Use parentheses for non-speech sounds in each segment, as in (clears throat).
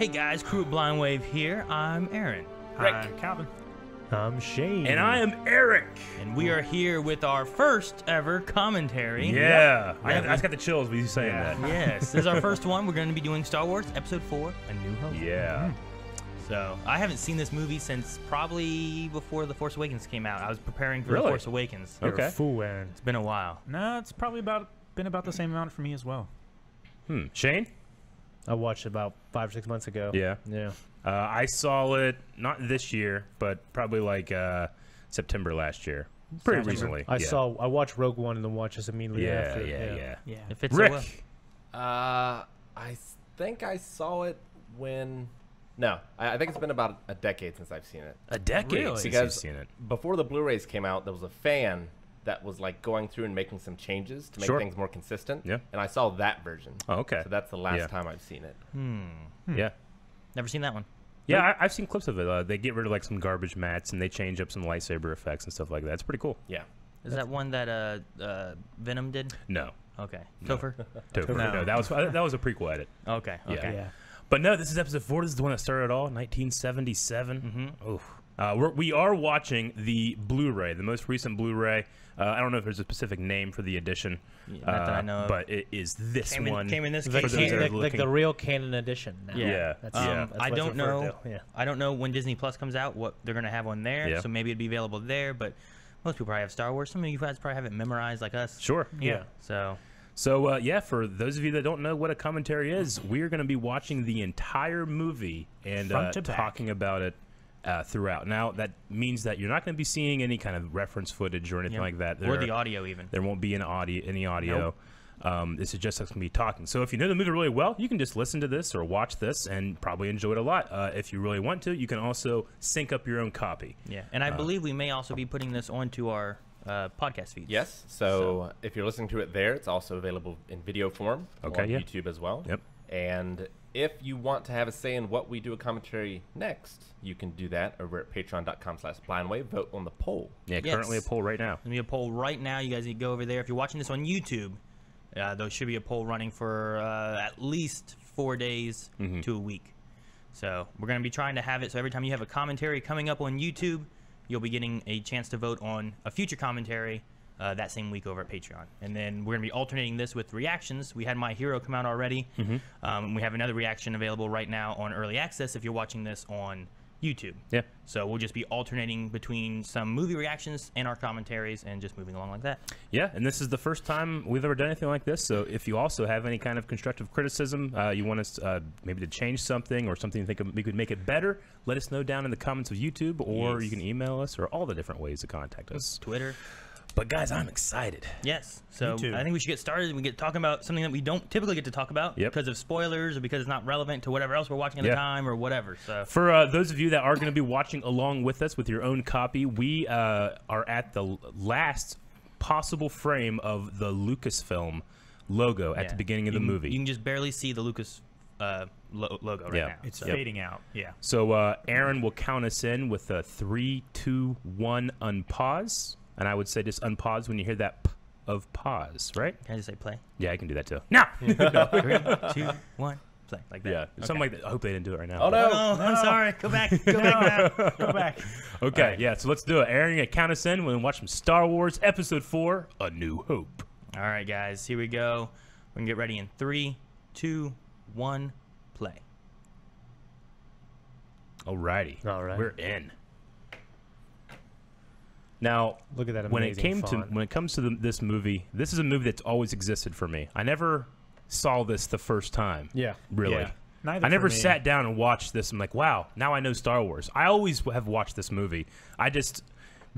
Hey guys, crew at Blind Wave here. I'm Aaron. Hi, Calvin. I'm Shane. And I am Eric. And we are here with our first ever commentary. Yeah. I, Yeah. got, I just got the chills with you saying Yeah. that. Yes, this is our (laughs) first one. We're going to be doing Star Wars Episode 4 A New Hope. Yeah. So, I haven't seen this movie since probably before The Force Awakens came out. I was preparing for Really? The Force Awakens. Okay. a fool, Aaron. It's been a while. No, it's probably about been about the same amount for me as well. Hmm. Shane? I watched it about five or six months ago. Yeah. Yeah. Uh, I saw it not this year, but probably like uh, September last year. Pretty September. recently. I yeah. saw. I watched Rogue One and then watched this immediately Yeah, after. yeah, yeah, Yeah. It fits so Rick. well. Uh, I s- think I saw it when. No, I, I think it's been about a decade since I've seen it. A decade Really? since Because you've seen it. before the Blu-rays came out, there was a fan that was like going through and making some changes to make Sure. things more consistent. Yeah. And I saw that version. Oh, okay. So that's the last Yeah. time I've seen it. Hmm. Yeah. Never seen that one. Yeah, I, I've seen clips of it. Uh, they get rid of like some garbage mattes and they change up some lightsaber effects and stuff like that. It's pretty cool. Yeah. Is that one that uh, uh, Venom did? No, Okay. Topher? (laughs) Topher. No. No, that was uh, that was a prequel edit. Okay. Yeah. Okay. Yeah. But no, this is episode four. This is the one that started it all, 1977. Mm-hmm. Oof. Uh, we're, we are watching the Blu-ray, the most recent Blu-ray. Uh, I don't know if there's a specific name for the edition, Yeah, not that I uh, know of. but it is this Came in- one. came in this The case For those can- are like, like the looking- real canon edition. Now. Yeah. Yeah. That's, Um, that's I what it's don't referred know. to, Yeah. I don't know when Disney Plus comes out what they're gonna have on there. Yeah. So maybe it'd be available there. But most people probably have Star Wars. Some of you guys probably have it memorized like us. Sure. Yeah. So So uh, yeah, for those of you that don't know what a commentary is, we're going to be watching the entire movie and Front uh, to back. talking about it uh, throughout. Now that means that you're not going to be seeing any kind of reference footage or anything yeah. like that. or the audio even. There won't be an audio, any audio. Um, this is just us going to be talking. So if you know the movie really well, you can just listen to this or watch this and probably enjoy it a lot. Uh, if you really want to, you can also sync up your own copy. Yeah. And I believe we may also be putting this onto our uh, podcast feeds. Yes. So, if you're listening to it there, it's also available in video form Okay, on yeah. YouTube as well. Yep. And if you want to have a say in what we do a commentary next, you can do that over at patreon.com slash blindwave. Vote on the poll. Yeah, Yes. currently a poll right now. There'll be a poll right now. You guys need to go over there. If you're watching this on YouTube, uh, there should be a poll running for uh, at least four days Mm-hmm. to a week. So we're going to be trying to have it so every time you have a commentary coming up on YouTube, you'll be getting a chance to vote on a future commentary uh, that same week over at Patreon. And then we're going to be alternating this with reactions. We had My Hero come out already. Mm-hmm. Um, we have another reaction available right now on Early Access if you're watching this on YouTube. Yeah. So we'll just be alternating between some movie reactions and our commentaries and just moving along like that. Yeah, and this is the first time we've ever done anything like this. So if you also have any kind of constructive criticism, uh, you want us uh, maybe to change something or something you think we could make it better, let us know down in the comments of YouTube, or Yes. you can email us, or all the different ways to contact us. Twitter. But guys, I'm excited. Yes. So too. I think we should get started. We get talking about something that we don't typically get to talk about Yep. because of spoilers or because it's not relevant to whatever else we're watching at Yeah. the time or whatever. So For uh, those of you that are going to be watching along with us with your own copy, we uh, are at the last possible frame of the Lucasfilm logo at yeah. the beginning of You the can- movie. You can just barely see the Lucas uh, lo- logo right Yeah. now. It's So- Yep. fading out. Yeah. So uh, Aaron will count us in with a three, two, one, unpause, and I would say just unpause when you hear that p of pause, right? Can I just say play? Yeah, I can do that too. Now, (laughs) Three, two, one, play like that. yeah, Okay. something like that. I hope they didn't do it right now. Oh, but- no. Oh, I'm sorry. Go back. Go back now. Go back. (laughs) Okay, yeah. So let's do it. Aaron, you gonna count us in when we watch some Star Wars Episode Four: A New Hope. All right, guys. Here we go. We can get ready in three, two, one, play. All Alrighty. All right. We're in. Now, Look at that when it came font. to when it comes to the, this movie, this is a movie that's always existed for me. I never saw this the first time. Yeah. Really. Yeah. Neither I never me. sat down and watched this. I'm like, wow, now I know Star Wars. I always have watched this movie. I just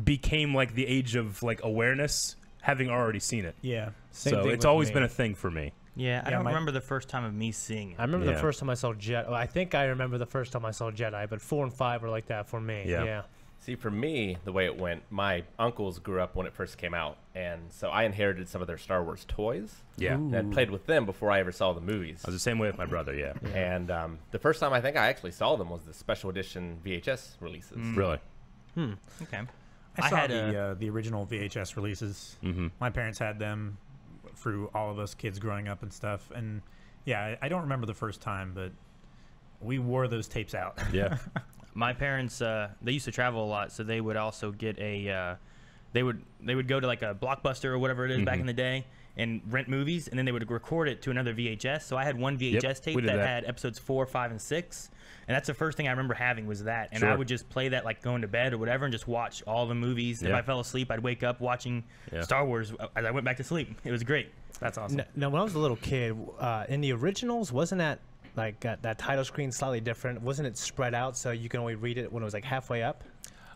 became like the age of like awareness having already seen it. Yeah. Same so thing it's always me. been a thing for me. Yeah, I Yeah, don't my- remember the first time of me seeing it. I remember Yeah. the first time I saw Jet. Well, I think I remember the first time I saw Jedi, but four and five were like that for me. Yeah. Yeah. See, for me, the way it went, my uncles grew up when it first came out, and so I inherited some of their Star Wars toys Yeah. and played with them before I ever saw the movies. I was the same way with my brother. Yeah. And um, the first time I think I actually saw them was the special edition VHS releases. Really. Hmm. Okay. I saw had the a- uh, the original VHS releases. Mm-hmm. My parents had them through all of us kids growing up and stuff. And yeah, I, I don't remember the first time, but we wore those tapes out. Yeah. (laughs) my parents uh, they used to travel a lot, so they would also get a uh, they would they would go to like a blockbuster or whatever it is back Mhm. in the day and rent movies, and then they would record it to another VHS. So I had one VHS tape that, that. had episodes four, five, and six, and that's the first thing I remember having was that. And I would just play that like going to bed or whatever, and just watch all the movies. If I fell asleep, I'd wake up watching Yeah. Star Wars as I went back to sleep. It was great. That's awesome. Now, when I was a little kid, uh, in the originals, wasn't that like uh, that title screen slightly different? Wasn't it spread out so you can only read it when it was like halfway up?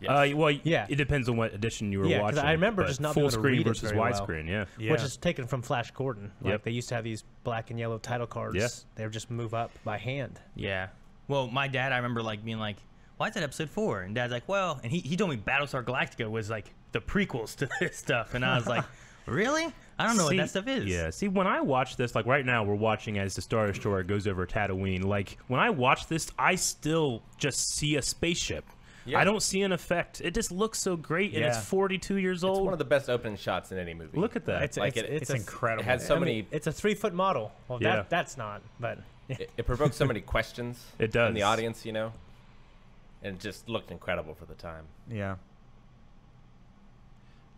Uh, well, Yeah. It depends on what edition you were Yeah, 'cause watching. I remember but just not full being able to screen read it versus very well. widescreen. Yeah. Yeah. Which is taken from Flash Gordon. Like Yep. they used to have these black and yellow title cards. Yeah. They would just move up by hand. Yeah. Well, my dad, I remember like being like, "Why is that episode four? And dad's like, "Well," and he, he told me Battlestar Galactica was like the prequels to (laughs) this stuff, and I was like, "Really? I don't know See- what that stuff is." Yeah. See, when I watch this, like right now, we're watching as the Star Destroyer goes over Tatooine. Like when I watch this, I still just see a spaceship. Yeah. I don't see an effect. It just looks so great, and it's 42 years It's old. one of the best opening shots in any movie. Look at that. It's, Like it's, it- it's, It's incredible. it has so I mean, many. It's a three foot model. Well, Yeah. that that's not. But (laughs) It, it provokes so many questions. It does. in the audience, you know, and it just looked incredible for the time. yeah.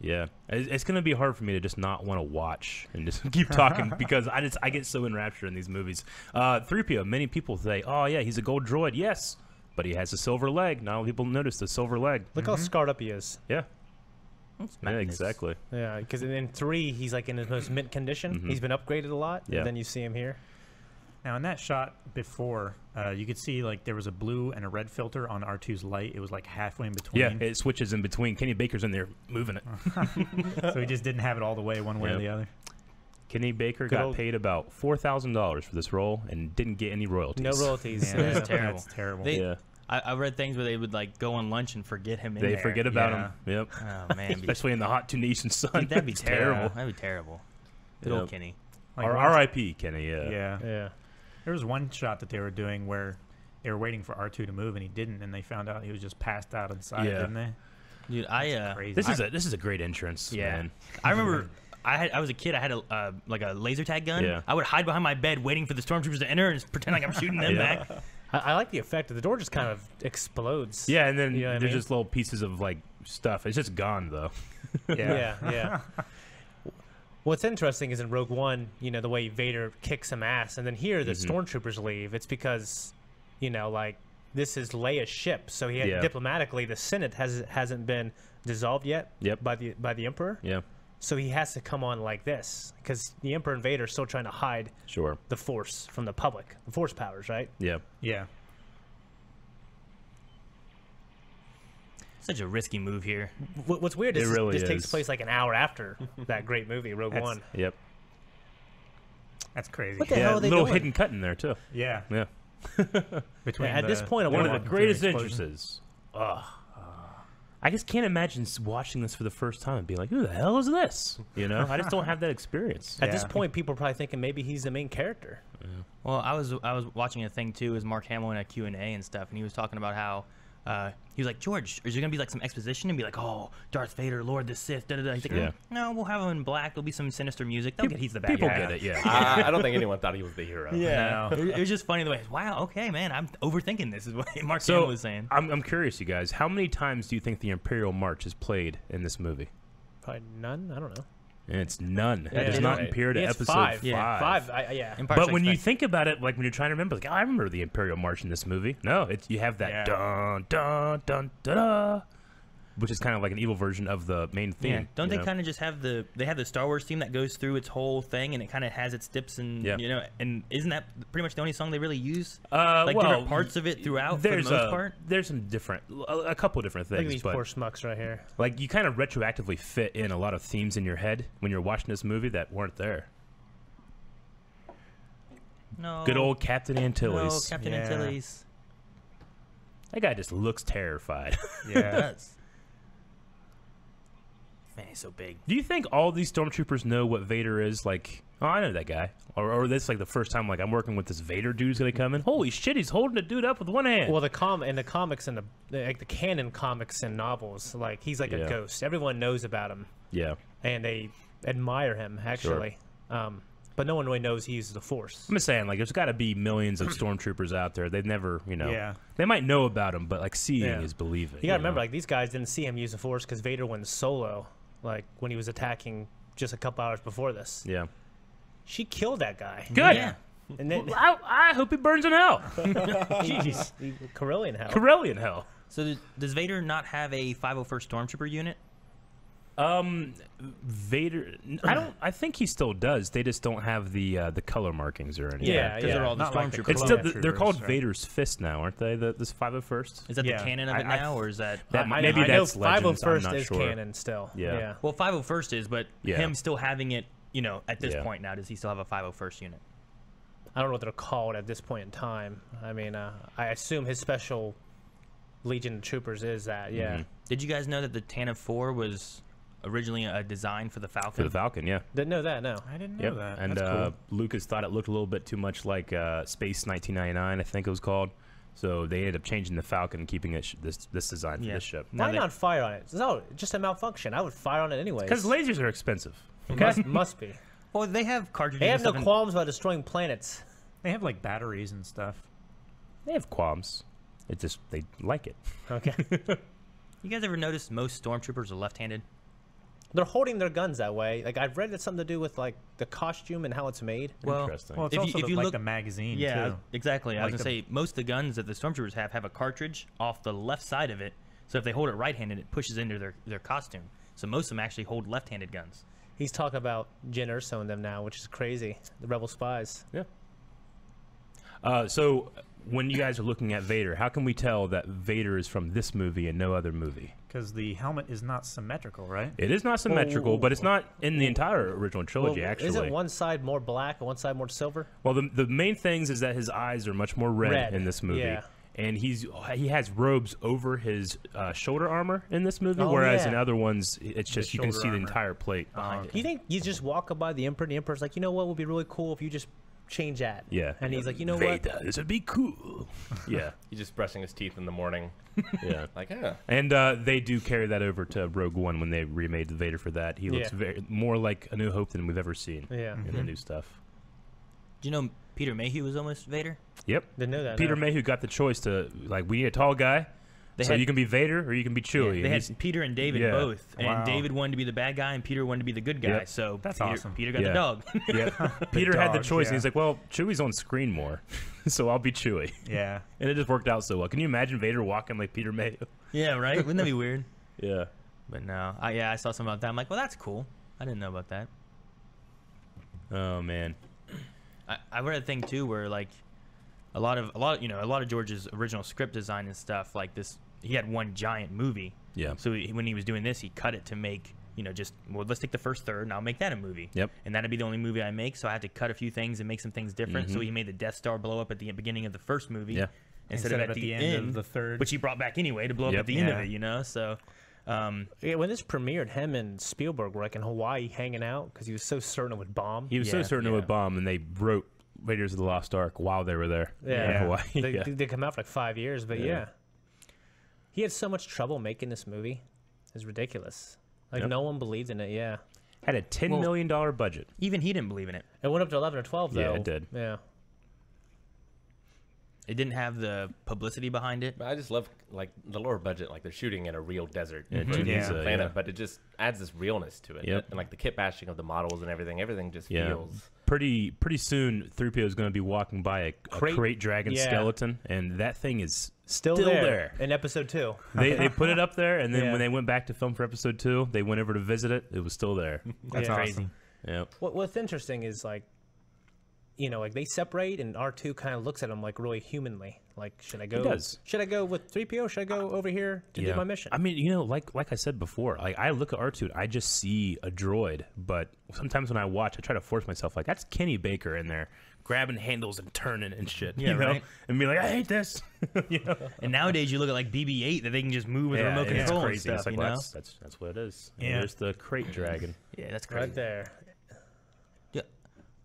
Yeah, it's gonna be hard for me to just not want to watch and just (laughs) keep talking (laughs) because I just I get so enraptured in these movies. Uh, 3PO. Many people say, "Oh yeah, he's a gold droid." Yes, but he has a silver leg. Not a lot of people notice the silver leg. look how scarred up he is. Yeah, yeah, exactly. Yeah, because in three he's like in his most mint condition. Mhm. He's been upgraded a lot. Yeah. And then you see him here. Now in that shot before, uh, you could see like there was a blue and a red filter on R2's light. It was like halfway in between. Yeah, it switches in between. Kenny Baker's in there moving it. (laughs) so he just didn't have it all the way one way Yep. or the other. Kenny Baker Good got old- paid about four thousand dollars for this role and didn't get any royalties. No royalties. Yeah, Yeah. That's terrible. That's terrible. They- Yeah, I, I read things where they would like go on lunch and forget him in they there. forget about Yeah. him. Yep, Oh man, (laughs) especially in the hot Tunisian sun. dude, that'd be (laughs) It's terrible. That'd be terrible. Good old Kenny. Like, R.I.P. Kenny. Yeah. yeah. yeah. There was one shot that they were doing where they were waiting for R2 to move and he didn't, and they found out he was just passed out inside, Yeah. didn't they? Dude, I uh, Crazy. This is a this is a great entrance. Yeah. man. (laughs) I remember I had I was a kid. I had a uh, like a laser tag gun. Yeah. I would hide behind my bed waiting for the stormtroopers to enter and just pretend like I'm shooting them (laughs) Yeah. back. I, I like the effect. The door just kind of explodes. Yeah, and then You know what I mean? just little pieces of like stuff. It's just gone though. Yeah, (laughs) yeah. What's interesting is in Rogue One, you know, the way Vader kicks some ass, and then here the Mhm. stormtroopers leave. It's because, you know, like this is Leia's ship, so he had, Yeah. diplomatically the Senate has hasn't been dissolved yet Yep. by the by the Emperor, Yeah, so he has to come on like this because the Emperor and Vader are still trying to hide sure. the Force from the public, the Force powers, right? Yeah. Yeah. Such a risky move here. What's weird is this- really this takes place like an hour after that great movie, Rogue That's- One. Yep. That's crazy. What the yeah, hell are they little doing? hidden cut in there too. Yeah. Yeah. (laughs) Between Yeah, at this the- point, I One of the greatest entrances. Ugh. I just can't imagine watching this for the first time and being like, "Who the hell is this?" You know, (laughs) I just don't have that experience. At this point, people are probably thinking maybe he's the main character. Well, I was I was watching a thing too, is Mark Hamill in a Q and A and stuff, and he was talking about how uh, he was like, George, is there gonna be like some exposition and be like, oh, Darth Vader, Lord the Sith, da da da. He's like, Yeah. "Mm, no, we'll have him in black. There'll be some sinister music. They'll get he's the bad People guy. get it. (laughs) Yeah. I, I don't think anyone thought he was the hero. Yeah, No. (laughs) it, it was just funny the way. Wow, okay, man, I'm overthinking this. Is what (laughs) Mark So was saying. I'm, I'm curious, you guys. How many times do you think the Imperial March is played in this movie? Probably none. I don't know. And it's none. Yeah, it does yeah. not Right. appear to it's episode five. Yeah. Five. I, I- yeah. Empire But when you think about it, like when you're trying to remember, like, oh, I remember the Imperial March in this movie. No, it's you have that Yeah. dun dun dun da da, which is kind of like an evil version of the main theme. Yeah, don't they know? kind of just have the they have the Star Wars theme that goes through its whole thing and it kind of has its dips and Yeah. you know and isn't that pretty much the only song they really use? uh, like well, different parts of it throughout for the most a, part. There's some different, a, a couple different Look at things, these but poor schmucks right here. like you kind of retroactively fit in a lot of themes in your head when you're watching this movie that weren't there. No, Good old Captain Antilles. no, Antilles. Captain Yeah. Antilles. that guy just looks terrified. Yeah. (laughs) does. Man, he's so big. Do you think all these stormtroopers know what Vader is? Like, oh, I know that guy. Or, or this like the first time like I'm working with this Vader dude's gonna come in. Holy shit, he's holding a dude up with one hand. Well, the com in the comics and the, the like the canon comics and novels, like he's like Yeah. a ghost. Everyone knows about him yeah, and they admire him actually. Um, but no one really knows he uses the Force. I'm just saying, like, there's got to be millions of stormtroopers out there. They've never, you know, Yeah. they might know about him, but like seeing Yeah. is believing. You gotta know? remember, like these guys didn't see him use the Force because Vader went solo, like when he was attacking just a couple hours before this. yeah. She killed that guy. Good. Yeah. And then I, I hope he burns in hell. (laughs) jeez, (laughs) Corellian hell. Corellian hell. So does, does Vader not have a 501st Stormtrooper unit? Um, Vader. I don't. I think he still does. They just don't have the uh, the color markings or anything. Yeah, Because they're all Not like the It's still they're called right? Vader's fist now, aren't they? The this five hundred first. Is that Yeah. the canon of it I now, th- or is that? That I, might- I, maybe I know that's legends. I'm 501st not is sure. canon still. Yeah. yeah. Well, 501st is, but Yeah. him still having it, you know, at this Yeah. point now, does he still have a 501st unit? I don't know what they're called at this point in time. I mean, uh, I assume his special Legion of Troopers is that. Yeah. Mhm. Did you guys know that the Tantive 4 was originally a design for the Falcon? For the Falcon, yeah. Didn't know that. No. I didn't know Yep. that. And That's uh, cool. Lucas thought it looked a little bit too much like uh, Space 1999, I think it was called. So they ended up changing the Falcon, keeping it sh- this this design for Yeah. this ship. Now Why they- not fire on it? No, just a malfunction. I would fire on it anyways. Because lasers are expensive. It must, must be. (laughs) Well, they have cartridges. They have no qualms about destroying planets. They have like batteries and stuff. They have qualms. It just they like it. Okay. (laughs) You guys ever notice most stormtroopers are left-handed? They're holding their guns that way. Like I've read it's something to do with like the costume and how it's made. Well, Interesting. Well, it's If you- also if the, you like look- the magazine Yeah, too. exactly. I was gonna say most of the guns that the stormtroopers have have a cartridge off the left side of it. So if they hold it right-handed, it pushes into their their costume. So most of them actually hold left-handed guns. He's talking about Jyn Erso and them now, which is crazy. The rebel spies. Yeah. Uh, so when you guys are looking at Vader, how can we tell that Vader is from this movie and no other movie? Because the helmet is not symmetrical, right? It is not symmetrical, but it's not in the entire original trilogy. Well, actually, Isn't one side more black and one side more silver? Well, the, the main things is that his eyes are much more red, Red, in this movie, yeah. and he's he has robes over his uh, shoulder armor in this movie, Oh, whereas yeah. in other ones it's just you can shoulder see the entire plate behind it. Do you think you just walk by the Emperor and the Emperor's like, you know what would be really cool if you just change that? Yeah, And he's like, you know Vader, what? this would be cool. (laughs) yeah, He's just brushing his teeth in the morning. (laughs) yeah. (laughs) Like, yeah. And uh, they do carry that over to Rogue One when they remade the Vader for that. He looks Yeah. very more like A New Hope than we've ever seen Yeah. in the new stuff. Do you know Peter Mayhew was almost Vader? Yep. Didn't know that. Peter no. Mayhew got the choice to like we need a tall guy, They so had- you can be Vader or you can be Chewie. they had he's- Peter and David Yeah. both, and Wow. David wanted to be the bad guy, and Peter wanted to be the good guy. Yep. So That's Peter, awesome. Peter got Yeah. (laughs) (laughs) the dog. yeah. Peter had the dog, choice, and he's like, "Well, Chewie's on screen more, (laughs) so I'll be Chewie." Yeah. And it just worked out so well. Can you imagine Vader walking like Peter Mayhew? yeah, right. Wouldn't that be weird? Yeah. But no, I, yeah, I saw something about that. I'm like, well, that's cool. I didn't know about that. Oh man. I, I read a thing too where like a lot of a lot you know a lot of George's original script design and stuff like this. He had one giant movie, Yeah. so he, when he was doing this, he cut it to make you know just well let's take the first third and I'll make that a movie. Yep. And that'd be the only movie I make, so I had to cut a few things and make some things different. So Mhm. he made the Death Star blow up at the beginning of the first movie. Yeah. Instead, of at, the, end, of the third. which he brought back anyway to blow up at the end of it. You know, so. Um, Yeah, when this premiered, him and Spielberg were like in Hawaii hanging out because he was so certain it would bomb. He was so Yeah, certain it would bomb, and they wrote Raiders of the Lost Ark while they were there in Yeah. Hawaii. they, (laughs) yeah. they, they come out for like five years, but Yeah. Yeah. He had so much trouble making this movie. It's ridiculous. Like Yep. no one believed in it. Yeah, Had a ten Well- million dollar budget. even he didn't believe in it. it went up to eleven or twelve though. Yeah, it did. Yeah, It didn't have the publicity behind it. But I just love like the lower budget, like they're shooting in a real desert Yeah, for Tunisia, a planet, yeah. but it just adds this realness to it. Yep. And like the kit bashing of the models and everything, everything just Yeah. feels. Pretty pretty soon, 3PO is going to be walking by a, a crate, Crate- dragon yeah. skeleton, and that thing is still, Still there, there. in episode two. they, they put it up there, and then (laughs) Yeah. when they went back to film for episode two, they went over to visit it. It was still there. (laughs) That's Yeah. crazy. yeah. What, what's interesting is like, you know, like they separate, and R two kind of looks at him like really humanly. Like, should I go? does. Should I go with three PO? Should I go over here to do my mission? I mean, you know, like like I said before, like I look at R2, I just see a droid, but sometimes when I watch, I try to force myself, like that's Kenny Baker in there, grabbing handles and turning and shit. Yeah, you know? right. And be like, I hate this. (laughs) you know? And nowadays, you look at like BB-8 that they can just move with yeah, remote it's control and crazy. stuff. It's like, you well, know? that's, that's that's what it is. And Yeah. There's the crate dragon. (clears throat) Yeah, that's crazy. right there. Yeah,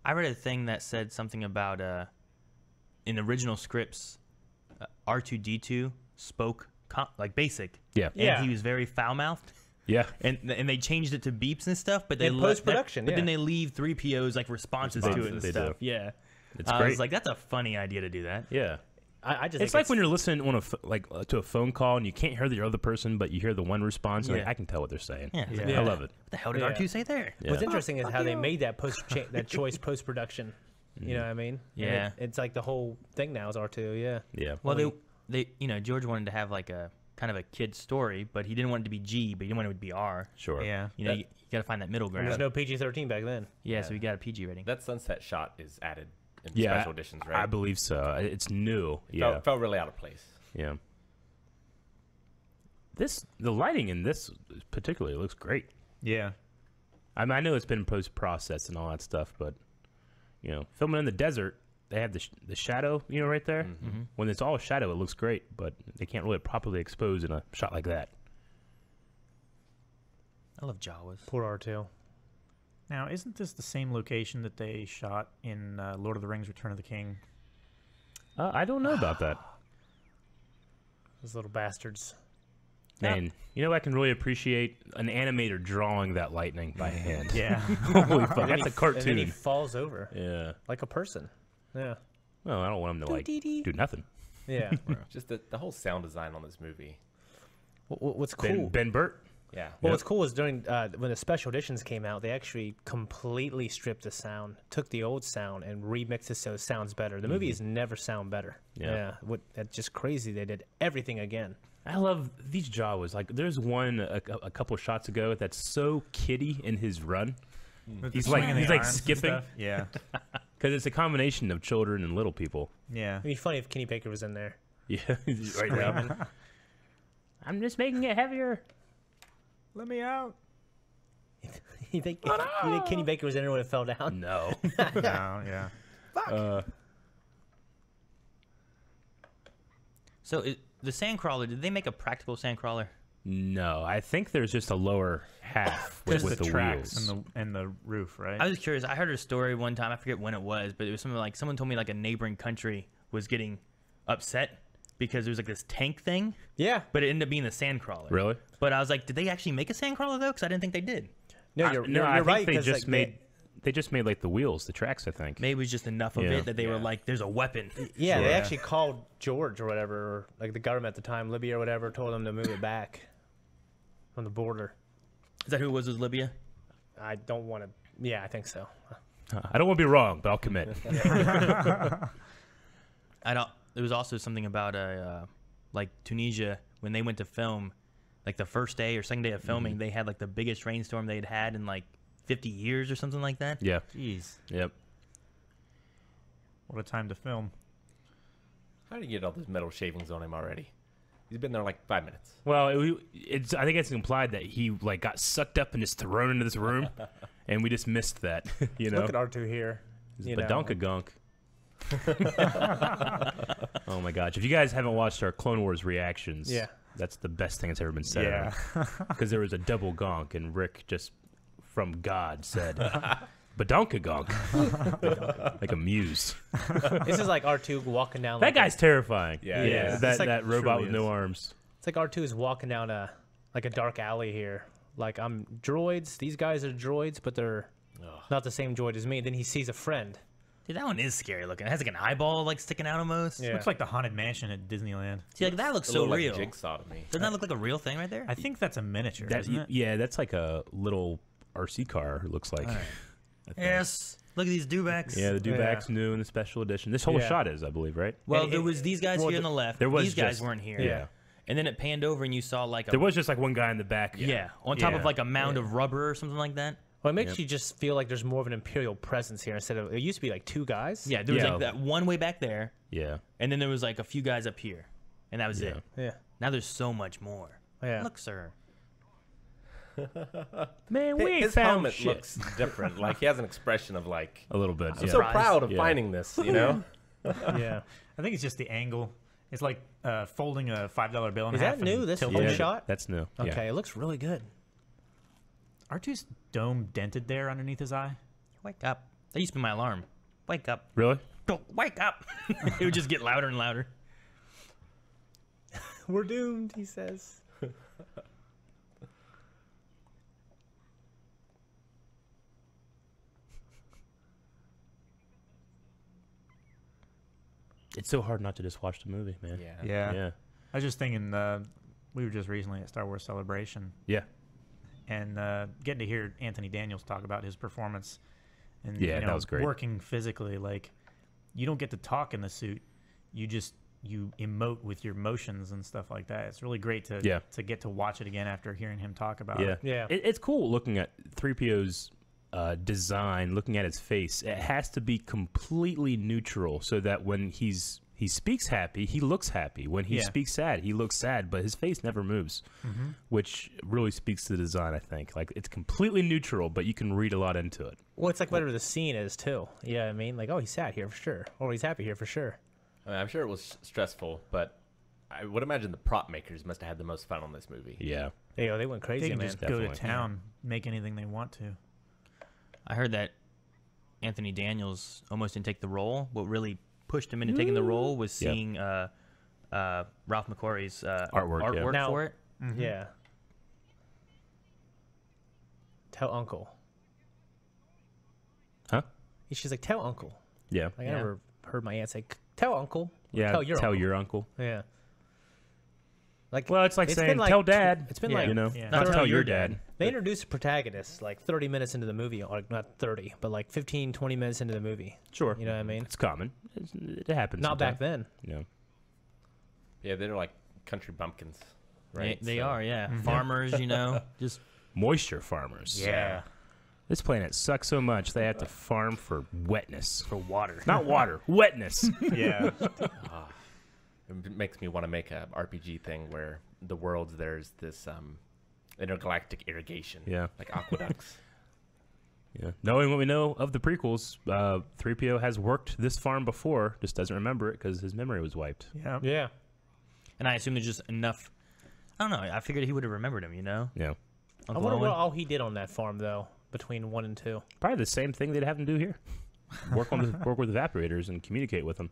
I read a thing that said something about uh, in original scripts, uh, R2D2 spoke com- like basic. Yeah. And Yeah. he was very foul mouthed. Yeah. (laughs) and and they changed it to beeps and stuff. But they In post-production, But then they leave three POs like responses to it and they stuff. do. Yeah, It's I great. was like, that's a funny idea to do that. Yeah. I, I just It's think like when you're listening on a like uh, to a phone call and you can't hear the other person, but you hear the one response. and Like, Yeah. I can tell what they're saying. Yeah, it's Yeah. I love it. What the hell did Yeah. R2 say there? Yeah. What's interesting is how they made that post cha- that choice (laughs) post production. You know mm-hmm. what I mean? And it- Yeah. it's like the whole thing now is R two. Yeah. Yeah. Well, they Well, they you know George wanted to have like a kind of a kid story, but he didn't want it to be G, but he didn't want it to be R. Sure. Yeah. You know, That- you, got to find that middle And ground. there's no PG thirteen back then. yeah, so we got a PG rating. That sunset shot is added in Yeah. special editions, right? I believe so. It's new. Felt- Yeah. felt really out of place. Yeah. This the lighting in this particularly looks great. Yeah. I mean, I know it's been post processed and all that stuff, but you know, filming in the desert, they have the sh- the shadow, you know, right there. Mm-hmm. When it's all shadow, it looks great, but they can't really properly expose in a shot like that. I love Jawas. Poor R two. Now, isn't this the same location that they shot in uh, Lord of the Rings: Return of the King? Uh, I don't know about that. (sighs) Those little bastards. Man, you know, I can really appreciate an animator drawing that lightning by (laughs) hand. Yeah. (laughs) Holy fuck, that's a cartoon. And then he falls over Yeah. like a person. Yeah. Well, I don't want him to like do nothing. Yeah. (laughs) Just the, the whole sound design on this movie. Wh- wh- What's cool? Ben, ben Burtt. Yeah. Well, what's cool is during uh, when the special editions came out, they actually completely stripped the sound, took the old sound, and remixed it so it sounds better. The movies never sound better. Yeah. what? That's just crazy. They did everything again. I love these Jawas. Like, there's one a, a couple shots ago that's so kiddie in his run With He's like- he's like skipping. Yeah. (laughs) because it's a combination of children and little people. Yeah. It'd be funny if Kenny Baker was in there. Yeah, (laughs) right now. (laughs) I'm just making it heavier. Let me out. you think? You think Kenny Baker was in there when it fell down? No. no, yeah. uh, So it, the sandcrawler, did they make a practical sandcrawler? no, I think there's just a lower half with, with the, the, tracks wheels. and the and the roof, right? I was curious. I heard a story one time. I forget when it was, but it was something like someone told me like a neighboring country was getting upset because there was like this tank thing, Yeah. but it ended up being the sandcrawler. really? But I was like, did they actually make a sandcrawler though? Because I didn't think they did. No, I- you're, no, you're, you're think right. they 'cause, just like, made. They just made like the wheels, the tracks. I think. Maybe it was just enough of Yeah. it that they were like, there's a weapon. Yeah, they actually called George or whatever, or like the government at the time, Libya or whatever, told them to move it back from the border. Is that who it was? Was Libya? I don't want to. Yeah, I think so. I don't want to be wrong, but I'll commit. (laughs) I don't. There was also something about uh, uh, like Tunisia when they went to film, like the first day or second day of filming, they had like the biggest rainstorm they'd had in like 50 years or something like that. yeah. Jeez. Yep. What a time to film. How did he get all those metal shavings on him already? He's been there like five minutes. Well, it, it's. I think it's implied that he like got sucked up and just thrown into this room, (laughs) and we just missed that. (laughs) You know, Look at R2 here. you know. Badonka gonk. (laughs) oh my gosh! If you guys haven't watched our Clone Wars reactions, Yeah. that's the best thing that's ever been said. Yeah. because there was a double gonk, and Rick just from God said, "Badonka gonk," (laughs) like a muse. This is like R2 walking down. That like a- guy's terrifying. Yeah, Yeah. yeah. that like- that robot truly with no arms. It's like R2 is walking down a like a dark alley here. Like I'm droids. These guys are droids, but they're not the same droid as me. Then he sees a friend. Dude, that one is scary looking. It has like an eyeball like sticking out almost. Yeah. Looks like the haunted mansion at Disneyland. See, like that looks A so little real. like Jigsaw to me. Doesn't that look like a real thing right there? I think that's a miniature, That, isn't it? yeah, that's like a little RC car. Looks like. (laughs) I think. yes. Look at these Dewbacks. Yeah, the Yeah. New in the special edition. This whole Yeah. shot is, I believe, right? Well, And there was these guys well, here on the- the left. there was these guys weren't here. yeah. And then it panned over and you saw like a There was just like one guy in the back. yeah, on top of like a mound of rubber or something like that. Well, it makes Yep. you just feel like there's more of an imperial presence here instead of it used to be like two guys. Yeah, there was Yeah. like that one way back there, Yeah. and then there was like a few guys up here, and that was Yeah. it. Yeah. Now there's so much more. Yeah. Look, sir. Man, Hi- we ain't His found helmet shit. looks different. like he has an expression of like, a little bit. I'm yeah. so proud of Yeah. finding this. You know. (laughs) yeah. I think it's just the angle. It's like uh, folding a five dollar bill in Is half. that new, and this tilting yeah, shot? That's new. Okay, it looks really good. R2's dome dented there underneath his eye. Wake up. That used to be my alarm. Wake up. Really? Don't wake up. (laughs) it would just get louder and louder. (laughs) We're doomed, he says. It's so hard not to just watch the movie, man. Yeah. Yeah. Yeah. I was just thinking, uh, we were just recently at Star Wars Celebration, Yeah. and uh, getting to hear Anthony Daniels talk about his performance, and Yeah, you that was great. Working physically, like you don't get to talk in the suit, you just you emote with your motions and stuff like that. It's really great to Yeah. to get to watch it again after hearing him talk about Yeah. it. Yeah. It, it's cool looking at 3PO's uh, design, looking at his face. It has to be completely neutral so that when he's he speaks happy, he looks happy. When he Yeah. speaks sad, he looks sad, but his face never moves, which really speaks to the design, I think. Like it's completely neutral, but you can read a lot into it. Well, it's like whatever the scene is too. Yeah, I mean, like, oh, he's sad here for sure, or he's happy here for sure. I mean, I'm sure it was stressful, but I would imagine the prop makers must have had the most fun on this movie. Yeah. You know, they went They crazy, can man. just go Definitely. to town, make anything they want to. I heard that Anthony Daniels almost didn't take the role. What really pushed him into taking the role was Yeah. seeing uh, uh, Ralph McQuarrie's uh, Artwork, yeah. artwork Now- for it. Yeah. Tell uncle. Huh? She's like, tell uncle. Yeah. Like, Yeah. I never heard my aunt say, "Tell uncle." Yeah. Tell your tell uncle. your uncle. Yeah. Like, Well, it's like It's saying like tell dad. it's been Yeah. like you know, Yeah. not Tell tell your your dad. dad. they introduced a protagonist like 30 minutes into the movie, or not 30, but like 15, 20 minutes into the movie. Sure. You know what I mean? It's common. It's, it happens. Not back then. Yeah. Yeah, they're like country bumpkins, right? They, So- are, yeah. Mm-hmm. Farmers, you know, (laughs) just Moisture farmers. Yeah. This planet sucks so much they have to farm for wetness. for water. Not water, (laughs) wetness. Yeah. (laughs) Ah. It makes me want to make a RPG thing where the worlds there's this um, intergalactic irrigation, Yeah. like aqueducts. (laughs) Yeah. Knowing what we know of the prequels, uh, 3PO has worked this farm before, just doesn't remember it because his memory was wiped. yeah. Yeah. And I assume there's just enough. I don't know. I figured he would have remembered him, you know? Yeah. I Uncle wonder what all he did on that farm though, between one and two. Probably the same thing they'd have him do here. (laughs) Work on the, work with evaporators and communicate with them.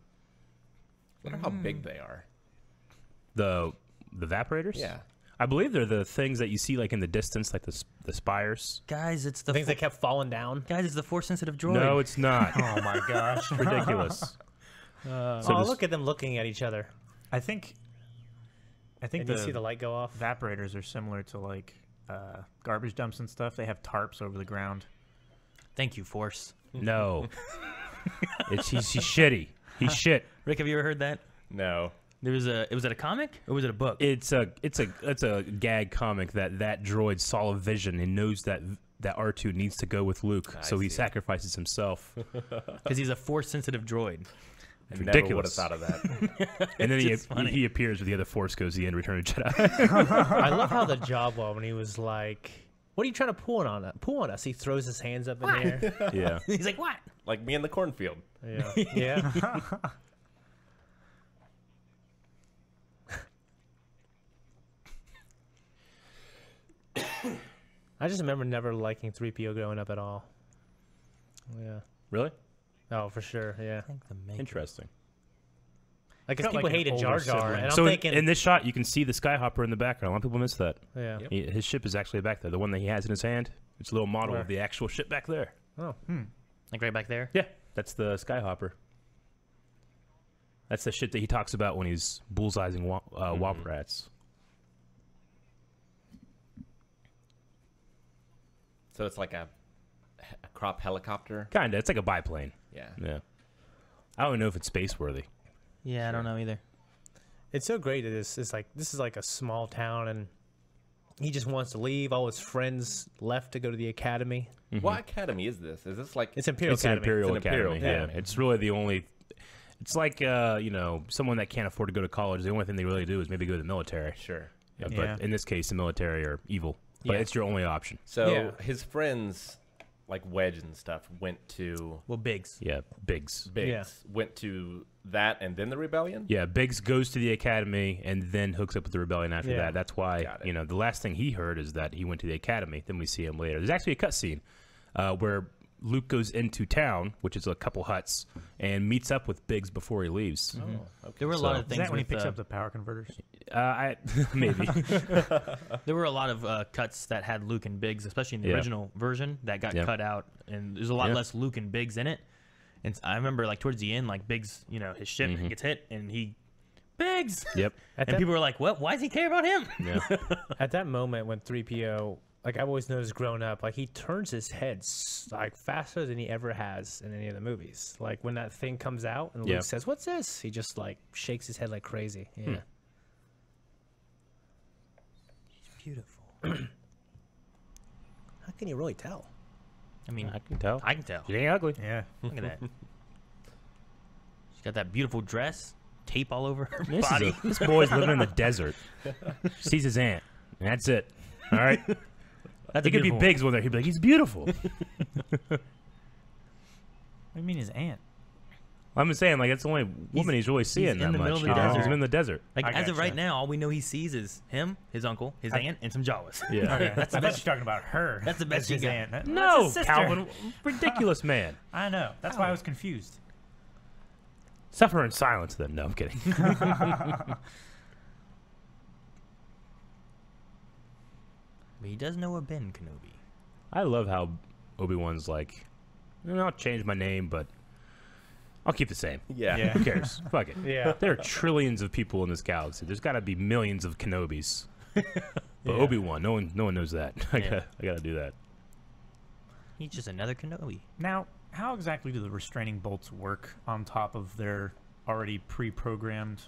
Wonder how big they are. The the evaporators? Yeah. I believe they're the things that you see like in the distance, like the s- the spires. Guys, it's The the things that kept falling down. guys, it's the force sensitive droid. No, it's not. (laughs) Oh my gosh. (laughs) ridiculous. (laughs) oh, this- look at them looking at each other. I think. I think And the you see the light go off. evaporators are similar to like uh, garbage dumps and stuff. They have tarps over the ground. Thank you, Force. No. it's he's, he's shitty. He's (laughs) shit. Rick, have you ever heard that? No. There was a. It Was it a comic or was it a book? It's a it's a it's a gag comic that that droid saw a vision and knows that that R2 needs to go with Luke, I so he see. sacrifices himself. (laughs) Because he's a force sensitive droid. I It's never would have thought of that. (laughs) And then he, just funny. he appears with the other Force goes the end Return of Jedi. I love how the job was when he was like, "What are you trying to pull on us? Pull on us?" He throws his hands up in the air. yeah. He's like, what? like me in the cornfield. (laughs) Yeah. Yeah. (laughs) I just remember never liking 3PO growing up at all. Yeah. Really? Oh, for sure. Yeah. Thank the maker. Interesting. Like, 'cause Felt people like hated older Jar Jar, and I'm so in, thinking, in this shot, you can see the Skyhopper in the background. A lot of people miss that. yeah. Yep. He, his ship is actually back there. The one that he has in his hand. It's a little model Where? of the actual ship back there. Oh, hmm. Like right back there. Yeah, that's the Skyhopper. That's the shit that he talks about when he's bullseying wa- uh, womp rats. So it's like a, a crop helicopter. Kinda. It's like a biplane. Yeah. Yeah. I don't know if it's space worthy. Yeah, I don't know either. it's so great. It is. It's like this is like a small town, and he just wants to leave. All his friends left to go to the academy. What academy is this? Is this like It's Imperial it's an Academy. Imperial It's an Imperial Academy. Academy. Yeah. It's really the only. It's like uh, you know someone that can't afford to go to college. The only thing they really do is maybe go to the military. sure? Yeah, Yeah. But in this case, the military are evil. But Yeah. it's your only option. So Yeah. his friends, like Wedge and stuff, went to Well, Biggs. Yeah, Biggs. Biggs. Yeah. Went to that and then the rebellion. Yeah, Biggs goes to the academy and then hooks up with the rebellion after Yeah. that. That's why Got it. you know the last thing he heard is that he went to the academy. Then we see him later. There's actually a cutscene uh, where Luke goes into town, which is a couple huts, and meets up with Biggs before he leaves. Oh, okay. There were a So- lot of Is things that when he picks uh, up the power converters? Uh, I (laughs) maybe. (laughs) There were a lot of uh, cuts that had Luke and Biggs, especially in the Yeah. original version, that got Yeah. cut out, and there's a lot Yeah. less Luke and Biggs in it. And I remember like towards the end, like Biggs, you know, his ship Mhm. gets hit, and he Biggs, Yep. At and that, people were like, "What? Why does he care about him?" Yeah. (laughs) at that moment when 3PO, like I've always noticed growing up, like he turns his head like faster than he ever has in any of the movies. Like when that thing comes out and Yeah. Luke says, "What's this?" He just like shakes his head like crazy. Yeah. Hmm. Beautiful. (clears throat) How can you really tell? I mean, I can tell. I can tell. She ain't ugly. Yeah. Look at that. (laughs) She's got that beautiful dress, tape all over her This, body. a, this boy's living in the (laughs) desert. Sees his aunt. And that's it. All right. (laughs) That's He could be beautiful- Biggs with her. He'd be like, he's beautiful. What do you mean his aunt? I'm just saying, like, it's the only woman he's, really seeing in that the middle much. of You the desert. He's in the desert. Like I as of right now, all we know he sees is him, his uncle, his I- aunt, and some Jawas. (laughs) Yeah. (laughs) Okay. That's the best- you're talking about her. that's the best as you his got. aunt. That- that's No, his sister. Calvin. Ridiculous (laughs) man. I know. That's why I was confused. Suffer in silence, then. No, I'm kidding. But he does know a Ben Kenobi. I love how Obi Wan's like, I'll change my name, but I'll keep the same. Yeah. Yeah. Who cares? (laughs) Fuck it. Yeah. There are trillions of people in this galaxy. There's got to be millions of Kenobis. (laughs) But Yeah. Obi Wan, no one, no one knows that. (laughs) I Yeah. gotta, I gotta do that. He's just another Kenobi. Now, how exactly do the restraining bolts work on top of their already pre-programmed?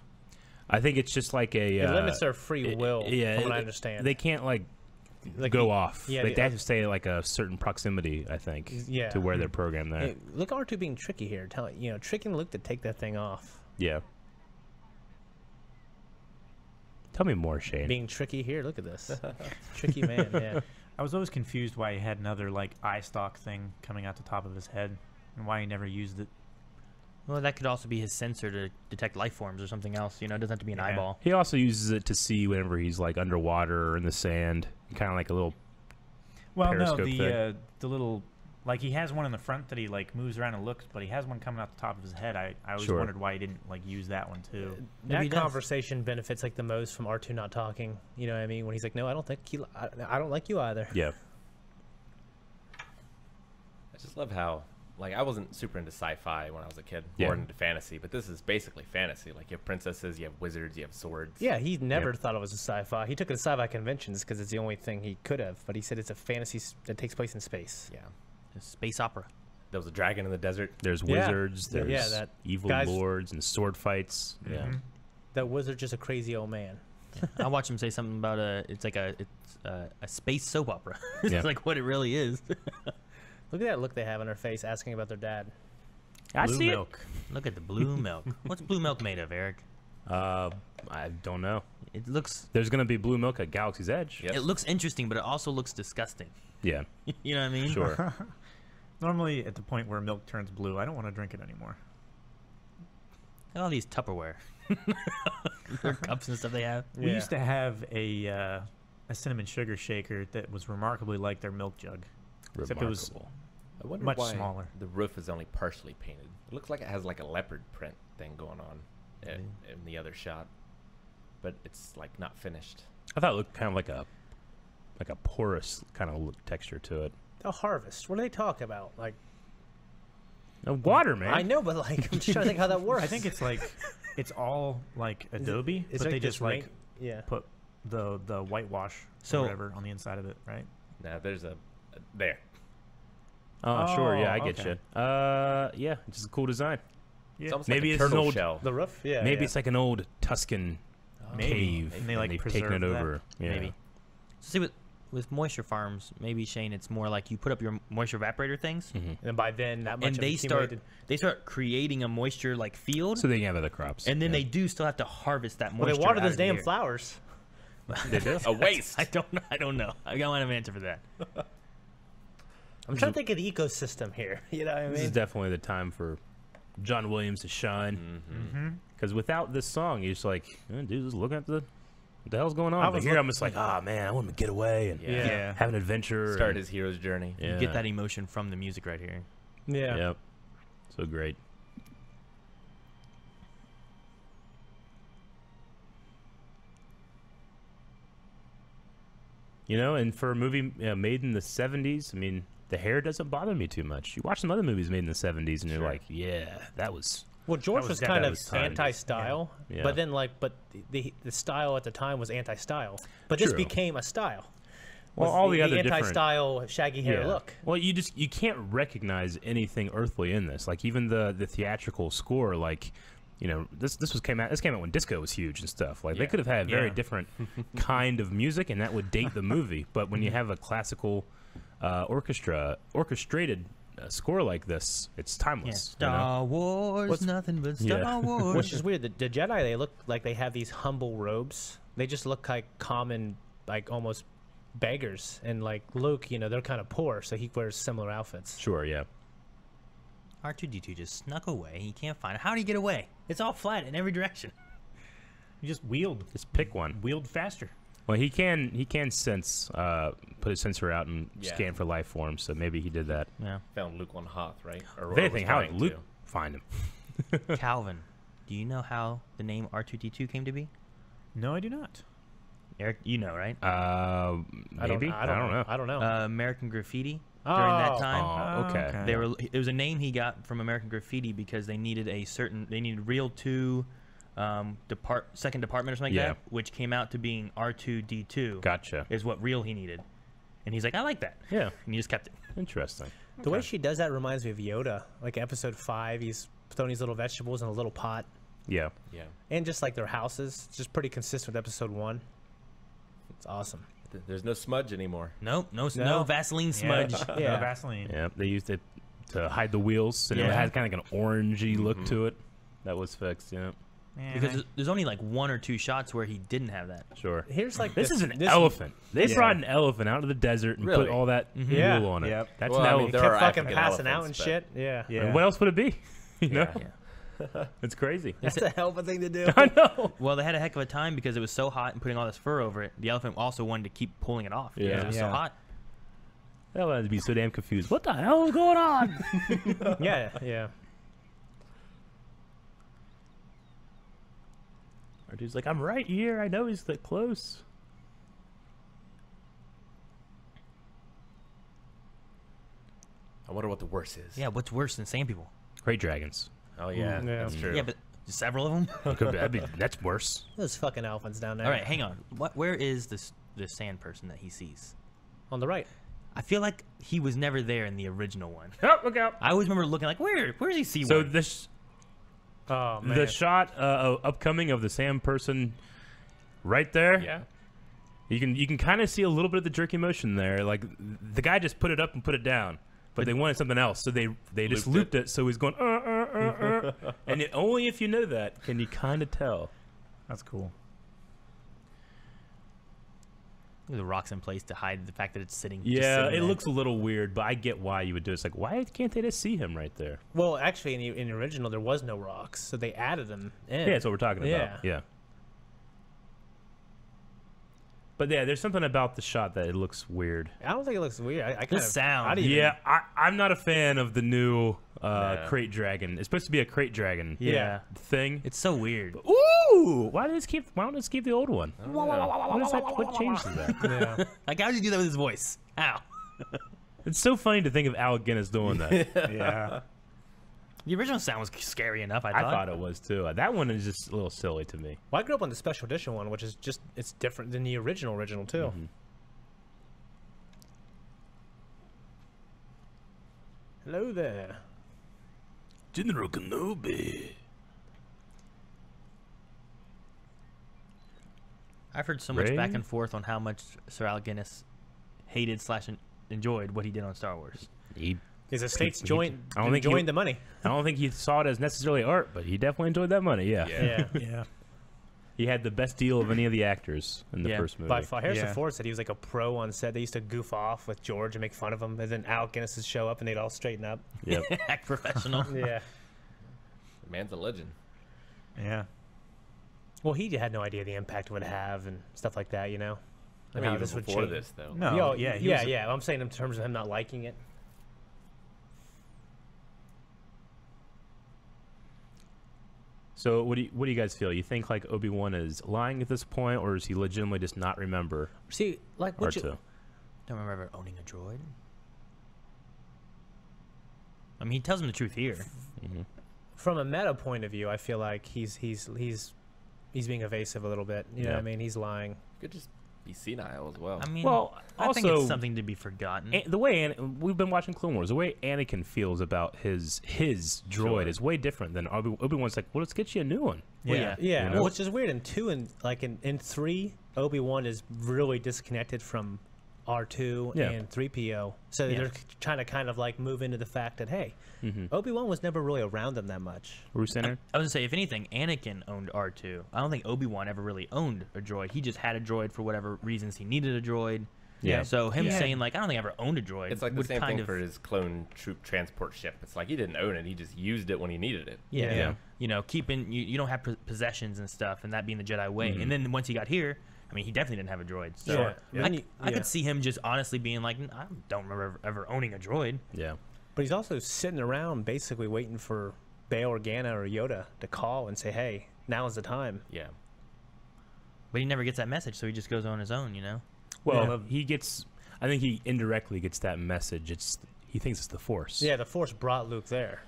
I think it's just like a. It uh, limits their free it- will. yeah, from what it- I understand. They can't like, Like, go you- off. yeah, like, the- they have to stay at like a certain proximity. I think. Yeah. To where they're mm-hmm. programmed there. Hey, look at R2 being tricky here. Tell you know, tricking Luke to take that thing off. Yeah. Tell me more, Shane. Being tricky here. Look at this. (laughs) tricky man. Yeah. I was always confused why he had another like eye stalk thing coming out the top of his head, and why he never used it. Well, that could also be his sensor to detect life forms or something else. You know, it doesn't have to be an Yeah. eyeball. He also uses it to see whenever he's like underwater or in the sand, kind of like a little. Well, no, the thing. uh, the little like he has one in the front that he like moves around and looks, but he has one coming out the top of his head. I I always Sure. wondered why he didn't like use that one too. Maybe he that does. conversation benefits like the most from R2 not talking. You know what I mean? When he's like, "No, I don't think he. I, I don't like you either." Yeah. (laughs) I just love how, like, I wasn't super into sci-fi when I was a kid, Yeah. more into fantasy, but this is basically fantasy. Like, you have princesses, you have wizards, you have swords. Yeah, he never thought it was a sci-fi. He took it to sci-fi conventions because it's the only thing he could have. But he said it's a fantasy that takes place in space. Yeah. A space opera. There was a dragon in the desert. There's Yeah. wizards. Yeah, There's yeah, that evil guys- lords and sword fights. Yeah. Mhm. That wizard's just a crazy old man. (laughs) I watched him say something about a. It's like a. It's a, a space soap opera. (laughs) it's Yeah. like what it really is. (laughs) Look at that look they have on their face, asking about their dad. I Blue see milk. Look at the blue (laughs) milk. What's blue milk made of, Eric? Uh, I don't know. It looks. There's gonna be blue milk at Galaxy's Edge. Yep. It looks interesting, but it also looks disgusting. Yeah. (laughs) you know what I mean? Sure. (laughs) Normally, at the point where milk turns blue, I don't want to drink it anymore. Look at all these Tupperware. Their cups and stuff they have. We Yeah. used to have a uh, a cinnamon sugar shaker that was remarkably like their milk jug. Except it was- Remarkable. I wonder Much why smaller. the roof is only partially painted. It looks like it has like a leopard print thing going on in, Mhm. in the other shot, but it's like not finished. I thought it looked kind of like a, like a porous kind of look- texture to it. The harvest. What do they talk about? Like No, water, man. I know, but like I'm just trying to think how that (laughs) works. I think it's like it's all like Is it- Adobe, it's but they just like rain- yeah. put the the whitewash So- or whatever on the inside of it, right? Now there's a, a there. Oh, sure. Yeah, Oh, I get okay. you. Uh, yeah, it's just a cool design. It's Yeah. almost Maybe like it's an old- shell. The roof. Yeah. Maybe yeah. it's like an old Tuscan Maybe. cave, And they, like, they've taken it that. over. Yeah. Maybe. See, with with moisture farms, maybe Shane, it's more like you put up your moisture evaporator things, Mhm. And by then, that much and of they start they start creating a moisture like field, So they can have other crops. and then yeah. they do still have to harvest that moisture. Well, they water those damn air. flowers. (laughs) They do. A waste. I (laughs) don't. I don't know. I don't have an answer for that. (laughs) I'm trying to think of the ecosystem here. (laughs) You know what I mean? This is definitely the time for John Williams to shine. Mhm. Mm-hmm. Because without this song, you're just like, eh, dude, just looking at the what the hell's going on. I But here, look- I'm just like, ah, man, I want to get away and Yeah. Yeah. have an adventure. Start and- his hero's journey. yeah. You get that emotion from the music right here. Yeah. Yep. So great. You know, and for a movie uh, made in the 70s, I mean, the hair doesn't bother me too much. You watch some other movies made in the 70s, and you're Sure. like, yeah, that was. Well, George was was, kind of anti-style, Yeah. but then like, but the the style at the time was anti-style. But this became a style. Well, all the, other different. anti-style shaggy hair Yeah. look. Well, you just you can't recognize anything earthly in this. Like even the the theatrical score, like you know, this this was came out this came out when disco was huge and stuff. Like they could have had a very Yeah. different (laughs) kind of music, and that would date the movie. But when you have a classical uh, orchestra orchestrated uh, score like this, it's Yeah. timeless. you know? Star Wars, What's- nothing but Star Yeah. (laughs) Wars. Which is weird. The, the Jedi, they look like they have these humble robes. They just look like common, like almost beggars. And like Luke, you know, they're kind of poor, so he wears similar outfits. Sure, yeah. R2D2 just snuck away. He can't find it. How did he get away? It's all flat in every direction. You just wheeled, Just pick one. wheeled faster. Well, he can he can sense uh, put his sensor out and Yeah. scan for life forms. So maybe he did that. Yeah. Found Luke on Hoth, right? Or, If anything, how did trying Luke to. find him? (laughs) Calvin, do you know how the name R2D2 came to be? No, I do not. Eric, you know, right? Uh, I don't, maybe I don't, know. I don't know. Uh, American Graffiti during that Oh. time. Oh, okay. okay. They were. It was a name he got from American Graffiti because they needed a certain. They needed Real Two, um, depart second department or something Yeah. like that, which came out to being R2D2. Gotcha. Is what real he needed, and he's like, I like that, Yeah, and he just kept it. interesting. the way she does that reminds me of Yoda. Like episode five, he's throwing these little vegetables in a little pot. Yeah. Yeah. And just like their houses, it's just pretty consistent with episode one. It's awesome. There's no smudge anymore. Nope, no, no, No. Vaseline Yeah. smudge. (laughs) No Yeah. Vaseline. Yeah, they used it to hide the wheels, and it had kind of like an orangey look to it. That was fixed. Yeah, Man, Because I- there's- there's only like one or two shots where he didn't have that. sure. Here's like This is an this- elephant. They Yeah. brought an elephant out of the desert and Really? put all that mm-hmm. Yeah. wool on it. Yep. That's Well, an I mean, kept fucking African passing out and but- shit. Yeah. yeah. And what else would it be? (laughs) you know, Yeah. Yeah. it's crazy. (laughs) That's a hell of a thing to do. (laughs) I know. Well, they had a heck of a time because it was so hot and putting all this fur over it. The elephant also wanted to keep pulling it off because Yeah. it was so hot. They'll have to be so damn confused. What the hell is going on? yeah, yeah. Our dude's like, I'm right here. I know he's that close. I wonder what the worst is. Yeah, what's worse than sand people? Krayt dragons. Oh yeah, mm, Yeah. that's true. Yeah, but several of them. (laughs) It could be- that'd be- that's worse. Those fucking elephants down there. All right, hang on. What? Where is this this sand person that he sees? On the right. I feel like he was never there in the original one. Oh, look out. I always remember looking like, where? Where's he see So one? this Oh man. the shot uh, upcoming of the Sam person right there. yeah. You can you can kind of see a little bit of the jerky motion there. Like the guy just put it up and put it down, but they wanted something else, so they they just Looped looped it. So he's going uh uh uh uh, (laughs) and it, only if you know that can you kind of tell. That's cool. The rocks in place to hide the fact that it's sitting. just Yeah, sitting it there. looks a little weird, but I get why you would do it. It's like why can't they just see him right there? well, actually, in the, in the original, there was no rocks, so they added them in. Yeah, that's what we're talking about. Yeah. Yeah. But yeah, there's something about the shot that it looks weird. I don't think it looks weird. I, I kind of sound. I didn't even- Yeah, I, I'm not a fan of the new uh, No. krayt dragon. It's supposed to be a krayt dragon Yeah. thing. It's so weird. Ooh! Why did this keep? Why don't just keep the old one? I don't know. What is that? What changes that? (laughs) Yeah. Like, how did you do that with his voice? Ow. (laughs) It's so funny to think of Alec Guinness doing that. (laughs) Yeah. The original sound was scary enough. I I thought. thought it was too. That one is just a little silly to me. well, I grew up on the special edition one, which is just it's different than the original original too. Mm-hmm. Hello there. General Kenobi. I've heard so much Ray? back and forth on how much Sir Alec Guinness hated slash enjoyed what he did on Star Wars. He, His estates he- joined I don't think he- enjoying the money. I don't think he saw it as necessarily art, but he definitely enjoyed that money. Yeah. Yeah. Yeah. Yeah. He had the best deal of any of the actors in the Yeah, first movie. By far, Harrison Yeah. Ford said he was like a pro on set. They used to goof off with George and make fun of him, and then Alec Guinness would show up and they'd all straighten up. Yeah, (laughs) Act professional. (laughs) Yeah. The man's a legend. Yeah. Well, he had no idea the impact it would have and stuff like that, you know. I mean, even this would before change. this, though. No. Yo, yeah. he yeah, was a- yeah. I'm saying in terms of him not liking it. So what do you, what do you guys feel? You think like Obi Wan is lying at this point, or is he legitimately just not remember See, like what R2? you, Don't remember owning a droid. I mean, he tells him the truth here. Mm-hmm. From a meta point of view, I feel like he's he's he's he's being evasive a little bit. You know what I mean? He's lying. Could just be senile as well. I mean, Well, I think it's something to be forgotten. An- the way An- we've been watching Clone Wars, the way Anakin feels about his his droid Sure. is way different than Obi Obi Wan's like, well, let's get you a new one. Well, yeah. Yeah, You know? which is weird. In two and like in, in three, Obi Wan is really disconnected from R two Yeah. and three PO. So Yeah. they're trying to kind of like move into the fact that hey, mm-hmm. Obi Wan was never really around them that much. Bruce Center. I was gonna say, if anything, Anakin owned R two. I don't think Obi Wan ever really owned a droid. He just had a droid for whatever reasons he needed a droid. Yeah. So him He had- saying like, I don't think I ever owned a droid. it's like the same thing of, for his clone troop transport ship. It's like he didn't own it; he just used it when he needed it. yeah, Yeah. You know, keeping you, you don't have possessions and stuff, and that being the Jedi way. Mm-hmm. And then once he got here, I mean, he definitely didn't have a droid. So Sure. I, When I yeah. could see him just honestly being like, I don't remember ever owning a droid. Yeah. But he's also sitting around basically waiting for Bail Organa or Yoda to call and say, hey, now is the time. Yeah. But he never gets that message, so he just goes on his own. You know. Well, Yeah. he gets. I think he indirectly gets that message. It's he thinks it's the Force. Yeah, the Force brought Luke there.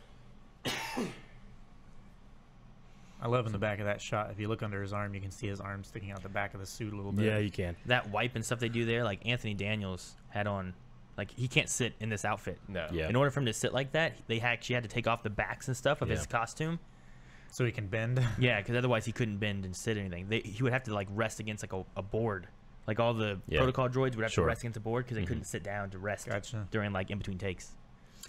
I love in the back of that shot. If you look under his arm, you can see his arm sticking out the back of the suit a little bit. Yeah, you can. that wipe and stuff they do there, like Anthony Daniels had on, like he can't sit in this outfit. No. Yeah. In order for him to sit like that, they actually had to take off the backs and stuff of Yeah. his costume. So he can bend. (laughs) Yeah, because otherwise he couldn't bend and sit or anything. They, he would have to like rest against like a, a board. Like all the Yeah. protocol droids would have Sure. to rest against a board because they Mhm. couldn't sit down to rest Gotcha. during like in between takes.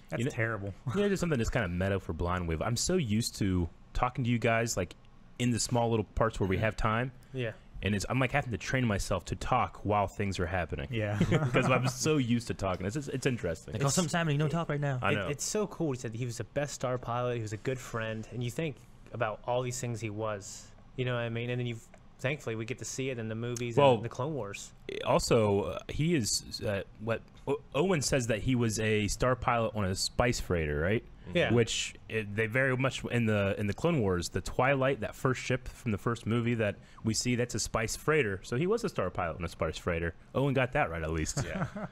That's You know- terrible. You know, just something that's kind of meta for Blind Wave. I'm so used to talking to you guys like in the small little parts where we have time, Yeah. and it's I'm like having to train myself to talk while things are happening Yeah. (laughs) because I'm so (laughs) used to talking. It's it's, it's interesting. Like, oh, something's happening. Don't talk right now. I It- know. it's so cool. He said he was the best star pilot. He was a good friend, and you think about all these things he was. You know what I mean? And then you, thankfully, we get to see it in the movies Well- and the Clone Wars. also, uh, he is uh, what o- Owen says that he was a star pilot on a spice freighter, right? Yeah. Which it, they very much in the in the Clone Wars, the Twilight, that first ship from the first movie that we see, that's a spice freighter. So he was a star pilot on a spice freighter. Owen got that right at least. Yeah. (laughs)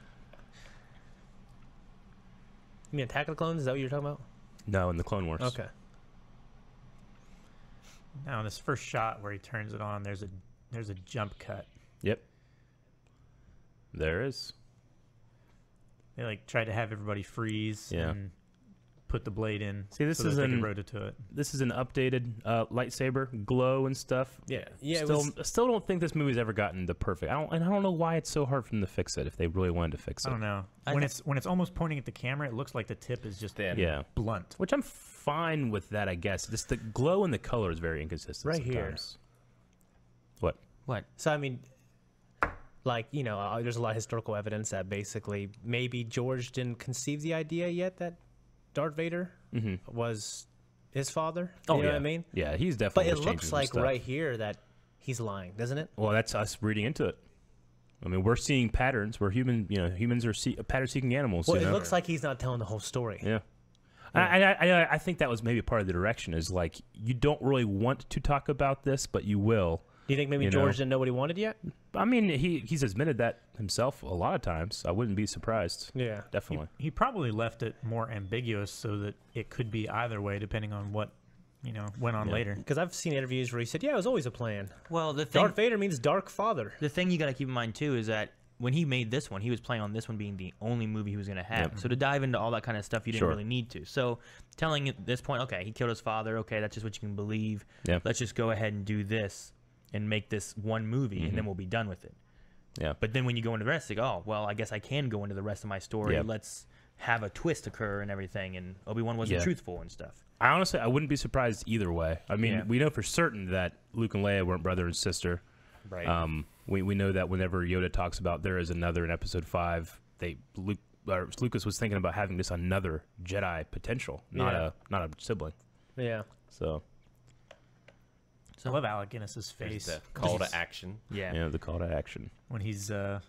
You mean Attack of the Clones? Is that what you're talking about? no, in the Clone Wars. Okay. now in this first shot where he turns it on, there's a there's a jump cut. Yep. There is. They like tried to have everybody freeze Yeah. and put the blade in. See, this so that is they an- could rotate it. This is an updated uh, lightsaber glow and stuff. Yeah. Yeah. Still, was, still don't think this movie's ever gotten the perfect. I don't, and I don't know why it's so hard for them to fix it if they really wanted to fix it. I don't know. I when thi- it's when it's almost pointing at the camera, it looks like the tip is just Thin. Yeah, blunt. which I'm fine with that. I guess just the glow and the color is very inconsistent. Right here. What? What? so, I mean, like, you know, uh, there's a lot of historical evidence that basically maybe George didn't conceive the idea yet that Darth Vader Mm-hmm. was his father. You Oh know yeah. what I mean? Yeah, he's definitely. But it looks like right here that he's lying, doesn't it? Well, that's us reading into it. I mean, we're seeing patterns. We're human. You know, humans are see- pattern-seeking animals. Well, it know? looks like he's not telling the whole story. Yeah. I, I, I, I think that was maybe part of the direction is like you don't really want to talk about this, but you will. Do you think maybe You know. George didn't know what he wanted yet? I mean, he he's admitted that himself a lot of times. I wouldn't be surprised. Yeah. Definitely. he probably left it more ambiguous so that it could be either way depending on what you know went on Yeah. later. Because I've seen interviews where he said, "Yeah, it was always a plan." Well, the thing, Darth Vader means dark father. the thing you got to keep in mind too is that when he made this one, he was playing on this one being the only movie he was going to have. Yep. So to dive into all that kind of stuff, you didn't Sure. really need to. So telling at this point, okay, he killed his father. Okay, that's just what you can believe. Yeah. Let's just go ahead and do this and make this one movie, and then Mhm. we'll be done with it. Yeah. But then when you go into the rest, like, oh, well, I guess I can go into the rest of my story. Yep. Let's have a twist occur and everything. And Obi Wan wasn't Yeah. truthful and stuff. I honestly, I wouldn't be surprised either way. I mean, Yeah. we know for certain that Luke and Leia weren't brother and sister. Right. Um, we we know that whenever Yoda talks about there is another in Episode Five, they Luke or Lucas was thinking about having this another Jedi potential, not Yeah. a not a sibling. Yeah. So I love Alec Guinness's There's face the (laughs) call to action. yeah. you know the call to action. when he's uh,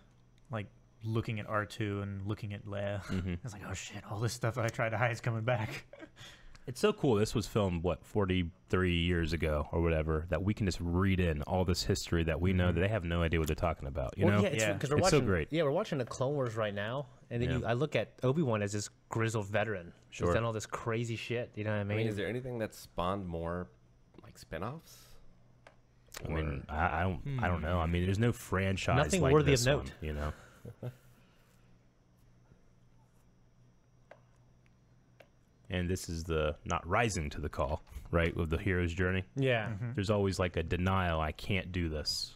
like looking at R two and looking at Leia. hmm (laughs) It's like, oh shit, all this stuff that I tried to hide is coming back. (laughs) It's so cool. This was filmed what 43 years ago or whatever that we can just read in all this history that we know that they have no idea what they're talking about. You well, know, yeah, it's Yeah. because we're It's so great. Yeah, we're watching the Clone Wars right now, and then Yeah. you, I look at Obi Wan as this grizzled veteran. Sure. He's done all this crazy shit. You know what I mean? I mean? mean, is there anything that spawned more like spin-offs? I mean, I, I don't, I don't hmm. know. I mean, there's no franchise Nothing like worthy of note. one, you know. (laughs) and this is the not rising to the call, right? With the hero's journey, yeah. Mm-hmm. there's always like a denial. I can't do this.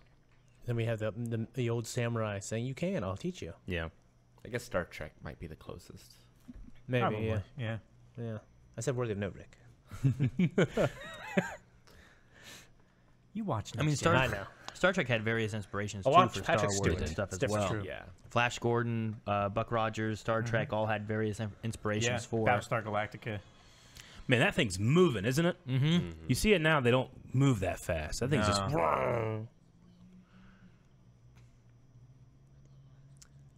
Then we have the, the the old samurai saying, "You can. I'll teach you." Yeah. I guess Star Trek might be the closest. Maybe. Probably. Yeah. yeah. Yeah. I said worthy of note, Rick. (laughs) (laughs) You watch. I mean, Next Star, I know. Star Trek had various inspirations too watched for Star Wars Stewart. and stuff It's as well. True. Yeah. Flash Gordon, uh, Buck Rogers, Star Trek all had various in- inspirations yeah. for. Battlestar Galactica. Man, that thing's moving, isn't it? Mm-hmm. You see it now; they don't move that fast. That thing's just. (sniffs)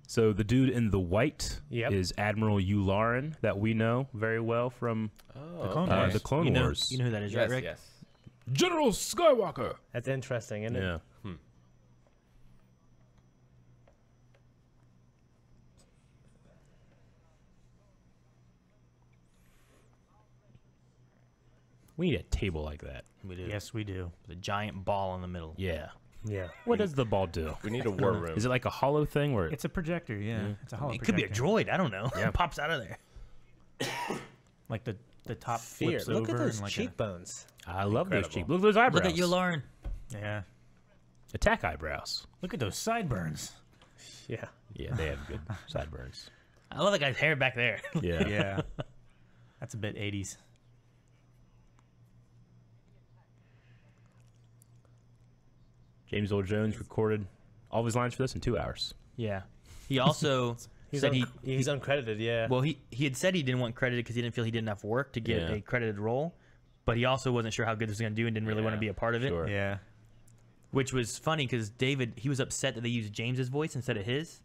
So the dude in the white Yep. is Admiral Yularen, that we know very well from Oh, Clone uh, Wars. the Clone You know, Wars. you know who that is, yes, right, Rick? yes. General Skywalker. That's interesting, isn't it? Yeah. Hmm. We need a table like that. We do. Yes, we do. The giant ball in the middle. Yeah. Yeah. What does the ball do? We need a war (laughs) room. Is it like a hollow thing where It's a projector. Yeah. It's a hollow It could be a droid. I don't know. Yeah. It (laughs) pops out of there. Like the the top Fear. flips Look over at those and like a, cheekbones. I love those Incredible. cheeks. Look at those eyebrows. Look at you, Lauren. yeah. Attack eyebrows. Look at those sideburns. Yeah. Yeah, they have good (laughs) sideburns. I love that guy's hair back there. (laughs) Yeah. Yeah. (laughs) That's a bit 80s. James Earl Jones recorded all of his lines for this in two hours. yeah. He also He's, said un- he. he's uncredited. Yeah. Well, he he had said he didn't want credited because he didn't feel he did enough work to get Yeah. a credited role, but he also wasn't sure how good this was going to do and didn't really want to be a part of it. sure. Yeah. Which was funny because David he was upset that they used James's voice instead of his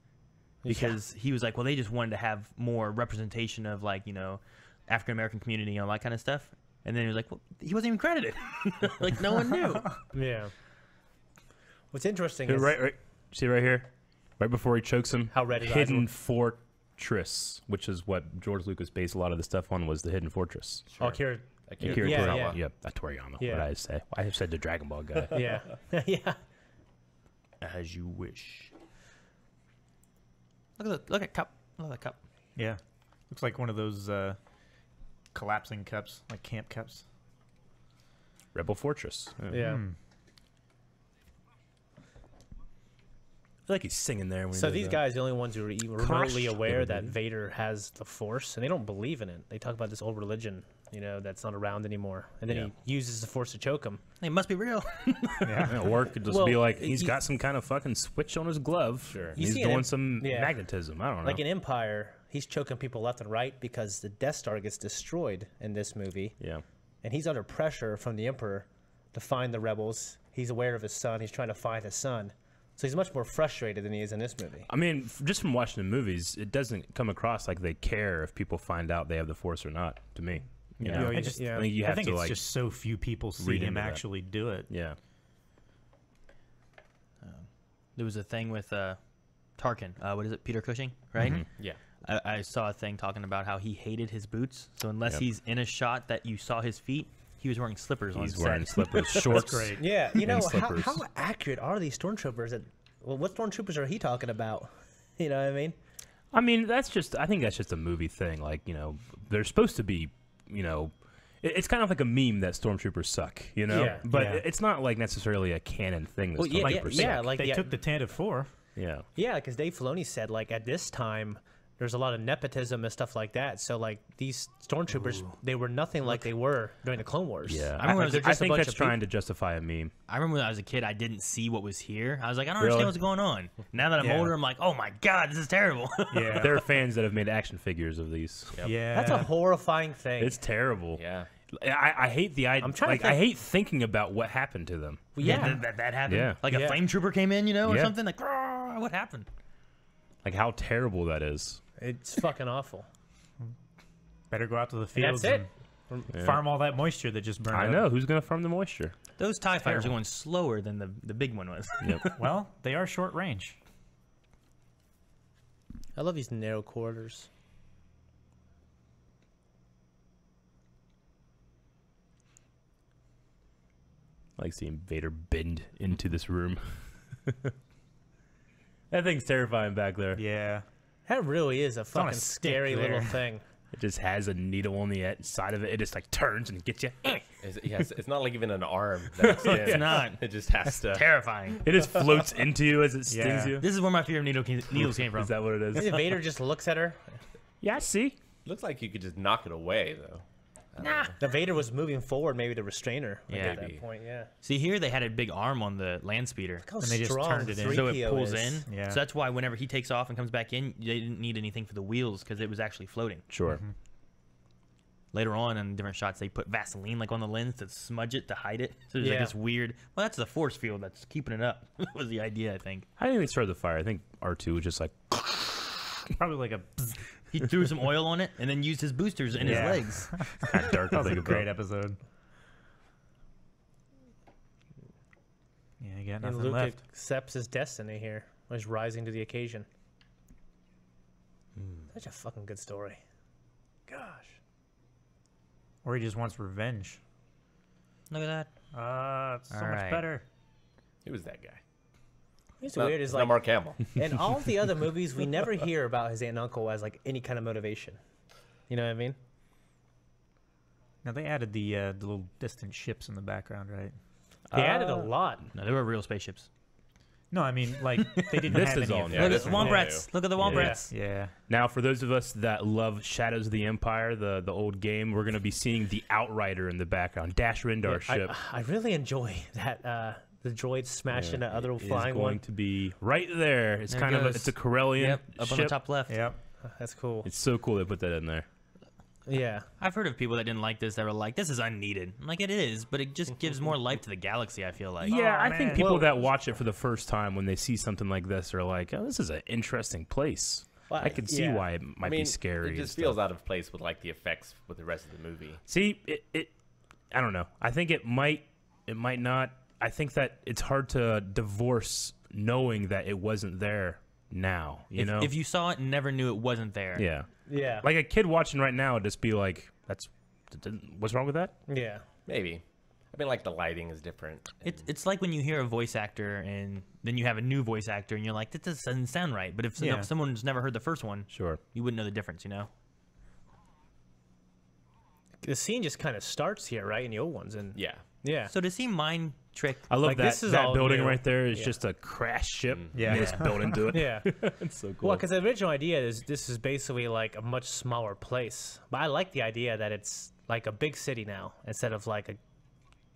because he was like, well, they just wanted to have more representation of like you know African American community and all that kind of stuff. And then he was like, well, he wasn't even credited. (laughs) like no one knew. (laughs) yeah. What's interesting Here, is right, right. See right here, right before he chokes him. How red his eyes Hidden. Fortress, which is what George Lucas based a lot of the stuff on, was the Hidden Fortress. oh, Kira. Akira Akira Yeah, Toriyama. yeah. yeah, uh, Toriyama. Yeah. What did I say? I have said the Dragon Ball guy. (laughs) Yeah. (laughs) yeah. As you wish. Look at the look at cup. Look at the cup. Yeah. Looks like one of those uh, collapsing cups, like camp cups. Rebel Fortress. Yeah. Yeah. Hmm. Feel like he's singing there. When he So these that. guys, the only ones who are even remotely Crush, aware that everybody. Vader has the Force, and they don't believe in it. They talk about this old religion, you know, that's not around anymore, and then Yeah. he uses the Force to choke him. It must be real. (laughs) Yeah, or it could just Well, be like y- he's you- got some kind of fucking switch on his glove. Sure. and He's see an doing im- some yeah. magnetism. I don't know. Like in Empire, he's choking people left and right because the Death Star gets destroyed in this movie, yeah. and he's under pressure from the Emperor to find the rebels. He's aware of his son. He's trying to find his son. So he's much more frustrated than he is in this movie. I mean, just from watching the movies, it doesn't come across like they care if people find out they have the Force or not. To me, you Yeah. know? I I just- yeah. I think you I think to it's like, just so few people see him into that. actually do it. yeah. There was a thing with uh, Tarkin. Uh, what is it? Peter Cushing, right? Yeah. I, I saw a thing talking about how he hated his boots. So unless Yep. he's in a shot that you saw his feet, he was wearing slippers on He's set. wearing (laughs) slippers, shorts. great. Yeah, you know how, how accurate are these stormtroopers? That well, what stormtroopers are he talking about? (laughs) You know what I mean? I mean, that's just. I think that's just a movie thing. Like you know, they're supposed to be. You know, it- it's kind of like a meme that stormtroopers suck. You know, Yeah, but yeah. it's not like necessarily a canon thing. That Well, yeah, yeah, stormtroopers yeah, like They yeah, took the Tantive 4. yeah. yeah, because Dave Filoni said like at this time there's a lot of nepotism and stuff like that. So like these stormtroopers, they were nothing like they were during the Clone Wars. Yeah, I remember I, as a- I just a think bunch that's of peop- trying to justify a meme. I remember when I was a kid, I didn't see what was here. I was like, I don't Really? understand what's going on. Now that I'm Yeah. older, I'm like, oh my god, this is terrible. (laughs) Yeah. There are fans that have made action figures of these. yeah. that's a horrifying thing. It's terrible. Yeah. I, I hate the idea. I'm trying to like, I hate thinking about what happened to them. Well, yeah, that, that, that happened. Yeah. Like a Yeah. flame trooper came in, you know, or Yeah. something. Like, what happened? Like how terrible that is. It's fucking awful. Better go out to the And fields that's it. and Yeah. Farm all that moisture that just burned. I up. know who's gonna farm the moisture. Those Tie fighters are going slower than the the big one was. Yep. (laughs) Well, they are short range. I love these narrow corridors. I like seeing Vader bend into this room. (laughs) that thing's terrifying back there. Yeah. That really is a on fucking stick scary little thing. It just has a needle on the ed- side of it. It just like turns and gets you. Is it- yes, it's not like even an arm. That (laughs) It's not. It just has to. Terrifying. (laughs) It just floats into you as it stings Yeah. you. This is where my fear of needle came, needles came from. (laughs) Is that what it is? Maybe? Vader just looks at her. yeah, I see. Looks like you could just knock it away though. I don't Nah. The Vader was moving forward, maybe to restrain her. like, Yeah. at Maybe. that point, yeah. See here, they had a big arm on the land speeder. Look how And they just turned it in. So it pulls is. in. Yeah. So that's why whenever he takes off and comes back in, they didn't need anything for the wheels because it was actually floating. Sure. Mm-hmm. Later on in different shots, they put Vaseline like on the lens to smudge it to hide it. So there's like this weird. Well, that's the force field that's keeping it up. (laughs) was the idea, I think. I didn't think they started the fire. I think R2 was just like, (laughs) Probably like a. He threw some oil on it and then used his boosters in Yeah. his legs. (laughs) kind of dark to That was a think great episode. Yeah, you got And nothing Luke left. accepts his destiny here. He's rising to the occasion. Hmm. Such a fucking good story. Gosh. Or he just wants revenge. Look at that. Uh, it's so All much right. better. He was that guy. It's Not- weird. Is it's not like Mark Hamill. (laughs) in all the other (laughs) movies, we never hear about his aunt and uncle as like any kind of motivation. You know what I mean? Now they added the uh, the little distant ships in the background, right? He added a Uh, lot. No, they were real spaceships. No, I mean like they didn't (laughs) This have is any all of new. that. Look this at is the all womp rats. Look at the Yeah. womp rats. Yeah. Now, for those of us that love Shadows of the Empire, the, the old game, we're going to be seeing the Outrider in the background dash into our I, ship. I really enjoy that. Uh, the droid smashing Yeah, that other it is flying going one. to be right there. It's There it kind of a, it's a Corellian Yep, up on the top left. Yep. That's cool. It's so cool they put that in there. Yeah. I've heard of people that didn't like this that were like, "This is unneeded." I'm like, it is, but it just gives more life to the galaxy. I feel like. yeah, Oh, I think people Well- that watch it for the first time when they see something like this are like, "Oh, this is an interesting place." Well, I can see yeah. why it might I mean, be scary. It and just stuff. feels out of place with like the effects with the rest of the movie. See, it, it I don't know. I think it might it might not. I think that it's hard to divorce knowing that it wasn't there now, you if, know? if you saw it and never knew it wasn't there. yeah. Yeah. Like a kid watching right now would just be like, that's what's wrong with that? yeah. Maybe. I mean, like the lighting is different. It's it's like when you hear a voice actor and then you have a new voice actor and you're like, this doesn't sound right. But if some- Yeah. someone's never heard the first one, Sure. you wouldn't know the difference, you know? The scene just kind of starts here, right? In the old ones, and Yeah. Yeah. So to see mind trick, I love Like, that this is that all building new. right there is Yeah. just a crash ship. Mm-hmm. Yeah. And they built into it. (laughs) yeah. (laughs) it's so cool. Well, because the original idea is this is basically like a much smaller place, but I like the idea that it's like a big city now instead of like a,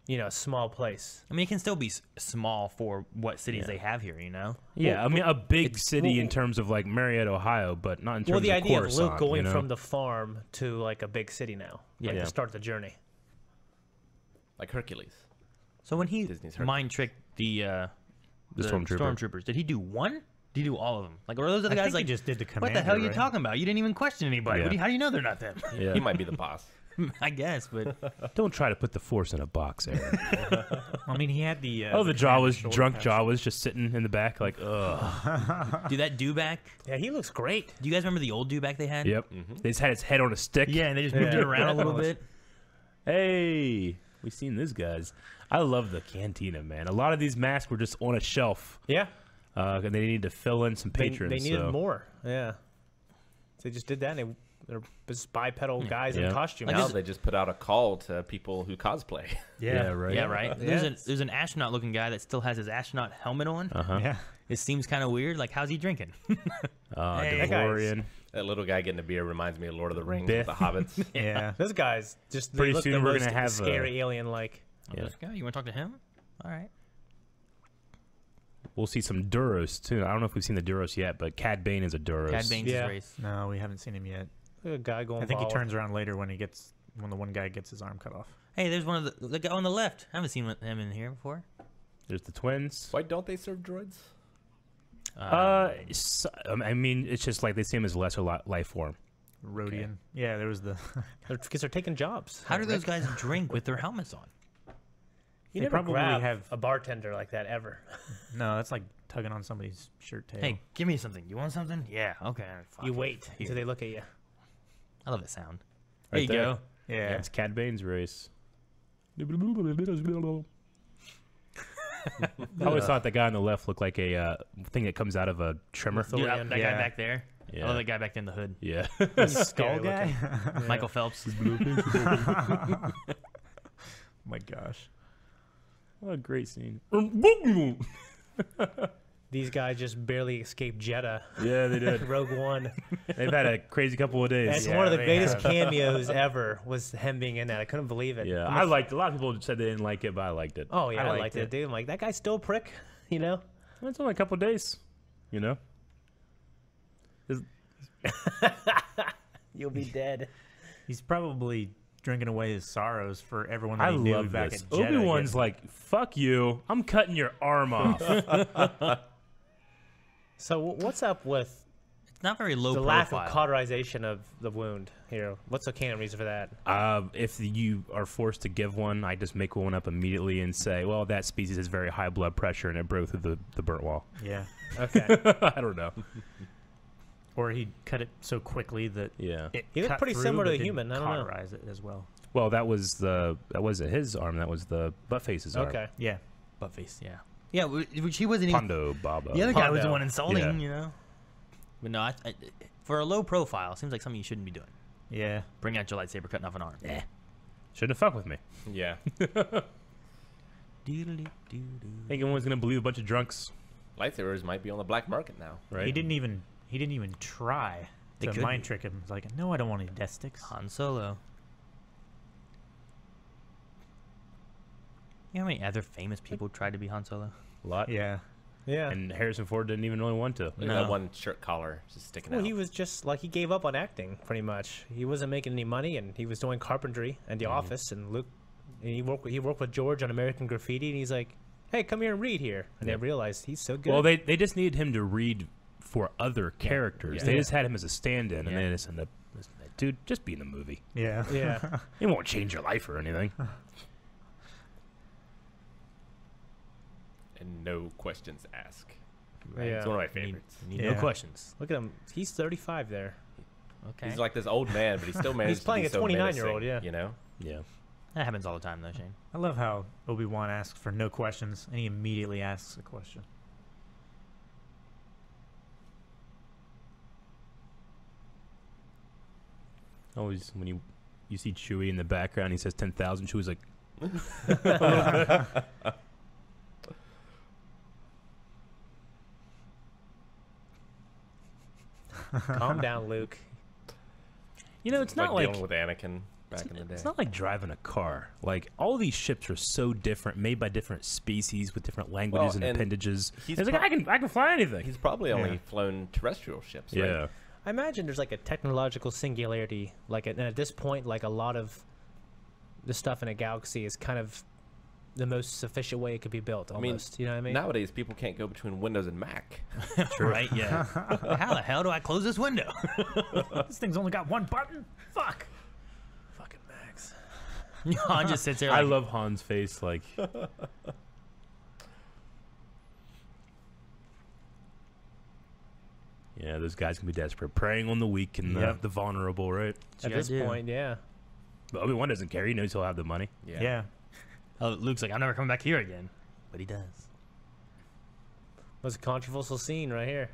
you know, a small place. I mean, it can still be s- small for what cities they have here, you know? yeah, I mean a big it's- city in terms of like Marietta, Ohio, but not in terms of Well, the of idea of Coruscant, Luke going you know? from the farm to like a big city now, like Yeah. to start the journey. Like Hercules. So when he Disney's Hercules. mind tricked the uh, The stormtrooper. stormtroopers, did he do one? Did he do all of them? Like, are those the I guys think like, just did the what the hell are you right? talking about? You didn't even question anybody. Yeah. Do you, how do you know they're not them? (laughs) yeah. He might be the boss. (laughs) I guess, but (laughs) Don't try to put the force in a box, Aaron. I mean, he had the. Uh, oh, the commander Jawas, shoulder drunk pads. Jawas, just sitting in the back, like, ugh. do that Dewback? Yeah, he looks great. Do you guys remember the old Dewback they had? Yep. They just had his head on a stick. Yeah, and they just moved it around a little bit. Hey, we seen these guys. I love the cantina, man. A lot of these masks were just on a shelf, Yeah, uh, and they need to fill in some patrons. they needed so. more. Yeah, they just did that. and they, They're just bipedal guys Yeah. in costume. Like now this- they just put out a call to people who cosplay. (laughs) Yeah, right. Yeah, right. There's, Yeah. an, there's an astronaut looking guy that still has his astronaut helmet on. Uh huh. Yeah. It seems kind of weird. Like, how's he drinking? (laughs) Uh, Hey. That DeLorean. That little guy getting a beer reminds me of Lord of the Rings with the hobbits. (laughs) Yeah. (laughs) Those guys just they Pretty look soon the we're most gonna have, scary alien like. Oh, Yeah. This guy, you want to talk to him? All right. We'll see some Duros too. I don't know if we've seen the Duros yet, but Cad Bane is a Duros. Cad Bane's Yeah. his race. No, we haven't seen him yet. A guy going. I think he turns around later when he gets when the one guy gets his arm cut off. Hey, there's one of the, the guy on the left. I haven't seen him in here before. There's the twins. Why don't they serve droids? Uh, s- um, I mean, it's just like they see him as a lesser life form. Rodian. Yeah, there was the. (laughs) Because they're taking jobs. How do those guys drink with their helmets on? You They never probably grab have- a bartender like that ever. (laughs) no, that's like tugging on somebody's shirt tail. Hey, give me something. You want something? Yeah. Okay. fine. You wait Here. until they look at you. I love that sound. Right there you there. go. yeah. Yeah, it's Cad Bane's race. (laughs) I always thought that guy on the left looked like a uh, thing that comes out of a trimmer. Dude, I- that guy back there. I Yeah. love that guy back there in the hood. Yeah. (laughs) skull Scary guy. Michael Phelps. (laughs) my gosh. what a great scene. These guys just barely escaped Jedha. Yeah, they did. (laughs) Rogue One. They've had a crazy couple of days. That's Yeah, one of the greatest have. (laughs) cameos ever. Was him being in that? I couldn't believe it. Yeah, I'm I like, liked. A lot of people said they didn't like it, but I liked it. Oh yeah, I, I liked, liked it, it. dude. I'm like, that guy's still a prick. You know. It's only a couple of days, you know. (laughs) You'll be dead. He's probably drinking away his sorrows for everyone that I he knew love back this. at Obi Wan's like, "Fuck you! I'm cutting your arm off." So what's up with It's not very low the profile. lack of cauterization of the wound here? What's the canon reason for that? uh, if you are forced to give one, I just make one up immediately and say, "Well, that species has very high blood pressure and it broke through the, the burnt wall." yeah. Okay. (laughs) I don't know. (laughs) Or he cut it so quickly that Yeah. it He looked pretty similar to a human, I don't know. Cauterize it as well. Well, that was the that wasn't his arm. That was the butt face's arm. okay. Yeah. butt face. Yeah. Yeah, which he wasn't even. Ponda Baba. The other guy was the Ponda. one insulting, Yeah. you know. But no, I, I, for a low profile, seems like something you shouldn't be doing. Yeah. Bring out your lightsaber, cutting off an arm. Yeah. Shouldn't have fucked with me. Yeah. (laughs) Think anyone's gonna believe a bunch of drunks, Lightsabers might be on the black market now. right? He didn't even he didn't even try They to could mind be. trick him. He's like, no, I don't want any death sticks. Han Solo. You know how many other famous people tried to be Han Solo? a lot. Yeah. Yeah. And Harrison Ford didn't even really want to. Look at No. that one shirt collar just sticking well, out. Well, he was just like he gave up on acting pretty much. He wasn't making any money, and he was doing carpentry and The mm-hmm. Office. And Luke, and he worked he worked with George on American Graffiti, and he's like, "Hey, come here and read here." And Yep. they realized he's so good. Well, they they just needed him to read for other characters. Yeah. They Yeah. just had him as a stand-in, and Yeah. then just ended up, dude, just be in the movie. Yeah. yeah. (laughs) It won't change your life or anything. (laughs) and no questions asked. Yeah. It's one of my favorites. need Yeah. no questions. Look at him. He's 35 there. Okay. He's like this old man, but he still (laughs) manages playing to a be so 29-year-old, yeah. You know? Yeah. that happens all the time, though, Shane. I love how Obi Wan asks for no questions and he immediately asks a question. Always when you you see Chewie in the background, he says ten thousand. Chewie's like, (laughs) (laughs) Calm down, Luke. you know, it's not like, dealing with Anakin back in the day. it's not like driving a car. Like all these ships are so different, made by different species with different languages Well, and, and appendages. he's It's like I can I can fly anything. He's probably only Yeah. flown terrestrial ships, right? yeah. I imagine there's like a technological singularity. Like, and at this point, like a lot of the stuff in a galaxy is kind of the most sufficient way it could be built. I mean, Almost, you know what I mean? Nowadays, people can't go between Windows and Mac. (laughs) Right? Yeah. (laughs) How the hell do I close this window? (laughs) this thing's only got one button. Fuck. Fucking Macs. Han just sits there. I love Han's face. Like, yeah, those guys can be desperate, preying on the weak and the, Yep. the vulnerable, right? At gotta this do. point, yeah. But Obi Wan doesn't care. He knows he'll have the money. Yeah. Yeah. Oh, Luke's like, I'm never coming back here again. But he does. was a controversial scene right here.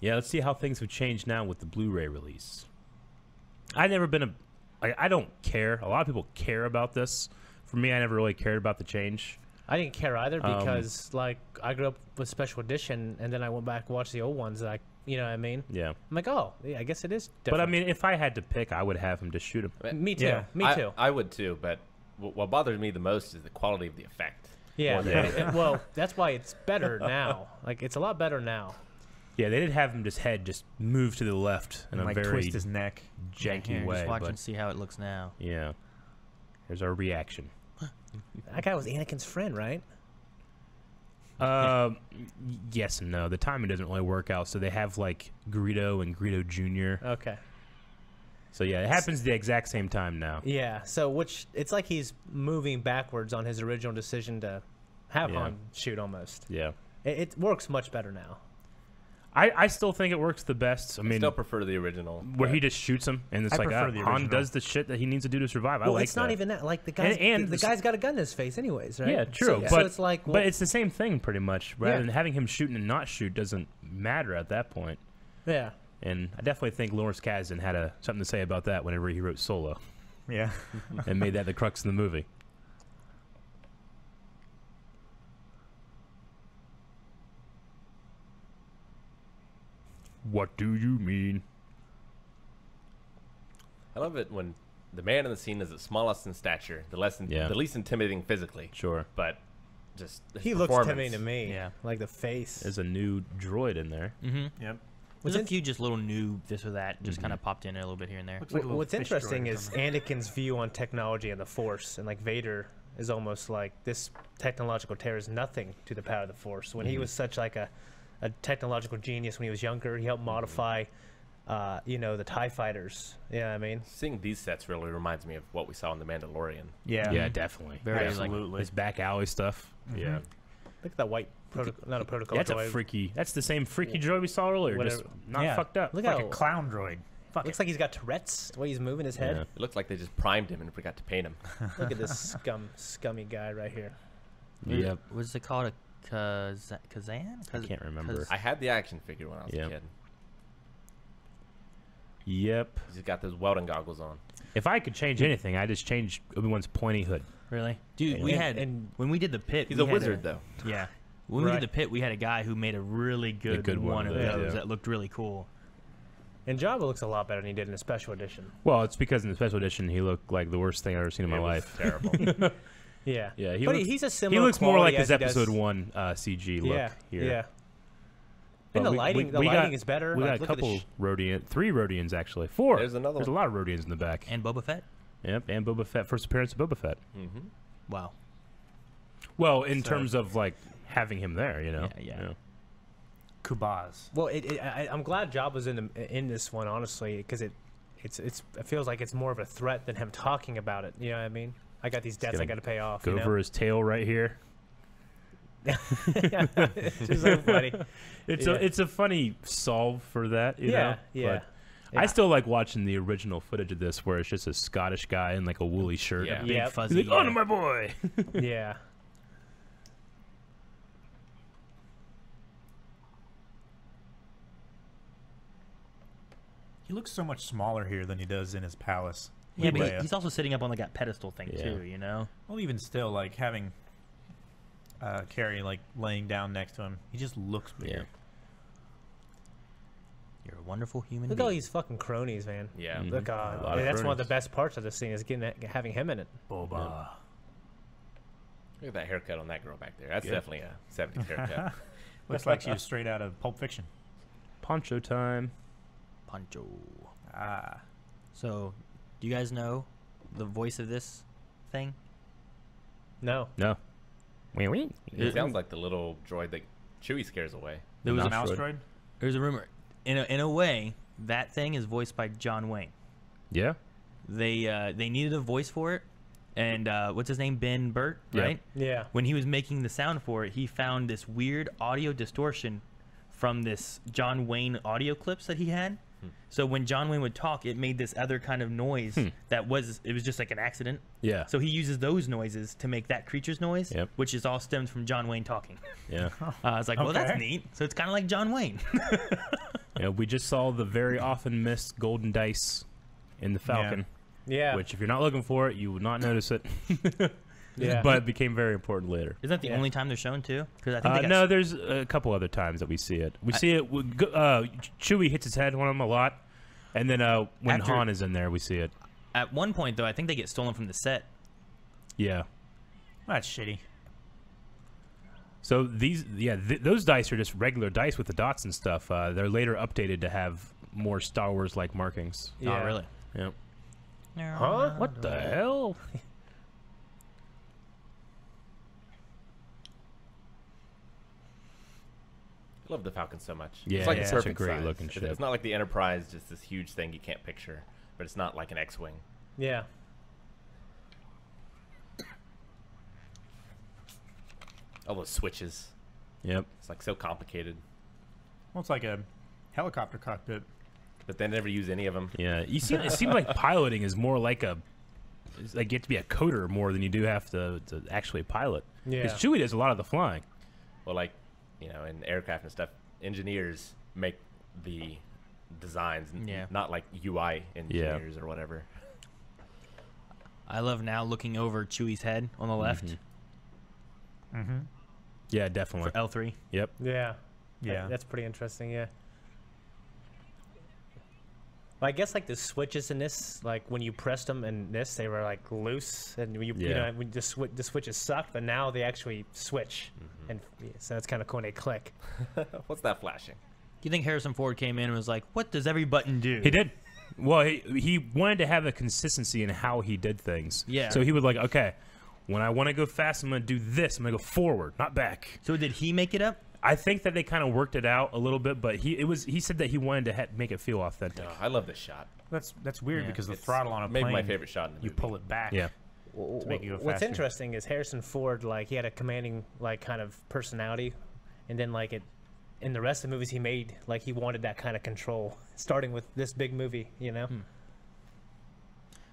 Yeah, let's see how things have changed now with the Blu-ray release. I've never been a, I, I don't care. A lot of people care about this. For me, I never really cared about the change. I didn't care either Um, because, like, I grew up with special edition, and then I went back and watched the old ones. Like, you know what I mean? Yeah, I'm like, oh, yeah, I guess it is. Different. but I mean, if I had to pick, I would have him just shoot him. me too. Yeah. Me too. I would too, but wh- what bothers me the most is the quality of the effect. yeah. Yeah. (laughs) well, that's why it's better now. Like, it's a lot better now. Yeah, they did have him just head just move to the left in And a like very twist his neck. janky Here, way. Just watch but and see how it looks now. yeah, here's our reaction. That guy was Anakin's friend, right? (laughs) Um, y- yes and no. The timing doesn't really work out. So they have like Greedo and Greedo Jr. Okay. So yeah, it happens the exact same time now. Yeah. So which it's like he's moving backwards on his original decision to have Yeah. Han shoot almost. Yeah. It, it works much better now. I, I still think it works the best. I I mean, still prefer the original. where he just shoots him and it's I like prefer uh, Han does the shit that he needs to do to survive. I like that. well, like it's not that. even that. Like the guy, and the, the guy's got a gun in his face, anyways, right? Yeah, true. So, but so it's like, well, but it's the same thing pretty much. Rather Yeah. than having him shoot and not shoot doesn't matter at that point. yeah. And I definitely think Lawrence Kasdan had a, something to say about that whenever he wrote Solo Yeah. (laughs) and made that the crux of the movie. What do you mean? I love it when the man in the scene is the smallest in stature, the less, in, Yeah. the least intimidating physically, Sure. but just He looks intimidating to me. Yeah. Like the face. There's a new droid in there. Mm-hmm. Yep. There's What's a few just little new this or that just Mhm. kind of popped in a little bit here and there. Looks like a What's interesting is something. Anakin's view on technology and the Force, and like Vader is almost like this technological terror is nothing to the power of the Force. When he Mhm. was such like a, a technological genius when he was younger, he helped modify, uh, you know, the Tie fighters. Yeah, I mean? Seeing these sets really reminds me of what we saw in The Mandalorian. Yeah. Yeah, definitely. Very, yeah. like, Absolutely. His back alley stuff. Yeah. Look at that white protocol, not a protocol. That's a freaky. That's the same freaky droid we saw earlier. Just not Yeah. fucked up. Look like how a clown droid. Fuck looks it. like he's got Tourette's. The way he's moving his head. Yeah. It looked like they just primed him and forgot to paint him. (laughs) Look at this scum, scummy guy right here. Yep. Was it called a Kaz- Kazan? I can't remember. Kaz- I had the action figure when I was Yeah. a kid. Yep. He's got those welding goggles on. If I could change anything, I just change Obi Wan's pointy hood. Really? Dude, we had and- when we did the pit. He's a had wizard, though. Yeah. When we Right. did the pit, we had a guy who made a really good, good one one of of those, those yeah. that looked really cool. And Jabba looks a lot better than he did in the special edition. Well, it's because in the special edition he looked like the worst thing I've ever seen in my It was life. terrible. (laughs) Yeah. Yeah, he but looks- he's a similar. He looks more like his as he does- episode one uh, CG look Yeah. here. Yeah. But And the we- lighting, we- the we lighting got- is better. We like, got a look at the couple sh- Rodian, three Rodians actually, four. There's another There's a lot of Rodians in the back. And Boba Fett. Yep, and Boba Fett, first appearance of Boba Fett. hmm Wow. Well, in So- terms of like having him there, you know. Yeah, yeah. Kubaz. Well, it, it, I, I'm glad Jabba's in the, in this one, honestly, because it, it's it's it feels like it's more of a threat than him talking about it. You know what I mean? I got these debts I got to pay off. Go you know? over his tail right here. (laughs) it's so funny. (laughs) It's Yeah. a it's a funny solve for that. You yeah, know? yeah. But I still like watching the original footage of this, where it's just a Scottish guy in like a woolly shirt. Yeah. Big Yep. fuzzy. He's like, "Oh, no, my boy." (laughs) yeah. He looks so much smaller here than he does in his palace. yeah, but he- he's also sitting up on like that pedestal thing Yeah. too. You know. Well, even still, like having uh, Carrie like laying down next to him, he just looks bigger. You're a wonderful human Look at all these fucking cronies, man. Yeah. Mhm. Look, uh, A lot of that's one of the best parts of this scene is getting that, having him in it. Boba. Look at that haircut on that girl back there. That's Yeah. definitely a 70s (laughs) haircut. Looks like she was straight out of Pulp Fiction. Poncho time. Pancho. Ah. So, do you guys know the voice of this thing? No. No. Wee wee. it sounds like the little droid that Chewie scares away. There was The a, mouse droid. droid. there's a rumor. In a, in a way, that thing is voiced by John Wayne. Yeah. They uh, they needed a voice for it, and uh, what's his name? Ben Burtt, Yeah. right? Yeah. When he was making the sound for it, he found this weird audio distortion from this John Wayne audio clips that he had. So when John Wayne would talk, it made this other kind of noise Hmm. that was it was just like an accident. Yeah. So he uses those noises to make that creature's noise, Yep. which is all stemmed from John Wayne talking. Yeah. (laughs) Uh, I was like, well, that's neat. So it's kind of like John Wayne. (laughs) yeah. We just saw the very often missed golden dice in the Falcon, Yeah. which if you're not looking for it, you would not notice it. (laughs) yeah. but it became very important later. Isn't that the Yeah. only time they're shown too? Because I think Uh, they got no, there's a couple other times that we see it. We I- see it. with go- Uh, Chewie hits his head on him a lot, and then uh, when After- Han is in there, we see it. at one point though. I think they get stolen from the set. Yeah. That's shitty. So these, yeah, th- those dice are just regular dice with the dots and stuff. Uh, they're later updated to have more Star Wars-like markings. Yeah. Oh, really? Yep. Huh? What the hell? (laughs) I love the Falcon so much. Yeah, it's like yeah, the such a perfect great size. looking It's- ship. It's not like the Enterprise, just this huge thing you can't picture. But it's not like an X-wing. Yeah. All those switches. Yep. It's like so complicated. Well, it's like a helicopter cockpit. But they never use any of them. Yeah. You seem it seems like piloting is more like a it's like you have to be a coder more than you do have to, to actually pilot. Yeah. Because Chewie does a lot of the flying. Well, like, you know, in aircraft and stuff, engineers make the designs, Yeah. not like UI engineers or whatever. I love now looking over Chewie's head on the left Mhm. Mm-hmm. Yeah, definitely. for L3. Yep. Yeah. Yeah. That's pretty interesting, yeah. Well, I guess like the switches in this, like when you pressed them in this, they were like loose, and you, you know when the, swi- the switches sucked, but now they actually switch, mm-hmm. and so that's kind of cool when they click. (laughs) What's that flashing? Do you think Harrison Ford came in and was like, "What does every button do?" He did. Well, he, he wanted to have a consistency in how he did things. Yeah. So he was like, okay, when I want to go fast, I'm going to do this. I'm going to go forward, not back. So did he make it up? I think that they kind of worked it out a little bit, but he it was he said that he wanted to ha- make it feel authentic. Oh, I love this shot. That's that's weird Yeah. because the throttle on a maybe plane, my favorite shot in the you movie. pull it back. Yeah. To make it go What's interesting is Harrison Ford, like he had a commanding like kind of personality, and then like it, in the rest of the movies he made, like he wanted that kind of control, starting with this big movie, you know.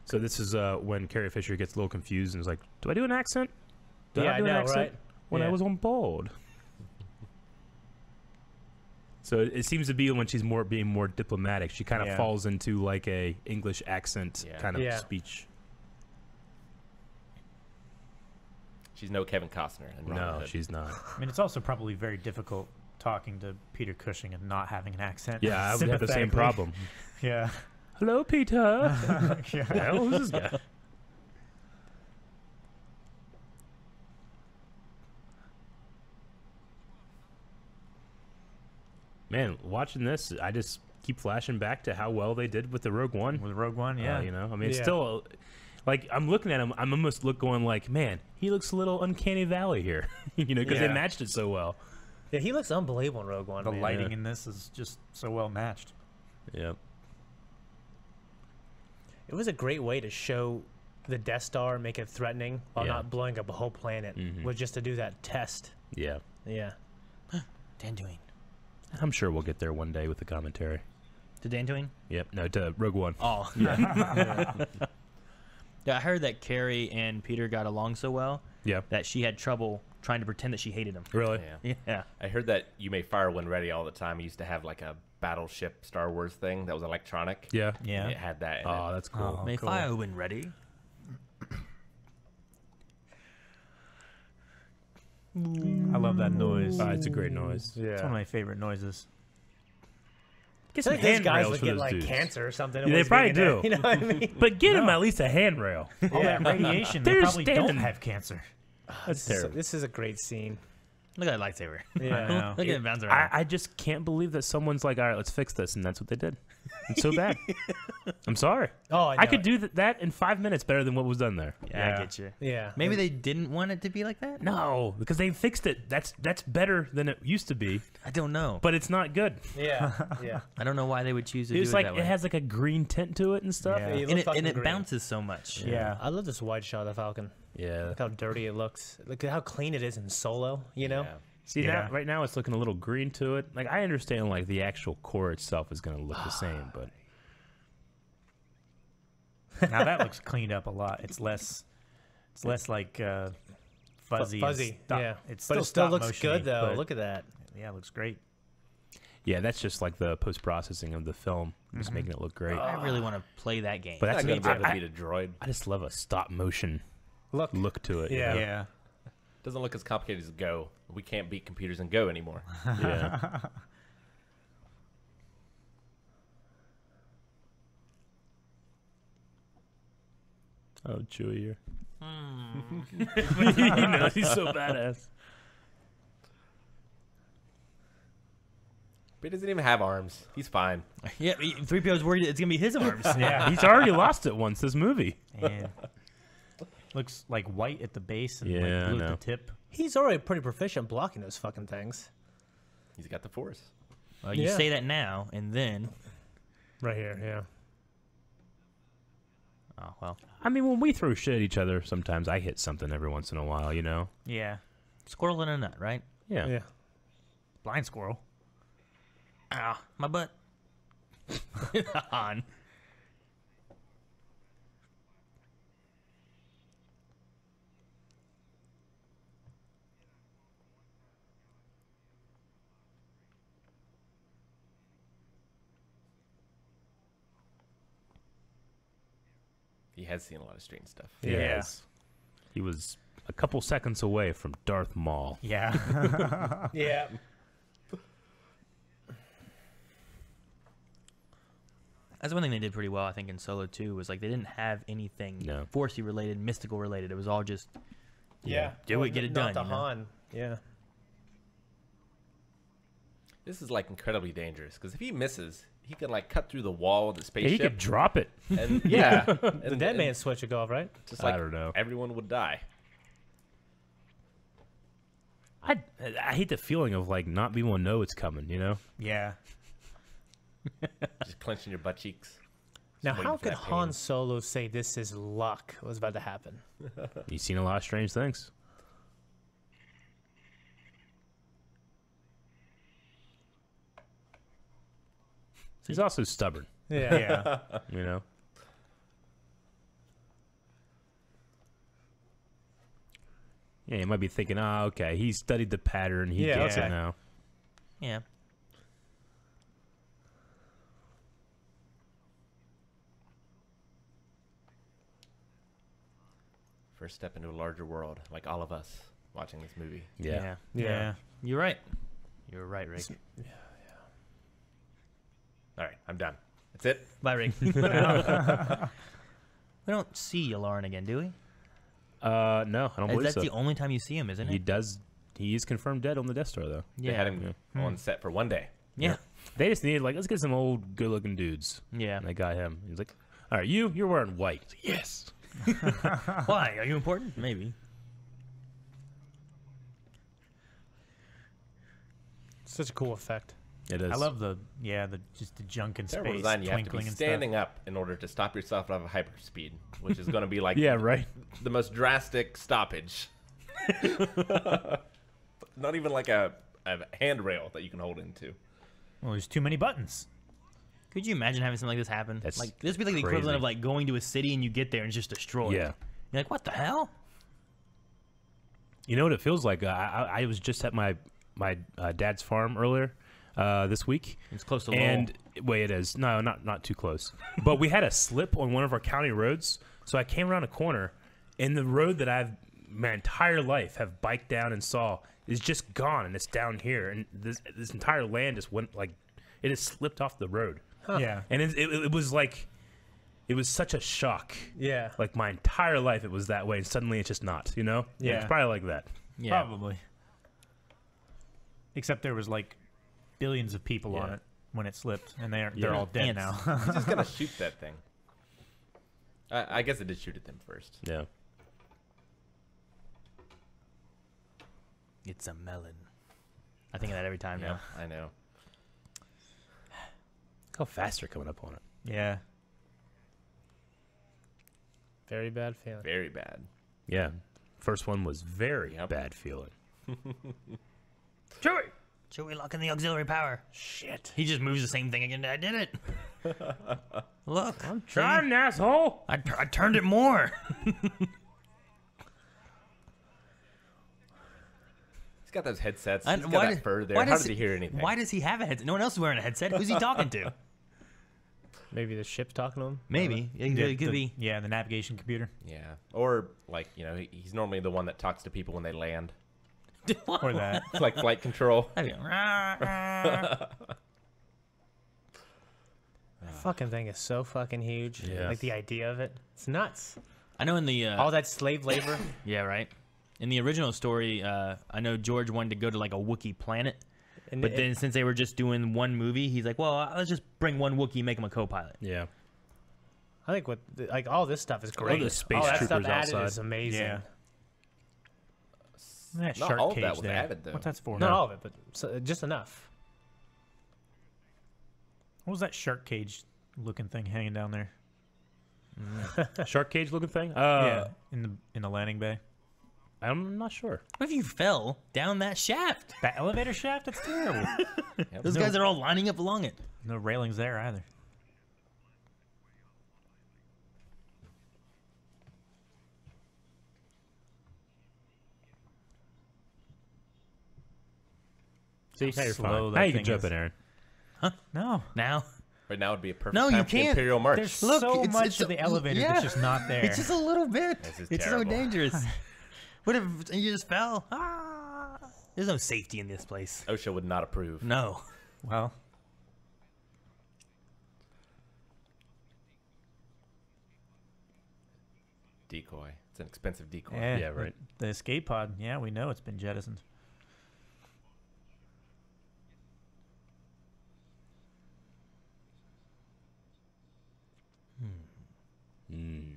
So this is uh, when Carrie Fisher gets a little confused and is like, "Do I do an accent? Did Yeah, I I do an accent right? when I was on board?" So it, it seems to be when she's more being more diplomatic, she kind of Yeah. falls into like a English accent Yeah. kind of Yeah. speech. She's no Kevin Costner. In No, Hood. she's not. I mean, it's also probably very difficult talking to Peter Cushing and not having an accent. Yeah, I would have the same problem. (laughs) Yeah. Hello, Peter. (laughs) yeah. Hell, who's this guy? Man, watching this, I just keep flashing back to how well they did with the Rogue One. With Rogue One, Uh, yeah. you know, I mean, it's Yeah. still like I'm looking at him. I'm almost look going like, man, he looks a little uncanny valley here, (laughs) you know, because they matched it so well. Yeah, he looks unbelievable in Rogue One. the man. lighting yeah. in this is just so well matched. Yep. It was a great way to show the Death Star, make it threatening while Yeah. not blowing up a whole planet. Mhm. Was just to do that test. Yeah. Yeah. (gasps) Dantooine. I'm sure we'll get there one day with the commentary. To Dantooine? Yep. No, to Rogue One. Oh, (laughs) yeah. yeah. I heard that Carrie and Peter got along so well Yeah. that she had trouble trying to pretend that she hated him. Really? Yeah. Yeah. I heard that you may fire when ready all the time. He used to have like a battleship Star Wars thing that was electronic. Yeah. Yeah. It had that. In Oh, it. that's cool. Oh. May cool. fire when ready. I love that noise. Uh, it's a great noise. Yeah. It's one of my favorite noises. Get I some think these guys handrails would for get those like dudes. cancer or something. Yeah, they probably do. there, (laughs) You know what I mean? (laughs) But get him No. at least a handrail. All that radiation, they They're probably don't have cancer. That's So terrible. this is a great scene. Look at that lightsaber. Yeah. know. (laughs) Look at it bounce I, around. I just can't believe that someone's like, all right, let's fix this, and that's what they did. It's so bad. (laughs) I'm sorry. Oh, I, I, could do th- that in five minutes better than what was done there. yeah, I get you. Yeah. Maybe they didn't want it to be like that. No, because they fixed it. That's that's better than it used to be, I don't know. but it's not good. Yeah. Yeah. (laughs) I don't know why they would choose to It's do like it that it has like a green tint to it and stuff. Yeah. It and it, fucking and it green. bounces so much. Yeah. I love this wide shot of the Falcon. Yeah. Look how dirty it looks. Look at how clean it is in Solo. You know. Yeah. See Yeah. now, right now it's looking a little green to it. Like I understand, like the actual core itself is going to look the same, but now that looks cleaned up a lot. It's less, it's less like uh, fuzzy. and Fuzzy. stop- Yeah. It's but still it still looks good though. Look at that. yeah, it looks great. yeah, that's just like the post processing of the film, just making it look great. I really want to play that game. But that's Not that's gonna be able to I, beat a droid. I just love a stop motion Look. look to it. you Yeah. know? Yeah. Doesn't look as complicated as Go. We can't beat computers in Go anymore. (laughs) yeah. Oh, Chewie here. he knows he's so badass. But he doesn't even have arms. He's fine. yeah, three PO's worried it's gonna be his arms. Yeah. He's already lost it once this movie. and looks like white at the base and Yeah, like blue know. at the tip. He's already pretty proficient blocking those fucking things. He's got the force. Well, you Yeah. say that now, and then. Right here, yeah. Oh well. I mean, when we throw shit at each other, sometimes I hit something every once in a while, you know? Yeah. Squirrel in a nut, right? Yeah. Yeah. Blind squirrel. Ow, my butt. (laughs) On. He has seen a lot of strange stuff. He Yeah. has. He was a couple seconds away from Darth Maul. Yeah. (laughs) (laughs) Yeah. That's one thing they did pretty well, I think, in Solo 2 was like they didn't have anything No. forcey related, mystical related. It was all just Yeah. Do it, get it not done, the you know? Han. Yeah. This is like incredibly dangerous because if he misses, he can like cut through the wall of the Yeah, he could drop it. and (laughs) yeah, (laughs) and, The dead and man switch would go off, right? Just I like don't know. everyone would die. I, I hate the feeling of like not being able to know it's coming, you know? yeah. Just clenching your butt cheeks. Now, waiting how for could that pain. Han Solo say this is luck was about to happen? (laughs) You've seen a lot of strange things. He's also stubborn, Yeah. (laughs) Yeah. you know? Yeah, you might be thinking, oh, okay, he studied the pattern. He Yeah, gets okay. it now. yeah. First step into a larger world, like all of us watching this movie. Yeah. Yeah. Yeah. You're right. You're right, Rick. All right, I'm done. That's it. Bye, Rick. (laughs) we don't see Yularen again, do we? Uh, no, I don't believe That's so. the only time you see him, isn't he it? does. He is confirmed dead on the Death Star, though. Yeah. They had him on set for one day. Yeah. They just needed like, let's get some old, good-looking dudes. Yeah. And they got him. He's like, all right, you, you're wearing white. He's like, yes. (laughs) Why? Are you important? Maybe. Such a cool effect. It is. I love the yeah the just the junk in Terrible space design. You have to twinkling be and standing up in order to stop yourself out of hyperspeed, which is going to be like (laughs) Yeah, right. the most drastic stoppage. (laughs) Not even like a, a handrail that you can hold into. stuff. Well, there's too many buttons. Could you imagine having something like this happen? That's like this would be like the crazy. equivalent of like going to a city and you get there and it's just destroyed. Yeah. You're like, what the hell? You know what it feels like? Uh, I, I was just at my my uh, dad's farm earlier uh, this week, It's close to and wait, it is no, not not too close. (laughs) but we had a slip on one of our county roads, so I came around a corner, and the road that I've my entire life have biked down and saw is just gone, and it's down here, and this this entire land just went like it just slipped off the road, Yeah. and it, it, it was like it was such a shock. Yeah. Like my entire life, it was that way, and suddenly it's just not. You know? Yeah. It's probably like that. Yeah. Probably. Except there was like billions of people on Yeah. it when it slipped, and they're Yeah. they're all dead Ants. now. (laughs) He's just going (laughs) to shoot that thing. I, I guess it did shoot at them first. Yeah. It's a melon. I think of that every time Yeah, now. I know. Look how fast they're coming up on it. yeah. Very bad feeling. Very bad. Yeah. First one was very Yep. bad feeling. (laughs) Chewie! we lock in the auxiliary power. Shit. He just moves the same thing again. I did it. (laughs) Look. I'm Trying, asshole. I, I turned it more. (laughs) He's got those headsets. I- He's got that do- fur there. why How does did he hear anything? Why does he have a headset? No one else is wearing a headset. Who's he (laughs) talking to? Maybe the ship's talking to him. Maybe. Uh, it, it could the- be. Yeah, the navigation computer. Yeah. Or, like, you know, he- he's normally the one that talks to people when they land. Or (laughs) that. It's like flight control. (laughs) I'd be, "Rah, rah." (laughs) That fucking thing is so fucking huge. Yeah. Like the idea of it. It's nuts. I know in the uh, All that slave labor. (coughs) yeah right. In the original story, uh, I know George wanted to go to like a Wookiee planet, And but it- then since they were just doing one movie, he's like, well, let's just bring one Wookiee, make him a co-pilot. Yeah. I think what like all this stuff is great. All the space all that stuff troopers added outside. is amazing. Yeah. That Not all of that was there. avid, though. What's that for? Not no. all of it, but uh, just enough. What was that shark cage looking thing hanging down there? Mm. Shark cage looking thing? (laughs) Uh, yeah, in the in the landing bay. I'm not sure. What if you fell down that shaft? That elevator shaft? That's terrible. (laughs) Those no, guys are all lining up along it. No railings there either. See, How now you're slow fine. that Now you can jump is. in, Aaron. Huh? No. Now, Right now would be a perfect No, you time for the can't. Imperial March. There's Look, so it's- much it's of a- the elevator yeah. that's just not (laughs) there. it's just a little bit. This is it's terrible. so dangerous. (laughs) what if you just fell? Ah, there's no safety in this place. OSHA would not approve. No. well, Decoy. It's an expensive decoy. yeah, Yeah, right. The escape pod. Yeah, we know it's been jettisoned. Mm.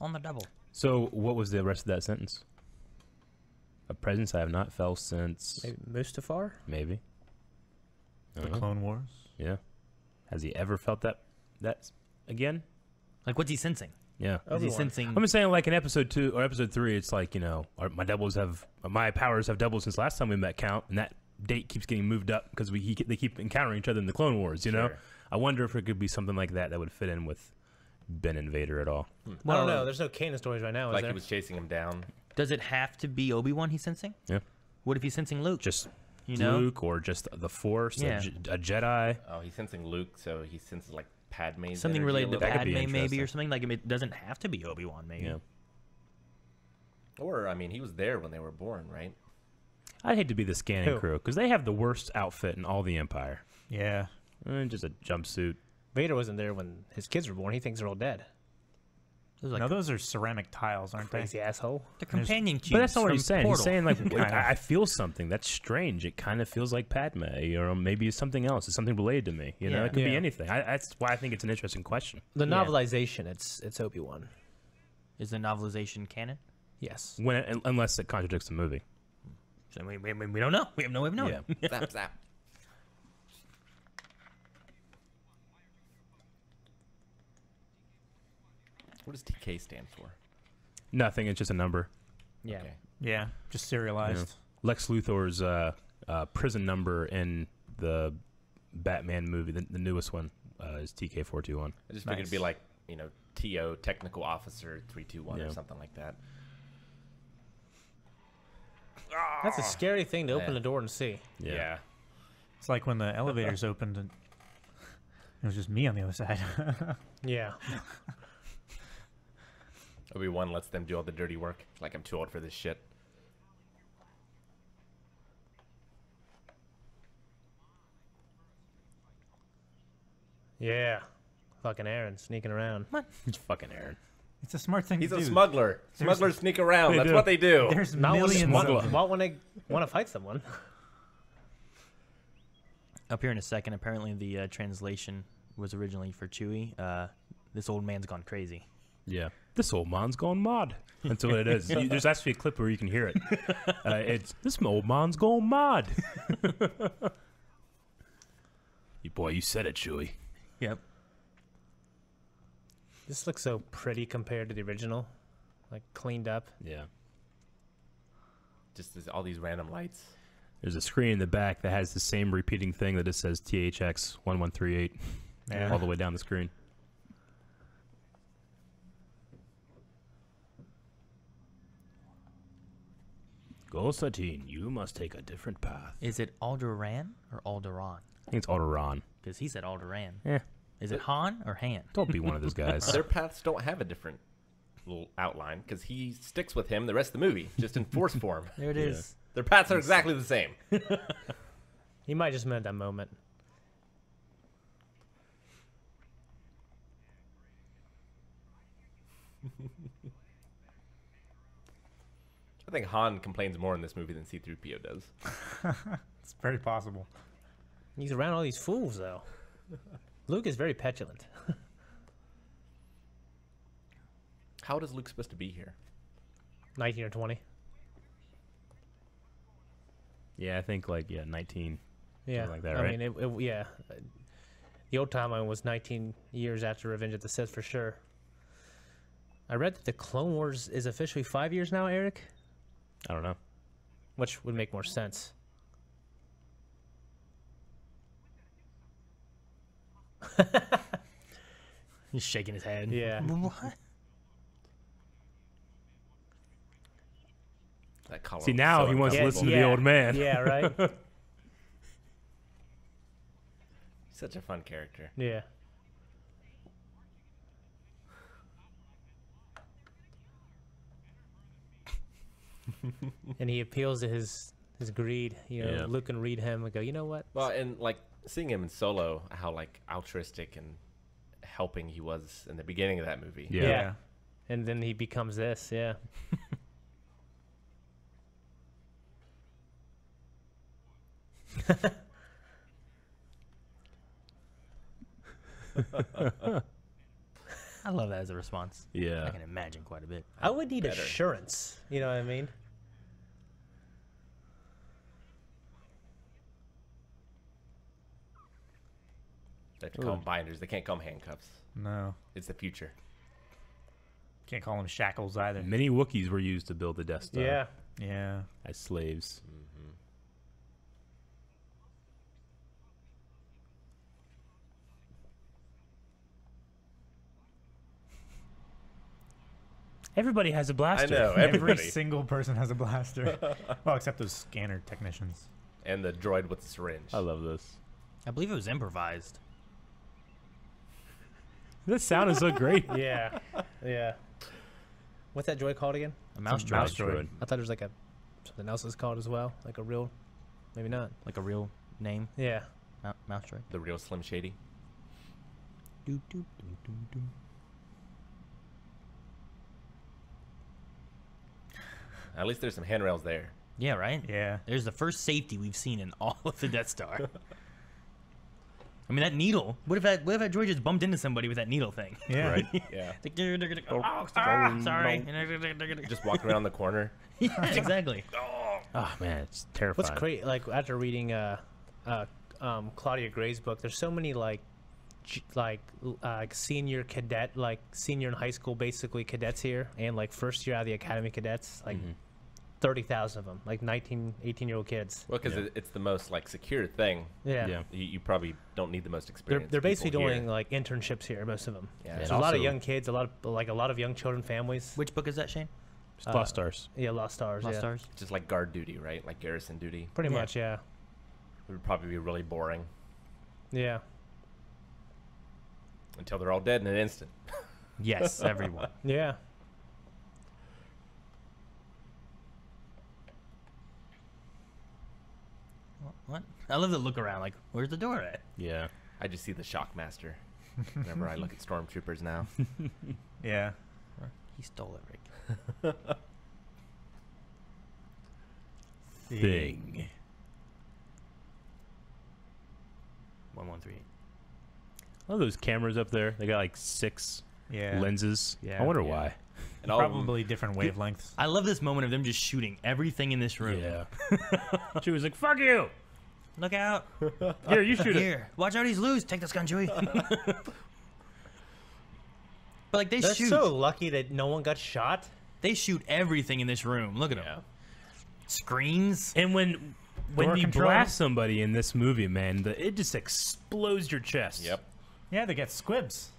On the double. So, what was the rest of that sentence? A presence I have not felt since Maybe Mustafar? maybe. The know. Clone Wars. Yeah. Has he ever felt that that again? Like, what's he sensing? Yeah. Is he sensing? I'm just saying, like in episode two or episode three, it's like you know, my doubles have my powers have doubled since last time we met. Count, and that date keeps getting moved up because we he, they keep encountering each other in the Clone Wars. You know, Sure. I wonder if it could be something like that that would fit in with Ben Invader at all. Hmm. I Well, don't know. Um, There's no canon stories right now, is Like there? he was chasing him down. Does it have to be Obi Wan he's sensing? Yeah. What if he's sensing Luke? Just you know, Luke or just the Force, Yeah. a, Je- a Jedi. Oh, he's sensing Luke, so he senses like Padme's something related to little That could Padme maybe or something. Like it doesn't have to be Obi Wan maybe. Yeah. Or I mean, he was there when they were born, right? I'd hate to be the scanning Who? crew because they have the worst outfit in all the Empire. Yeah. Eh, just a jumpsuit. Vader wasn't there when his kids were born. He thinks they're all dead. Those like now those are ceramic tiles, aren't they? Crazy asshole. the companion cubes. But that's not what from he's saying. Portal. He's saying like, like. I I feel something that's strange. It kind of feels like Padme, or maybe it's something else. It's something related to me. You know, it could be anything. I, that's why I think it's an interesting question. The Yeah. novelization, it's it's Obi Wan. is the novelization canon. Yes. When un- unless it contradicts the movie. So we, we, we don't know. We have no way of knowing. Yeah. (laughs) zap zap. What does TK stand for? Nothing. It's just a number. Yeah. Okay. Yeah, just serialized. Lex Luthor's uh, uh, prison number in the Batman movie, the, the newest one, uh, is TK four two one. I just figured it'd be like you know TO Technical Officer three two one or something like that. That's a scary thing to open Yeah. the door and see. Yeah. It's like when the elevators opened and (laughs) it was just me on the other side. (laughs) Yeah. (laughs) Obi Wan lets them do all the dirty work. Like I'm too old for this shit. Yeah. Fucking Aaron sneaking around. It's (laughs) fucking Aaron. it's a smart thing He's to do. He's a do. smuggler. Smugglers sneak around. They That's do. what they do. There's Not when they millions want, of them. not when they want to fight someone. (laughs) Up here in a second. Apparently, the uh, translation was originally for Chewie. Uh, this old man's gone crazy. Yeah. This old man's gone mod. That's what it is. You, there's (laughs) actually a clip where you can hear it. Uh, it's this old man's gone mod. (laughs) you boy, you said it, Chewie. Yep. This looks so pretty compared to the original. Like cleaned up. Yeah. Just this, all these random lights. There's a screen in the back that has the same repeating thing that just says THX one one three eight all the way down the screen. Go Satine, you must take a different path. Is it Alderaan or Alderaan? I think it's Alderaan. Because he said Alderaan. Yeah. Is it Han or Han? don't be one of those guys. (laughs) Their paths don't have a different little outline because he sticks with him the rest of the movie, just in force (laughs) form. There it is. Yeah. Their paths are exactly the same. (laughs) He might just meant that moment. I think Han complains more in this movie than C-3PO does. (laughs) It's very possible. He's around all these fools though. Luke is very petulant. (laughs) How does Luke supposed to be here? 19 or 20. yeah, I think like yeah, 19, Yeah, like that, I mean, it, it, yeah. The old timeline was 19 years after Revenge of the Sith for sure. I read that the Clone Wars is officially five years now, Eric, I don't know. which would make more sense. (laughs) He's shaking his head. Yeah. (laughs) What? That color See now so he wants to Yeah, listen to the old man. Yeah, right. (laughs) Such a fun character. yeah. And he appeals to his his greed. You know, Yeah. Luke can read him and go, you know what? Well, and like seeing him in Solo, how like altruistic and helping he was in the beginning of that movie. Yeah. Yeah. And then he becomes this. Yeah. (laughs) I love that as a response. Yeah. I can imagine quite a bit. I would need Better. assurance. You know what I mean? They have to call them binders. They can't call them handcuffs. No, It's the future. can't call them shackles either. Many Wookiees were used to build the Death Star Yeah. Yeah. as slaves. Mm-hmm. Everybody has a blaster. I know Every (laughs) single person has a blaster. (laughs) well, except those scanner technicians. and the droid with the syringe. I love this. I believe it was improvised. This sound is so great. (laughs) Yeah. yeah. What's that joy called again? A mouse droid. mouse droid. I thought it was like a something else is called as well, like a real, maybe not. Like a real name. Yeah. Mou- Mouse droid. The real Slim Shady. Doo, doo, doo, doo, doo. At least there's some handrails there. Yeah, right? Yeah. There's the first safety we've seen in all of the Death Star. (laughs) I mean, that needle. What if that? What if that droid just bumped into somebody with that needle thing? (laughs) Yeah. Right. (laughs) Yeah. oh, sorry. sorry. (laughs) Just walk around the corner. yeah, exactly. Oh man, it's terrifying. What's great, like after reading uh, uh, um, Claudia Gray's book, there's so many like, j- like, uh, like senior cadet, like senior in high school, basically cadets here, and like first year out of the academy cadets, like Mm-hmm. Thirty thousand of them, like 19, 18 year old kids. Well, because Yeah. it's the most like secure thing. Yeah. Yeah. You, you probably don't need the most They're, experience. they're basically doing like internships here, most of them. Yeah. And So a lot of young kids, a lot of like a lot of young children, families. Which book is that, Shane? It's Lost Stars. Uh, yeah, Lost Stars. Lost yeah. Stars. just like guard duty, right? Like garrison duty. Pretty Yeah. much, yeah. It would probably be really boring Yeah. until they're all dead in an instant. (laughs) Yes, everyone. (laughs) Yeah. What? I love the look around. Like, where's the door at? Yeah. I just see the Shockmaster whenever I look at stormtroopers now. (laughs) Yeah. He stole it, Rick. Thing. One one three eight. All those cameras up there, they got like six Yeah. lenses. Yeah. I wonder Yeah. why. And all of 'em- Probably different wavelengths. I love this moment of them just shooting everything in this room. Yeah. (laughs) she was like, "Fuck you! Look out! (laughs) Here, you shoot it." Here, watch out! He's loose. Take this gun, Chewie. (laughs) but like they They're shoot, so lucky that no one got shot. they shoot everything in this room. Look at them. Yeah. Screens. And when when Door you control. blast somebody in this movie, man, the, it just explodes your chest. Yep. Yeah, they get squibs.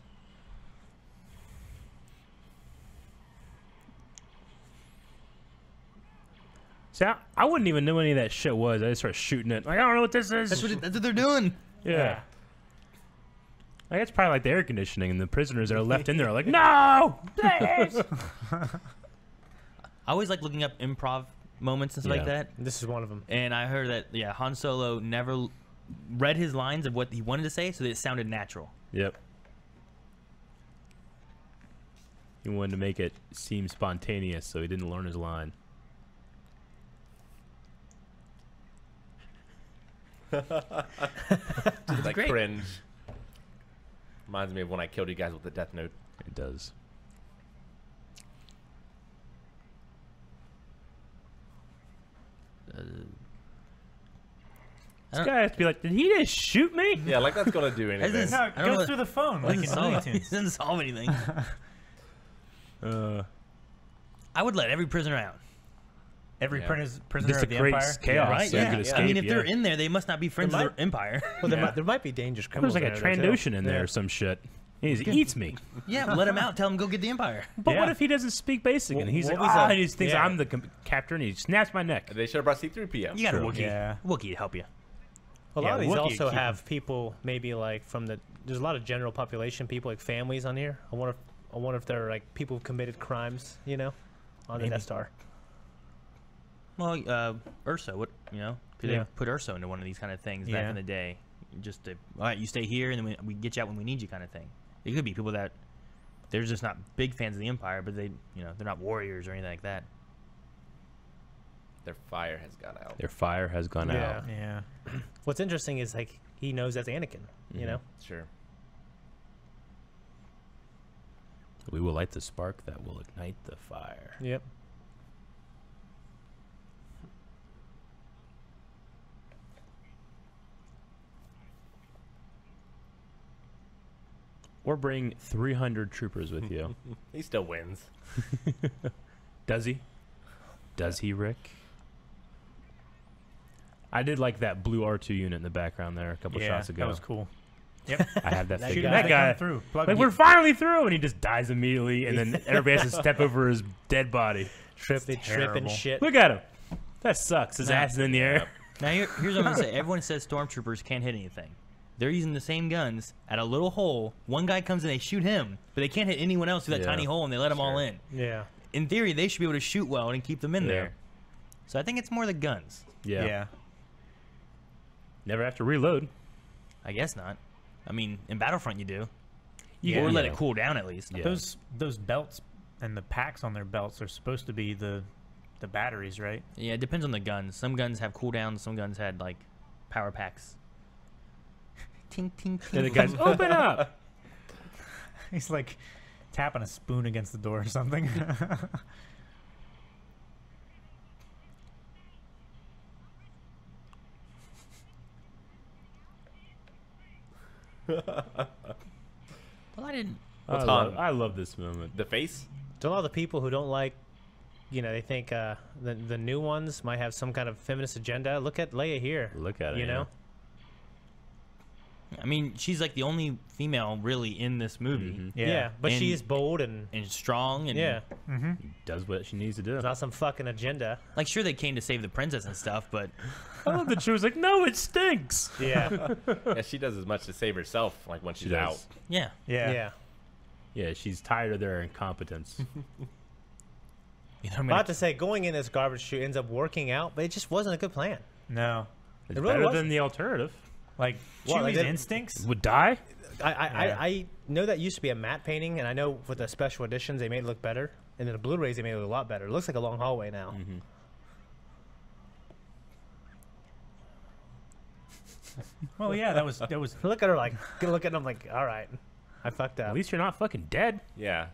See, I, I wouldn't even know any of that shit was. I just started shooting it. Like, I don't know what this is. That's what, it, that's what they're doing. yeah. Like, it's probably like the air conditioning, and the prisoners that are left in there are like, (laughs) no, please. (laughs) I always like looking up improv moments and stuff like that. This is one of them. And I heard that yeah, Han Solo never read his lines of what he wanted to say, so that it sounded natural. Yep. He wanted to make it seem spontaneous, so he didn't learn his line. Like great. cringe. Reminds me of when I killed you guys with the Death Note. It does. This guy has to be like, did he just shoot me? Yeah, like that's gonna do (laughs) anything. Isn't- No, I it don't goes what- through the phone like in doesn't Looney solve, Tunes. (laughs) doesn't solve anything. (laughs) Uh, I would let every prisoner out. Every Yeah. prisoner, prisoner just of to the create Empire. chaos. right? So Yeah. could I mean, if they're in there, they must not be friends There of the Empire. (laughs) Well, there, Yeah. might, there might be dangerous criminals. There's like a in there, though. Trandoshan in there Yeah. or some shit. He eats me. yeah, let him out. Tell him go get the Empire. (laughs) But what if he doesn't speak basic and Well, he's like, what was ah, that? he just thinks Yeah. I'm the com- captain and he snaps my neck. They should have brought C3PO. You got a True. Wookiee. Yeah. Wookiee to help you. A lot Yeah, of these Wookiee also have people, maybe like from the. There's a lot of general population people, like families on here. I wonder. If, I wonder if they're like people who committed crimes, you know, on the Maybe. Death Star. Well, uh, Erso, what you know? Could Yeah. they put Erso into one of these kind of things back in the day? Just to, all right, you stay here, and then we, we get you out when we need you, kind of thing. It could be people that they're just not big fans of the Empire, but they, you know, they're not warriors or anything like that. Their fire has gone out. Their fire has gone Yeah. out. Yeah. (clears throat) What's interesting is like he knows that's Anakin. You Mhm. know. Sure. We will light the spark that will ignite the fire. Yep. Or bring 300 troopers with you. (laughs) He still wins. (laughs) Does he? Does he, Rick? I did like that blue R2 unit in the background there a couple yeah, shots ago. that was cool. Yep. (laughs) I had that That guy- That guy, through. Plug like, it- we're finally through, and he just dies immediately, and then everybody has to step over his dead body. Trip, they trip and shit. Look at him. That sucks. His Nah. ass is in the air. Now, here, here's what I'm gonna say: everyone says stormtroopers can't hit anything. They're using the same guns at a little hole. One guy comes in, they shoot him, but they can't hit anyone else through that Yeah. tiny hole, and they let them all in. Yeah. In theory, they should be able to shoot well and keep them in Yeah. there. So I think it's more the guns. Yeah. yeah. Never have to reload. I guess not. I mean, in Battlefront you do. Yeah. or let Yeah. it cool down at least. Yeah. Those those belts and the packs on their belts are supposed to be the the batteries, right? Yeah, it depends on the guns. Some guns have cooldowns. Some guns had like power packs. Tink tink And the guys, (laughs) open up. (laughs) He's like tapping a spoon against the door or something. (laughs) Well, I didn't. I What's love, I love this moment. The face? So a lot of the people who don't like, you know, they think uh, the the new ones might have some kind of feminist agenda. Look at Leia here. Look at it. You yeah. know. I mean, she's like the only female really in this movie, Mhm. Yeah. but she And- is bold and and strong. And yeah, mm-hmm. Does what she needs to do. it's not some fucking agenda. like sure they came to save the princess and stuff, but (laughs) I love that she was like, no, it stinks. Yeah. (laughs) yeah, she does as much to save herself, like when she's does. out. yeah, Yeah. yeah. Yeah, she's tired of their incompetence. (laughs) you know, I'm About gonna, to say, going in this garbage chute ends up working out, but it just wasn't a good plan. No. It's It really better wasn't. than the alternative. Like Well, they Chewie's did- instincts. Would die? I I, Yeah. I I know that used to be a matte painting, and I know with the special editions they made it look better, and then the Blu-rays they made it look a lot better. It looks like a long hallway now. Mm-hmm. (laughs) Well, yeah, that was that was Look at her like, (laughs) look at them like, all right, I fucked up. At least you're not fucking dead. Yeah.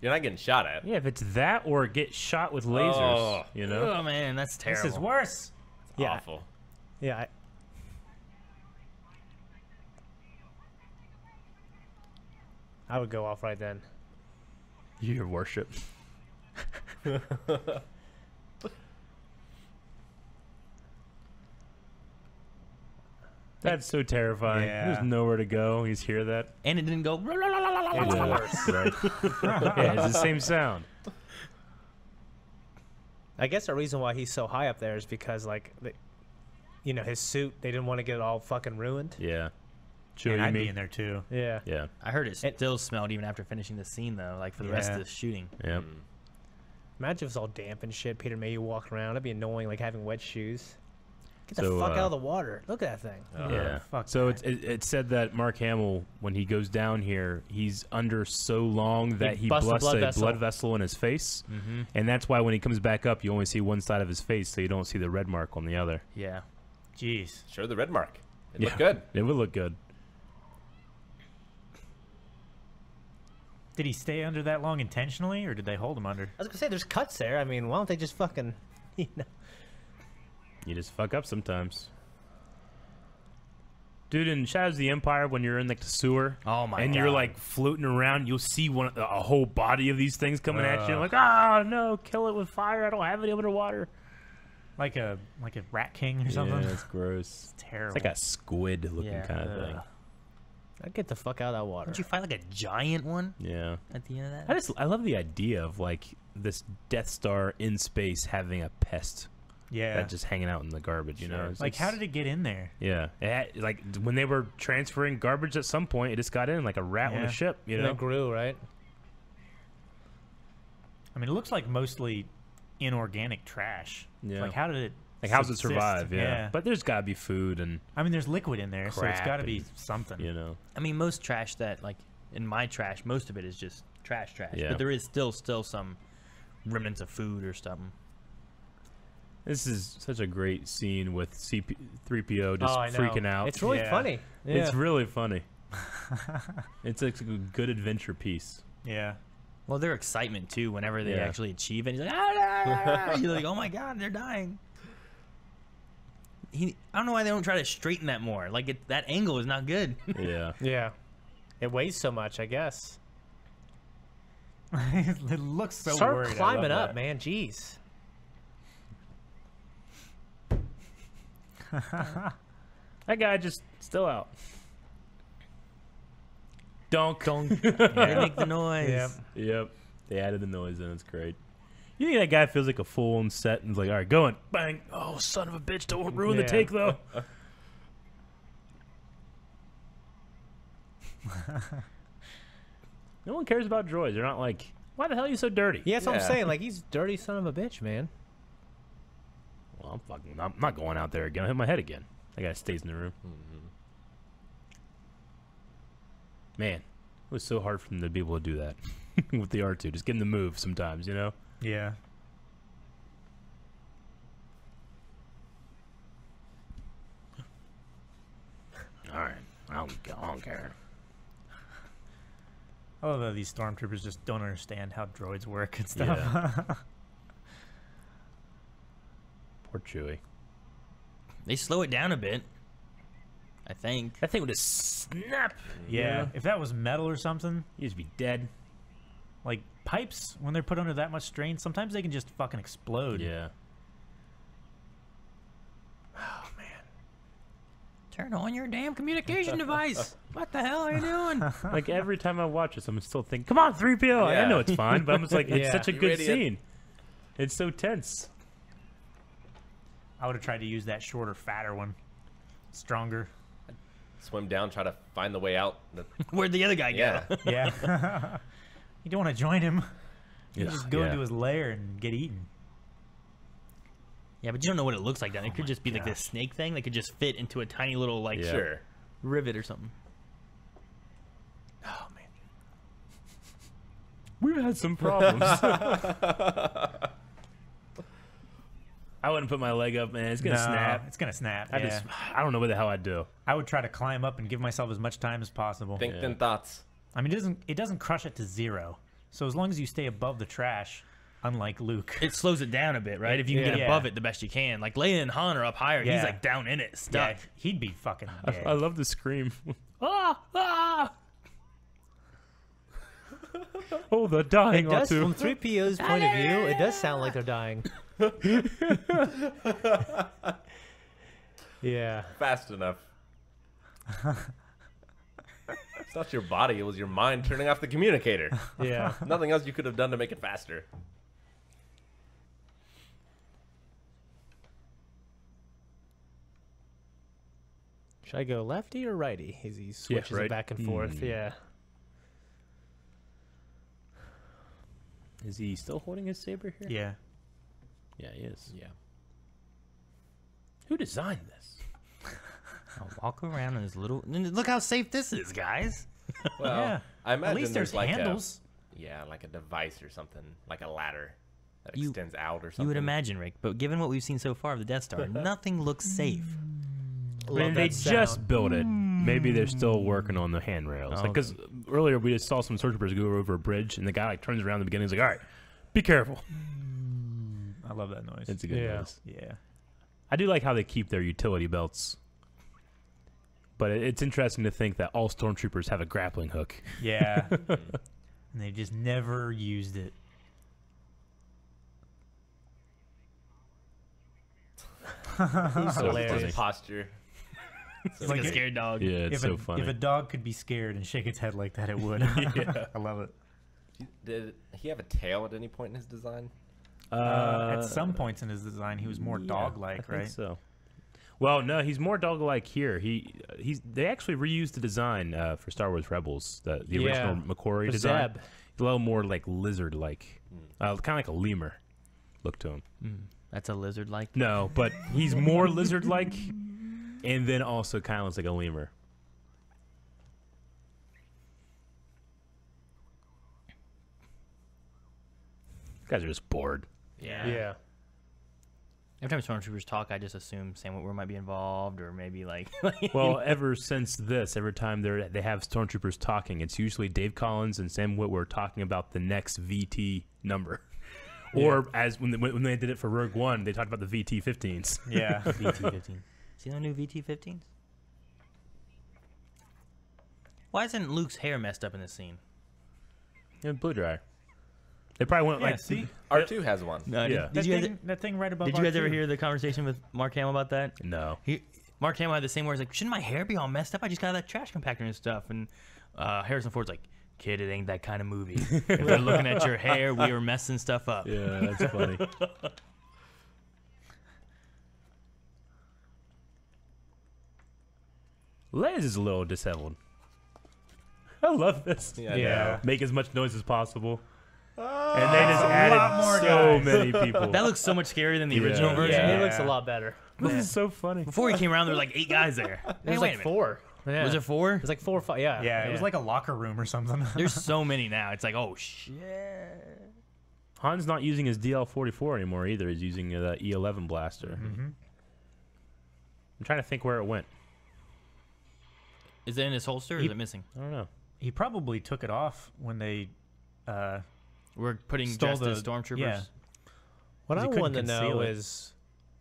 You're not getting shot at. Yeah, if it's that or get shot with lasers, Oh. you know? oh man, that's terrible. this is worse. yeah, Awful. yeah. I, I would go off right then. Your worship. (laughs) That's so terrifying. Yeah. There's nowhere to go. You just hear that. and it didn't go. It's Yeah, worse. right. (laughs) yeah, it's the same sound. I guess the reason why he's so high up there is because like, the, you know, his suit. They didn't want to get it all fucking ruined. Yeah. Chewie, and I'd be in there too. Yeah. Yeah. I heard it It- still smelled even after finishing the scene though, like for the rest of the shooting. Yeah. Mm. Imagine if it's all damp and shit. Peter Mayhew walk around. It'd be annoying, like having wet shoes. Get the fuck uh, out of the water. Look at that thing. Uh, Yeah. fuck so it's, it, it said that Mark Hamill, when he goes down here, he's under so long that he, busts a busts blood a vessel. blood vessel in his face. Mm-hmm. And that's why when he comes back up, you only see one side of his face, so you don't see the red mark on the other. Yeah. Jeez. Show the red mark. It Yeah. looked good. It would look good. Did he stay under that long intentionally, or did they hold him under? I was gonna say, there's cuts there. I mean, why don't they just fucking, (laughs) you know? You just fuck up sometimes. Dude, in Shadows of the Empire, when you're in like the sewer, Oh my and you're like floating around, you'll see one a whole body of these things coming at you. Ugh. like, oh no, kill it with fire. I don't have any underwater. Like a like a rat king or something. Yeah, it's gross. It's terrible. It's like a squid looking Yeah. kind of thing. Ugh. I'd get the fuck out of that water. Did you find like a giant one Yeah. at the end of that? I just I love the idea of like this Death Star in space having a pest yeah. that's just hanging out in the garbage. You know, Sure. It's like how did it get in there? Yeah, it had, like when they were transferring garbage at some point, it just got in like a rat on Yeah. a ship. You And know, it grew, right? I mean, it looks like mostly inorganic trash. Yeah. Like how did it? Like how's it survive? Yeah. but there's got to be food and I mean, there's liquid in there, so it's got to be something. you know. I mean, most trash that like in my trash, most of it is just trash, trash. Yeah. But there is still still some remnants of food or something. This is such a great scene with CP, 3PO just oh, freaking out. It's really Yeah. funny. Yeah. It's really funny. (laughs) it's like a good adventure piece. Yeah. Well, their excitement too, whenever they Yeah. actually achieve it. He's like, ah, ah, ah, ah." you're like, oh my god, they're dying. He, I don't know why they don't try to straighten that more. Like it, that angle is not good. (laughs) Yeah. yeah. It weighs so much, I guess. (laughs) it looks so Start worried. I climbing love up, that. man. Jeez. (laughs) That guy just still out. Donk. Donk. They make the noise. Yep. Yep. They added the noise and It's great. You think that guy feels like a fool on set and is like, all right, going. Bang. Oh, son of a bitch. Don't ruin the take, though. (laughs) no one cares about droids. They're not like, why the hell are you so dirty? Yeah, that's what I'm saying. Like he's dirty son of a bitch, man. Well, I'm fucking. I'm not going out there again. I'll hit my head again. That guy stays in the room. Mm-hmm. Man, it was so hard for them to be able to do that (laughs) with the R2. Just getting the move sometimes, you know? Yeah. All right. I don't, I don't care. I love that these stormtroopers just don't understand how droids work and stuff. Yeah. (laughs) Poor Chewie. They slow it down a bit. I think. That thing would just snap. Yeah. If that was metal or something, He'd just be dead. Like pipes, when they're put under that much strain, sometimes they can just fucking explode. Yeah. Oh man. Turn on your damn communication (laughs) device. What the hell are you doing? (laughs) like every time I watch this, I'm still thinking, come on, 3PO. I know it's fine, but I'm just like, (laughs) it's Yeah. such a You good idiot. scene. It's so tense. I would have tried to use that shorter, fatter one. Stronger. Swim down, try to find the way out. The- Where'd the other guy go? yeah. Yeah. you don't want to join him. You Yeah, just go yeah. into his lair and get eaten. Yeah, but you don't know what it looks like down there. It could oh just be like this snake thing that could just fit into a tiny little like Yeah. Sure. rivet or something. Oh man. (laughs) We've had some problems. (laughs) I wouldn't put my leg up, man. It's gonna No, snap. It's gonna snap. I yeah. just, I don't know what the hell I'd do. I would try to climb up and give myself as much time as possible. Think Yeah. then thoughts. I mean, it doesn't it doesn't crush it to zero. So as long as you stay above the trash, unlike Luke. It slows it down a bit, right? If you can get Yeah. above it the best you can. Like Leia and Han are up higher. He's like down in it, yeah, stuck. he'd be fucking I, dead. I love the scream. (laughs) ah, ah. oh, the dying It does, R2. from 3PO's point of view, it does sound like they're dying. (laughs) (laughs) yeah. Fast enough. It's not your body, it was your mind turning off the communicator. (laughs) Yeah. (laughs) Nothing else you could have done to make it faster. Should I go lefty or righty? As he switches right. it back and forth. Hmm. Yeah. Is he still holding his saber here? yeah. Yeah, he is. Yeah. Who designed this? (laughs) I'll walk around in this little. Look how safe this is, guys. (laughs) Well, Yeah. I imagine At least there's like handles. A, yeah, like a device or something, like a ladder that You- extends out or something. You would imagine, Rick, but given what we've seen so far of the Death Star, (laughs) nothing looks safe. Love mean, they that just built it. Maybe they're still working on the handrails. Oh, Because earlier we just saw some stormtroopers go over a bridge, and the guy like turns around in the beginning. He's like, "All right, be careful." I love that noise. It's a good Yeah. noise. yeah. I do like how they keep their utility belts But it's interesting to think that all stormtroopers have a grappling hook. Yeah. (laughs) and they just never used it. (laughs) He's So hilarious. funny. His posture. (laughs) It's like, like a scared dog. Yeah, it's if, so a, funny. if a dog could be scared and shake its head like that, it would. I love it. Did he have a tail at any point in his design? Uh, at some points in his design, he was more yeah, dog-like, think right? So. Well, no, he's more dog-like here. He he's they actually reused the design uh, for Star Wars Rebels, the, the Yeah, original McQuarrie for design. Zeb. A little more like lizard-like, uh, kind of like a lemur look to him. Mm, that's a lizard like. No, but he's more lizard-like, and then also kind of looks like a lemur. You guys are just bored. Yeah. Yeah. Every time stormtroopers talk, I just assume Sam Witwer might be involved, or maybe like. (laughs) Well, (laughs) ever since this, every time they they have stormtroopers talking, it's usually Dave Collins and Sam Witwer talking about the next VT number. (laughs) Or as when they, when they did it for Rogue One, they talked about the VT-15s. Yeah. VT-15. See the new VT-15s? Why isn't Luke's hair messed up in this scene? And blue dryer. They probably went yeah, like, see? (laughs) R2 has one. No, Yeah. Did, That, you guys, thing, that thing right above did you guys ever R2. hear the conversation with Mark Hamill about that? no. He, Mark Hamill had the same words like, "Shouldn't my hair be all messed up? I just got that trash compactor and stuff." And uh, Harrison Ford's like, "Kid, it ain't that kind of movie. (laughs) if they're looking at your hair, we were messing stuff up." Yeah, that's funny. (laughs) Liz is a little disheveled. I love this. Yeah. Yeah. Make as much noise as possible. And they just added lot more so guys. many people. That looks so much scarier than the Yeah. original version. Yeah, Yeah. he looks a lot better. (laughs) this is so funny. Before he came around, there were like eight guys there. Hey, There's wait like a minute. four. Yeah. Was there four? There's like four or five. Yeah. Yeah, it was like a locker room or something. (laughs) There's so many now. It's like, oh shit. Han's not using his DL44 anymore either. He's using uh, the E11 blaster. hmm I'm trying to think where it went. Is it in his holster or is it missing? I don't know. He probably took it off when they. Uh, We're putting Stole dressed as the- stormtroopers. yeah. What I he couldn't want to conceal know it. is,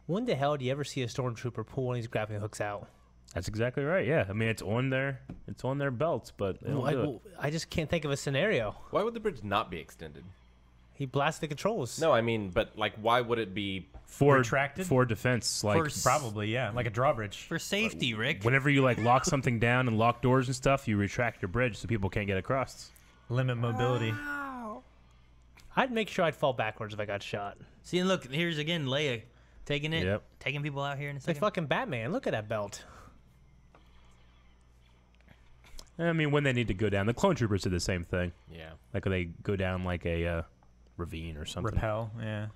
when the hell do you ever see a stormtrooper pull one of these grappling hooks out? That's exactly right. Yeah, I mean it's on their it's on their belts, but they don't Well, I, do it. well, I just can't think of a scenario. Why would the bridge not be extended? He blasts the controls. No, I mean, but like, why would it be? for retracted? for defense. Like For s- probably, yeah, like a drawbridge. For safety, Rick. whenever you like lock something down and lock doors and stuff, you retract your bridge so people can't get across. Limit mobility. Ah. I'd make sure I'd fall backwards if I got shot. See, and look, here's again Leia taking it, Yep. taking people out here in a It's like fucking Batman. Look at that belt. I mean, when they need to go down, the clone troopers do the same thing. Yeah. Like they go down like a uh, ravine or something. Repel, yeah.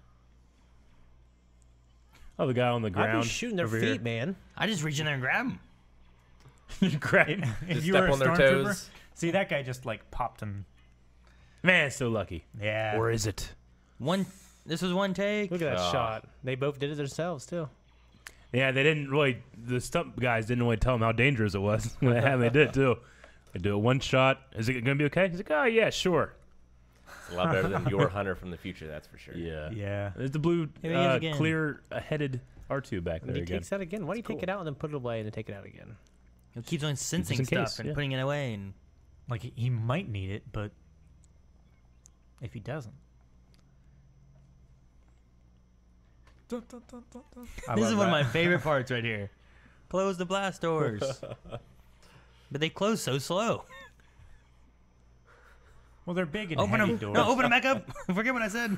Oh, the guy on the ground. I'd ground. be shooting their feet, here. man. I just reach in there and grab him. (laughs) Grab- If, if you step were a on their stormtrooper, toes. see that guy just like popped and Man, so lucky. yeah. Or is it? One. This was one take. Look at that Ah. shot. They both did it themselves too. Yeah, they didn't really. The stunt guys didn't really tell him how dangerous it was (laughs) when they had. They did too. They do it one shot. Is it gonna be okay? He's like, oh yeah, sure. It's a lot better than your hunter from the future, that's for sure. Yeah. yeah. There's the blue, Here he is uh, again. clear uh, headed R2 back And there he again. takes that again. Why do you take it out and then put it away and then take it out again? He keeps on sensing in stuff case, and yeah. putting it away, and Like he- he might need it, but if he doesn't. I this love is one of my favorite (laughs) parts right here. Close the blast doors. (laughs) but they close so slow. Well, they're big and Open heavy them. doors. No, open them back up. (laughs) Forget what I said.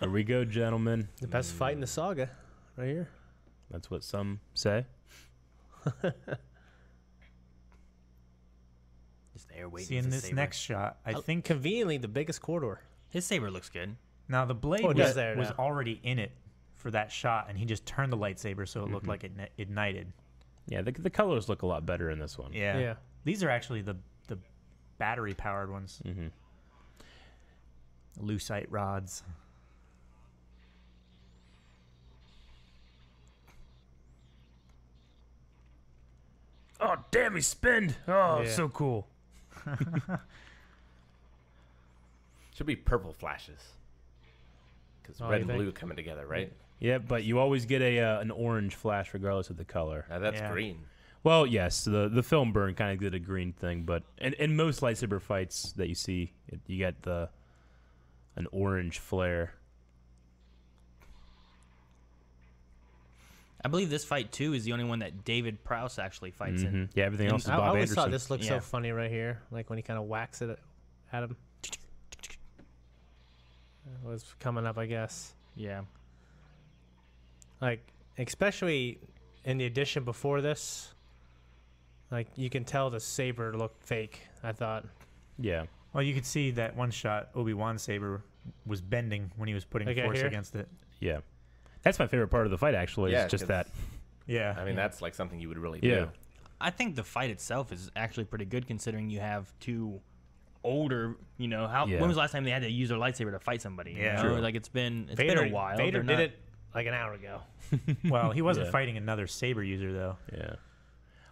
Here we go, gentlemen. The best fight in the saga, right here. That's what some say. Just there waiting. See, in this saber. next shot, I Uh, think conveniently the biggest corridor. his saber looks good. now the blade Oh, was, there was now. already in it for that shot, and he just turned the lightsaber so it looked like it ignited. Yeah, the, the colors look a lot better in this one. Yeah. Yeah. These are actually the the battery powered ones. hmm Lucite rods. Oh, damn, he spinned. Oh, Yeah. so cool. (laughs) Should be purple flashes. Because Oh, red and think? blue coming together, right? Yeah, but you always get a uh, an orange flash regardless of the color. Now that's Yeah. green. Well, yes, the the film burn kind of did a green thing, but in, in most lightsaber fights that you see, it, you get the an orange flare. I believe this fight too is the only one that David Prowse actually fights in. Mhm. Yeah, everything And else is I, I always Anderson. thought this looked Yeah. so funny right here, like when he kind of whacks it at him. It was coming up, I guess. Yeah. Like especially in the edition before this, like you can tell the saber looked fake. I thought. Yeah, Well, you could see that one shot Obi Wan saber was bending when he was putting Like force against it. yeah. That's my favorite part of the fight. Actually, Yeah, is just 'cause- that. Yeah. I mean, that's like something you would really Yeah. do. I think the fight itself is actually pretty good considering you have two older, you know, how Yeah. when was the last time they had to use their lightsaber to fight somebody? you Yeah. know? True. Like it's been it's Vader, been a while. Vader They're did not- it like an hour ago. (laughs) well, he wasn't Yeah. fighting another saber user though. Yeah.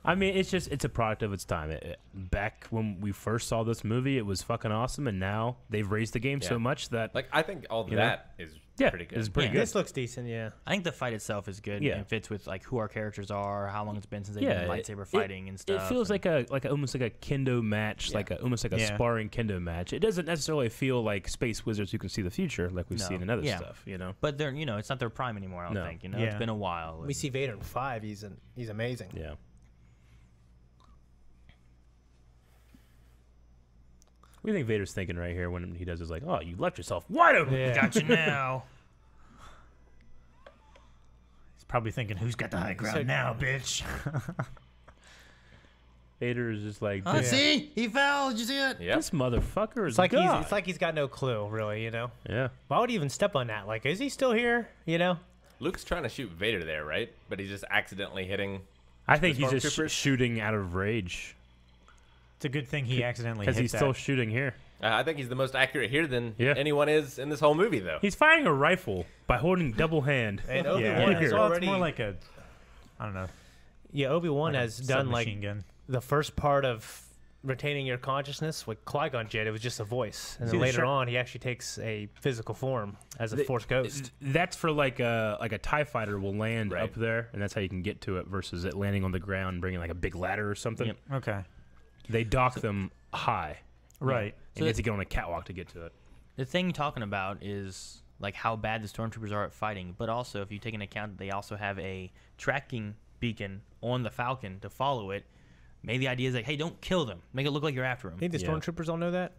I mean, it's just it's a product of its time. It, it- back when we first saw this movie, it was fucking awesome, and now they've raised the game so much that Like I think all You know? that is yeah, pretty good. It's pretty Yeah. good. This looks decent. Yeah. I think the fight itself is good. Yeah. and fits with like who our characters are, how long it's been since they've Yeah, been lightsaber it- fighting and stuff. It feels and- like a like a, almost like a kendo match, Yeah. like a almost like a Yeah. sparring kendo match. It doesn't necessarily feel like space wizards who can see the future, like we've No. seen in other Yeah. stuff. You know. but they're you know it's not their prime anymore. I don't No. think you know it's been a while. We see Vader in five. He's an, he's amazing. Yeah. What do you think Vader's thinking right here when he does is like, oh, you left yourself wide open. Yeah. you now. (laughs) He's probably thinking, "Who's got the high ground So- now, bitch?" (laughs) Vader is just like, Oh, see, he fell. Did you see it? Yep. this motherfucker is It's like he's it's like he's got no clue, really. You know. yeah. Why would he even step on that? Like, is he still here? You know. Luke's trying to shoot Vader there, right? But he's just accidentally hitting. I think he's just sh- shooting out of rage It's a good thing he accidentally because he's that. still shooting here. Uh, I think he's the most accurate here than Yeah. anyone is in this whole movie, though. He's firing a rifle by holding double hand. (laughs) And Obi yeah, Wan Here. has well, it's more like a, I don't know, yeah, Obi Wan like has done like gun. the first part of retaining your consciousness with Qui Gon Jinn. It was just a voice, and See then later shirt- on, he actually takes a physical form as a The- Force ghost. That's for like a like a Tie Fighter will land Right. up there, and that's how you can get to it. Versus it landing on the ground, bringing like a big ladder or something. Yep. Okay, They dock them high, right. and So you have to get on a catwalk to get to it. The thing you're talking about is like how bad the stormtroopers are at fighting, but also if you take into account that they also have a tracking beacon on the Falcon to follow it. Maybe the idea is like, hey, don't kill them. Make it look like you're after them. Think the Yeah. stormtroopers don't know that?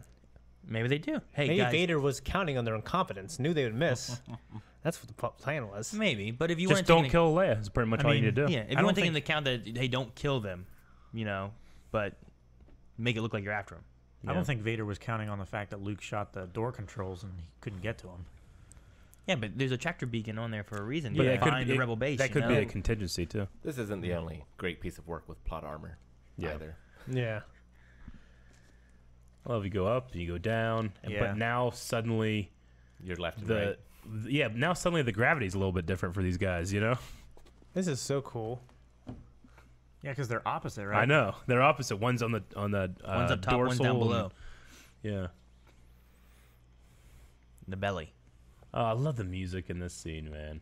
Maybe they do. Hey, Maybe guys. Vader was counting on their incompetence, knew they would miss. (laughs) That's what the plan was. Maybe, but if you Just don't kill Leia. That's pretty much I all you need to do. Yeah, if I you don't want to take think- into account that hey, don't kill them, you know, but make it look like you're after them. I don't think Vader was counting on the fact that Luke shot the door controls and he couldn't get to him. Yeah, but there's a tractor beacon on there for a reason. But to that could be- the rebel base. That you could be know? a contingency too. This isn't the only great piece of work with plot armor Yeah. either. Yeah. Well, if you go up, you go down, and- Yeah. but now suddenly You're left and the right. th- yeah now suddenly the gravity's a little bit different for these guys. You know, This is so cool. Yeah, because they're opposite, right? I know they're opposite. One's on the on the uh, One's up top, one's dorsal down and- below. yeah. The belly. Oh, I love the music in this scene, man.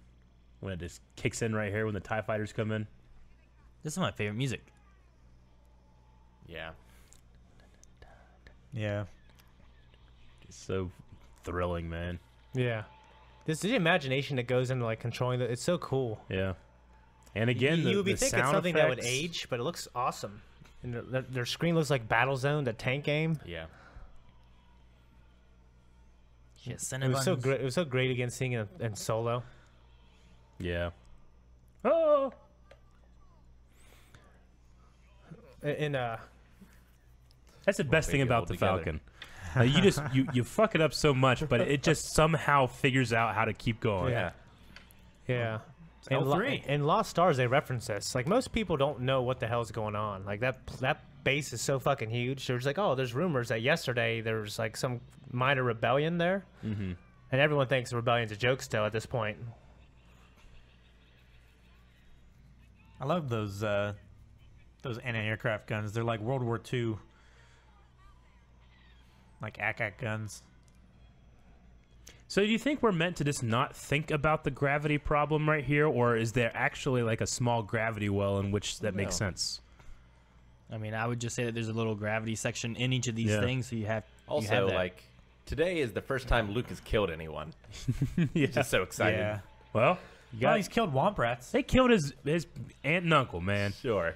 When it just kicks in right here when the Tie Fighters come in. This is my favorite music. Yeah. Yeah. It's so thrilling, man. Yeah. This the imagination that goes into like controlling the. It's so cool. Yeah. And again, you, the, you would be the thinking sound something that would age, but it looks awesome. And their, their, their screen looks like Battlezone, the tank game. Yeah. Yeah, It was so great. It was so great again seeing it in, in solo. Yeah. Oh. In uh, That's the best thing about the together. Falcon. Uh, you just you, you (laughs) fuck it up so much, but it just somehow figures out how to keep going. Yeah. yeah. In, Lo- L3. in Lost Stars, they reference this. Like most people don't know what the hell's going on. Like that that base is so fucking huge. There's like, oh, there's rumors that yesterday there was like some minor rebellion there, Mm-hmm. and everyone thinks the rebellion's a joke still at this point. I love those uh, those anti-aircraft guns. They're like World War II, like ACAC guns. So do you think we're meant to just not think about the gravity problem right here, or is there actually like a small gravity well in which that makes No. sense? I mean, I would just say that there's a little gravity section in each of these Yeah. things, so you have you Also, have that. like today is the first time Luke has killed anyone. (laughs) yeah. Just so excited. Yeah. Well, you Well, he's killed womp rats. they killed his his aunt and uncle, man. Sure.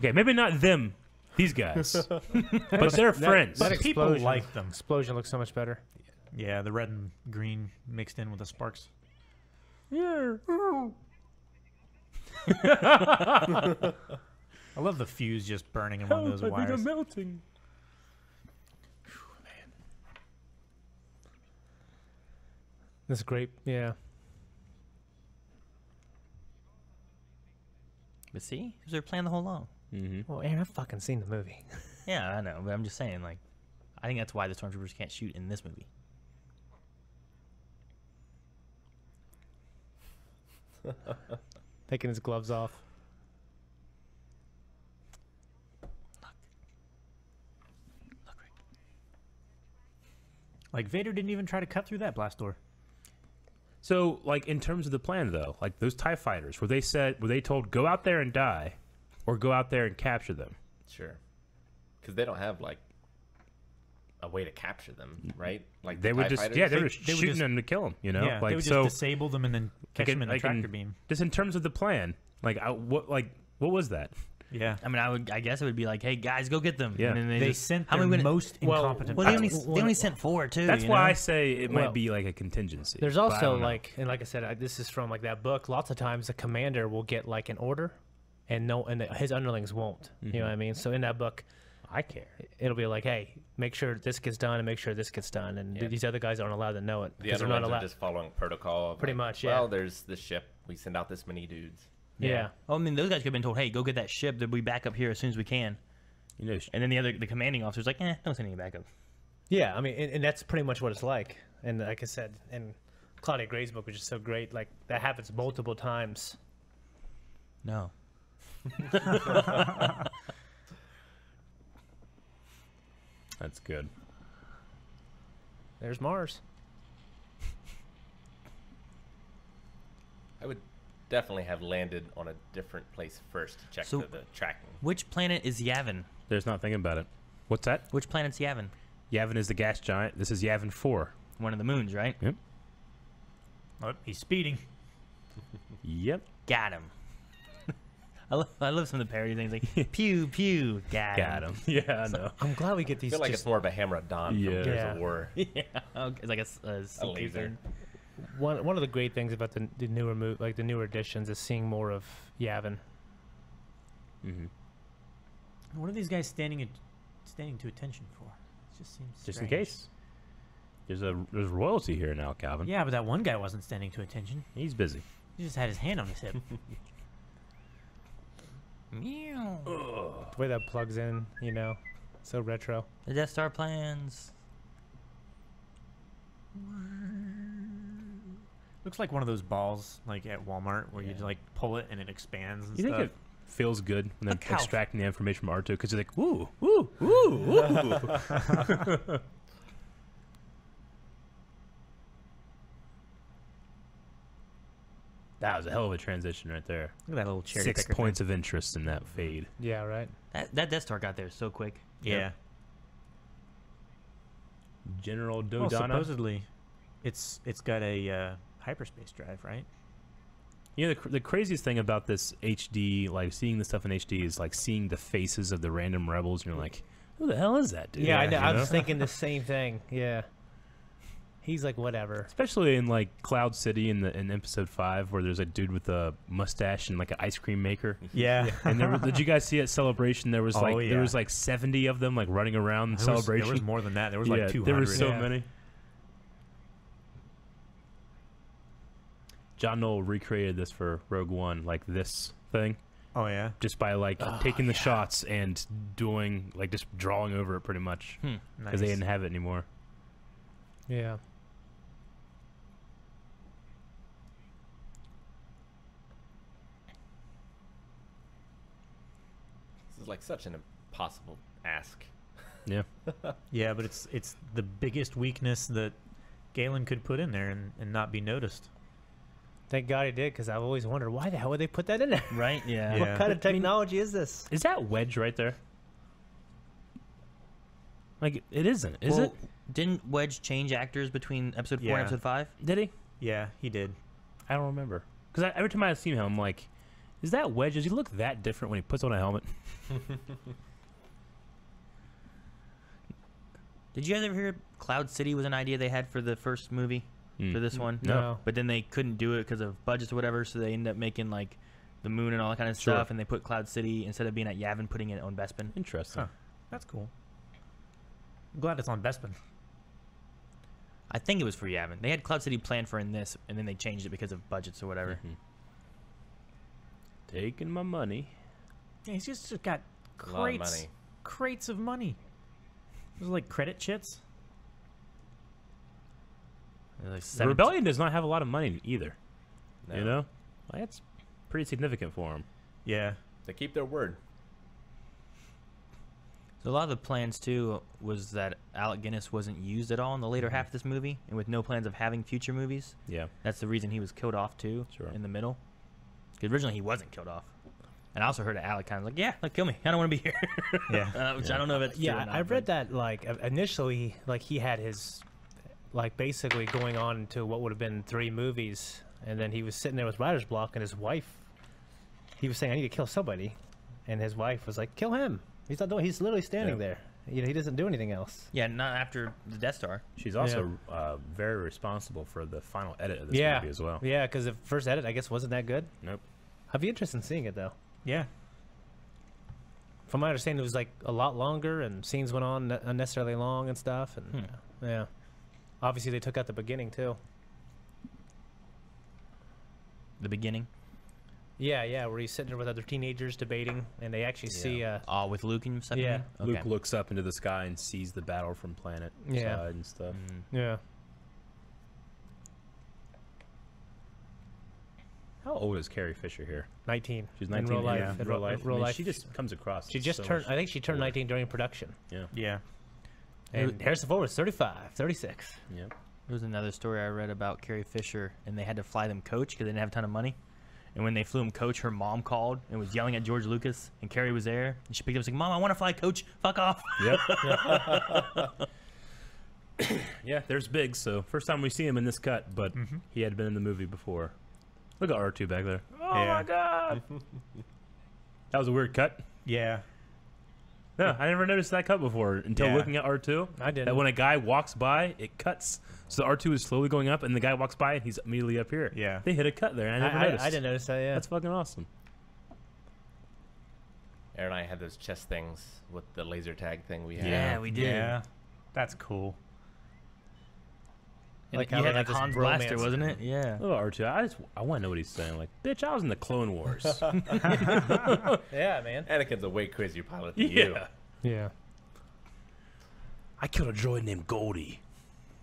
Okay, maybe not them, these guys, (laughs) but they're friends. that But people like them. Explosion looks so much better. Yeah, the red and green mixed in with the sparks. yeah. (laughs) I love the fuse just burning in one of those I wires. melting. This grape, yeah. but see, it was their plan the whole long. Mm-hmm. Well, Aaron, I've fucking seen the movie. Yeah, I know, but I'm just saying, like, I think that's why the stormtroopers can't shoot in this movie. (laughs) Taking his gloves off. Look, Rick. Like Vader didn't even try to cut through that blast door. So, like in terms of the plan, though, like those Tie fighters, were they said, were they told go out there and die, or go out there and capture them? Sure. Because they don't have like a way to capture them, right? Like They the would just, fighters? yeah, they were They- just they shooting just- them to kill them. You know, yeah, like they would so. just disable them and then catch can- them in a I can- tractor beam. just in terms of the plan, like I, what, like what was that? Yeah. I mean, I would, I guess it would be like, hey guys, go get them. Yeah. and then They, just- sent how their many most Well, incompetent. Well, they only, they only sent four too. That's you why know? I say it might Well, be like a contingency. There's also don't know. like, and like I said, I, this is from like that book. Lots of times, the commander will get like an order, and no, and the, his underlings won't. You know mm-hmm. what I mean? So in that book, I care. it'll be like, hey, make sure this gets done, and make sure this gets done, and Yeah. these other guys aren't allowed to know it The because other they're not ones are allowed. just following protocol. Of Pretty like, much, yeah. Well, there's this ship. We send out this many dudes. yeah. Oh, I mean, those guys could have been told, hey, go get that ship. That we back up here as soon as we can. You know, sh- And then the other, the commanding officer's like, eh, don't send any backup. Yeah, I mean, and, and that's pretty much what it's like. And like I said, and Claudia Gray's book which is so great. Like that happens multiple times. No. (laughs) (laughs) that's good. There's Mars. I would definitely have landed on a different place first to check So- the, the tracking. Which planet is Yavin? There's not thinking about it. What's that? Which planet's Yavin? Yavin is the gas giant. This is Yavin Four. One of the moons, right? Yep. Oh, he's speeding. Yep. Got him. I, love, I love some of the parody things like (laughs) pew pew. Got, Got him. (laughs) Yeah, I know. I'm glad we get I these. feel like just- it's more of a Hammer of Dawn Yeah. from Gears Yeah. of War. (laughs) yeah, okay, it's like a, s- a, CP laser. one one of the great things about the, the newer mo- like the newer editions is seeing more of Yavin. hmm What are these guys standing at, standing to attention for? It just seems Just in case. There's a there's royalty here now, Calvin. Yeah, but that one guy wasn't standing to attention. He's busy. He just had his hand on his hip. Meow. The way that plugs in, you know, so retro. The Death Star plans. Looks like one of those balls like at Walmart where you Yeah. just, like pull it and it expands and You think it feels good when they're extracting the information from R2 because they're like, woo, woo, woo, woo. That was a hell of a transition right there. Look at that little cherry Six picker thing. points of interest in that fade. Yeah, right. That, that Death Star got there so quick. Yeah. General Well, supposedly, it's it's got a uh, hyperspace drive, right? You know, the, cr- the craziest thing about this HD, like seeing this stuff in HD, is like seeing the faces of the random rebels, and you're like, who the hell is that dude? Yeah, I, know, You I know? was thinking the same thing. Yeah. He's like whatever. Especially in like Cloud City in the in episode five, where there's a dude with a mustache and like an ice cream maker. (laughs) Yeah. And there, were- did you guys see at celebration? There was Oh, like yeah. there was like seventy of them like running around the There was, celebration. there was more than that. There was yeah, like 200. there were so Yeah. many. John Knoll recreated this for Rogue One, like this thing, oh yeah. just by like taking the shots and doing like just drawing over it pretty much Hmm. because Nice. they didn't have it anymore. Yeah. This is like such an impossible ask. (laughs) Yeah, Yeah, but it's it's the biggest weakness that Galen could put in there and, and not be noticed. Thank God he did, because I've always wondered why the hell would they put that in there? (laughs) Right? Yeah. Yeah. What kind of technology is this? Is that Wedge right there? Like it isn't, is Well, it? Didn't Wedge change actors between episode four Yeah. and episode five? Did he? Yeah, he did. I don't remember. Because every time I've seen him, I'm like, is that Wedge? Does he look that different when he puts on a helmet? (laughs) Did you guys ever hear Cloud City was an idea they had for the first movie Hmm. for this one? No. But then they couldn't do it because of budgets or whatever, so they ended up making like the moon and all that kind of Sure. stuff, and they put Cloud City instead of being at Yavin, putting it on Bespin. Interesting. Huh. That's cool. I'm glad it's on Bespin. I think it was for Yavin. They had Cloud City planned for in this, and then they changed it because of budgets or whatever. Mhm. Taking my money. Yeah, he's just just got A lot of crates, money. crates of money. Those are like credit chits. Like The rebellion does not have a lot of money either. You know, like, that's pretty significant for him. Yeah. They keep their word. So a lot of the plans too was that Alec Guinness wasn't used at all in the later mm-hmm. half of this movie, and with no plans of having future movies. Yeah. That's the reason he was killed off too, Sure. in the middle. 'Cause originally he wasn't killed off. And I also heard that Alec kind of like, yeah, like kill me. I don't want to be here. (laughs) Yeah. uh, which I don't know if it's true Yeah, or not, I read but- that like uh, initially, like he had his, like basically going on to what would have been three movies, and then he was sitting there with writer's block, and his wife, he was saying, "I need to kill somebody," and his wife was like, "Kill him." He's not doing. He's literally standing Yeah. there. You know, he doesn't do anything else. Yeah, not after the Death Star. She's also uh, very responsible for the final edit of this yeah, movie as well. Yeah, because the first edit, I guess, wasn't that good. Nope. I'd be interested in seeing it though. Yeah. From my understanding, it was like a lot longer, and scenes went on ne- unnecessarily long and stuff. And Hmm. yeah, obviously they took out the beginning too. The beginning. Yeah, yeah, where he's sitting there with other teenagers debating, and they actually see. Uh, Oh, with Luke and stuff. Yeah. mean? Luke looks up into the sky and sees the battle from planet Yeah. side and stuff. Mm. yeah, How old is Carrie Fisher here? nineteen. She's in 19 real life. yeah. in in real, real life. real I mean, life. She just comes across. She just so turned. I think she turned older. nineteen during production. Yeah. Yeah. And Harrison Ford was 35, 36. Yeah. There was another story I read about Carrie Fisher, and they had to fly them coach because they didn't have a ton of money. And when they flew him coach, her mom called and was yelling at George Lucas, and Carrie was there. And she picked up, and was like, "Mom, I want to fly coach. Fuck off." (laughs) Yep. (laughs) yeah, there's Biggs. So first time we see him in this cut, but Mm-hmm. he had been in the movie before. Look at R2 back there. Oh Yeah. my god. (laughs) that was a weird cut. Yeah. No, I never noticed that cut before until Yeah. looking at R2. I didn't. That when a guy walks by, it cuts. So the R2 is slowly going up, and the guy walks by, and he's immediately up here. Yeah. They hit a cut there. and I I, never I, noticed. I didn't notice that. Yeah. That's fucking awesome. Aaron and I had those chess things with the laser tag thing we had. Yeah, we did. Yeah. That's cool. And Like you had have like this Hans Blaster, wasn't it? Yeah. Little R2. I just I want to know what he's saying. Like, bitch, I was in the Clone Wars. (laughs) yeah, man. Anakin's a way crazier pilot than (laughs) you. yeah. Yeah. I killed a droid named Goldie.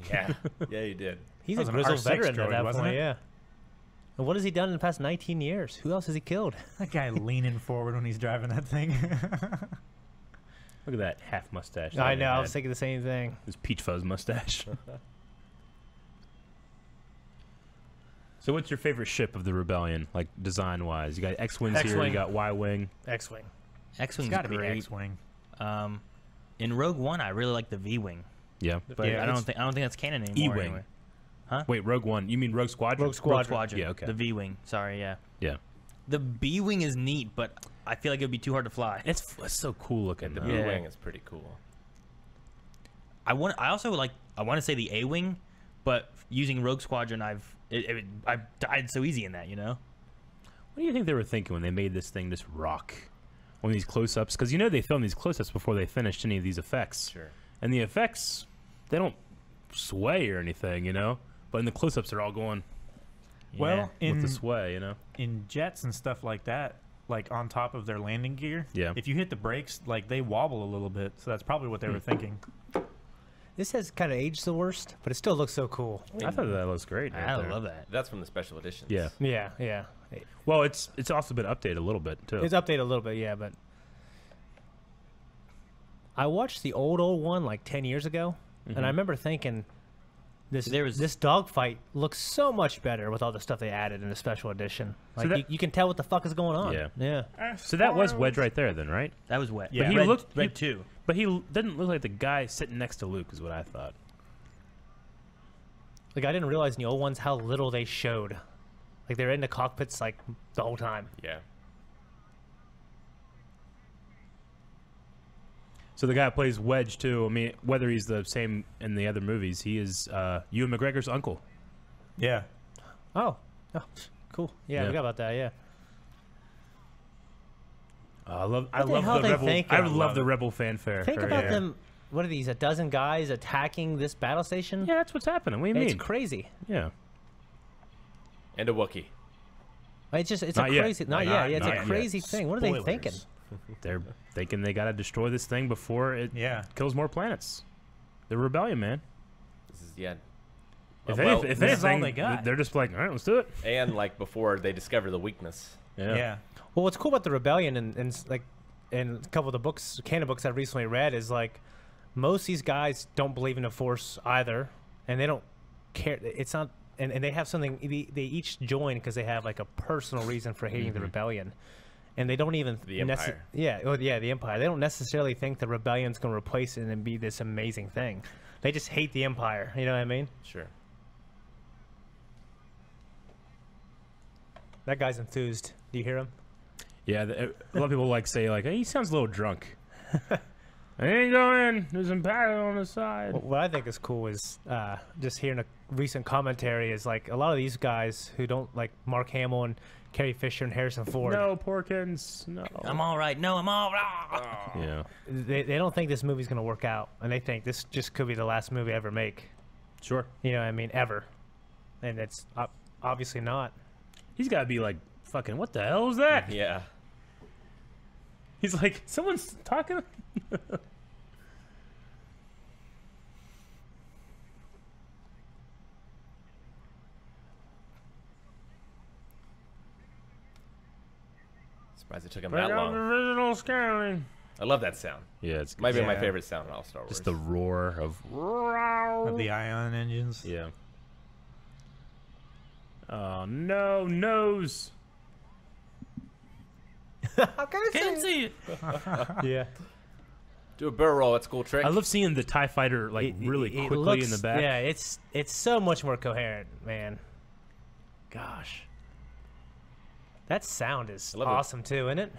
Yeah. (laughs) yeah, you did. He's a grizzled veteran droid, at that point. it? Yeah. And what has he done in the past 19 years? Who else has he killed? (laughs) That guy leaning forward when he's driving that thing. (laughs) Look at that half mustache. I know. I was thinking the same thing. His peach fuzz mustache. so, what's your favorite ship of the rebellion, like design wise? You got X wings here. You got Y wing. X-wing. X-wing's it's got to be great. X-wing. Um, in Rogue One, I really like the V-wing, Yeah. but Yeah, I don't think I don't think that's canon anymore. E-wing. Anyway. Wait, Rogue One. You mean Rogue Squadron? Rogue Squadron. Rogue Squadron. Yeah, okay. The V-wing. Sorry, yeah. Yeah. The B-wing is neat, but I feel like it would be too hard to fly. It's, it's so cool looking. The though. B Yeah. wing is pretty cool. I want. I also like. I want to say the A-wing, but using Rogue Squadron, I've it, it, I died so easy in that. You know. What do you think they were thinking when they made this thing just rock? On these close-ups, because you know they filmed these close-ups before they finished any of these effects, Sure. And the effects they don't sway or anything, you know. But in the close-ups, they're all going Well, Yeah. in with the sway, you know. in jets and stuff like that, like on top of their landing gear, Yeah. if you hit the brakes, like they wobble a little bit. So that's probably what they were Hmm. thinking. This has kind of aged the worst, but it still looks so cool. I thought that looks great. right I there. love that. That's from the special editions. Yeah. Yeah, yeah. Well, it's it's also been updated a little bit too. It's updated a little bit, yeah, but I watched the old old one like 10 years ago, and I Mhm. remember thinking this There was- this dogfight looks so much better with all the stuff they added in the special edition. Like that- you, you can tell what the fuck is going on. Yeah. yeah. So that was Wedge right there, then, right? That was Wedge. Yeah. But he red, looked red he- too. But he didn't look like the guy sitting next to Luke, is what I thought. Like I didn't realize in the old ones how little they showed. Like they were in the cockpits like the whole time. Yeah. So the guy who plays Wedge too. I mean, whether he's the same in the other movies, he is uh, Ewan McGregor's uncle. Yeah. Oh. Oh, cool. Yeah, I forgot about that. Yeah. Uh, I love. I the love the rebel. thinking? I I love love the rebel fanfare. Think about yeah. them. What are these? A dozen guys attacking this battle station? Yeah, that's what's happening. What do you It's mean? crazy. yeah. And a Wookiee. It's just it's Not a yet. crazy. Not, Not yet. yet. Yeah, it's Not a yet. crazy thing. What are they thinking? They're thinking they got to destroy this thing before it Yeah. kills more planets. The rebellion, man. This is yeah. If, Well, any, if this is all anything, they got. they're just like, all right, let's do it. and like before they discover the weakness. Yeah. yeah. Well, what's cool about the rebellion and, and like and a couple of the books, canon books I've recently read is like most of these guys don't believe in the Force either, and they don't care. It's not, and, and they have something. They, they each join because they have like a personal reason for hating the mm-hmm. rebellion, and they don't even The nece- Empire. yeah, well, yeah, the Empire. They don't necessarily think the rebellion's going to replace it and be this amazing thing. They just hate the Empire. You know what I mean? Sure. That guy's enthused. Do you hear him? Yeah, the, a lot of people like say like, hey, he sounds a little drunk. I ain't going. There's some paddle on the side. What- What I think is cool is uh, just hearing a recent commentary is like a lot of these guys who don't like Mark Hamill and Carrie Fisher and Harrison Ford. No, Porkins. No. I'm all right. No, I'm all right. Oh. Yeah, They, they don't think this movie's gonna work out, and they think this just could be the last movie I ever make. sure. You know what I mean? Ever, and it's obviously not. He's got to be like, fucking, what the hell is that? Yeah. He's like, someone's talking. Surprised it took him Bring that on the long. original scouting. I love that sound. Yeah, it's Might be my favorite sound in all Star Wars. just the roar of. Of the ion engines. Yeah. Oh no, nose. (laughs) Can't see it. (laughs) yeah, Do a barrel roll. That's a cool trick. I love seeing the Tie Fighter like It- really it- it quickly in the back. Yeah, it's it's so much more coherent, man. Gosh, that sound is I love it. awesome too, isn't it?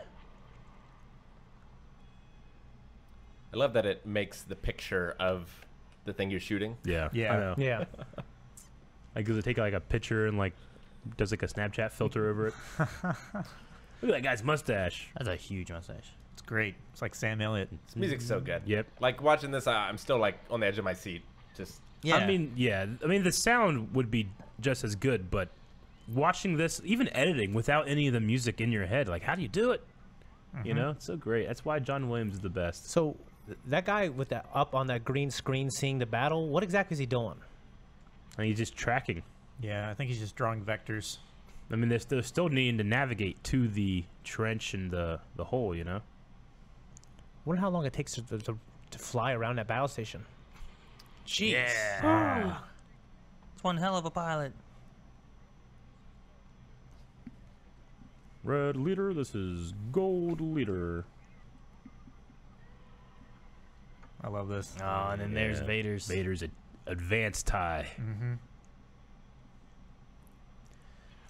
I love that it makes the picture of the thing you're shooting. yeah, Yeah. I know. Yeah. (laughs) Like, does it take like a picture and like does like a Snapchat filter over it? (laughs) Look at that guy's mustache. That's a huge mustache. It's great. It's like Sam Elliott. This music's so good. Yep. Like watching this, I- I'm still like on the edge of my seat. Just Yeah. I mean, yeah. I mean, the sound would be just as good, but watching this, even editing without any of the music in your head, like, how do you do it? You mm-hmm. know, it's so great. That's why John Williams is the best. So th- that guy with that up on that green screen seeing the battle, what exactly is he doing? And he's just tracking. Yeah, I think he's just drawing vectors. I mean, they're still, still needing to navigate to the trench and the the hole. You know. wonder how long it takes to, to, to fly around that battle station. Jeez. Yeah. It's one hell of a pilot. Red leader. This is gold leader. I love this. Oh, and then there's Vader's. Vader's a, advanced tie. Mm-hmm.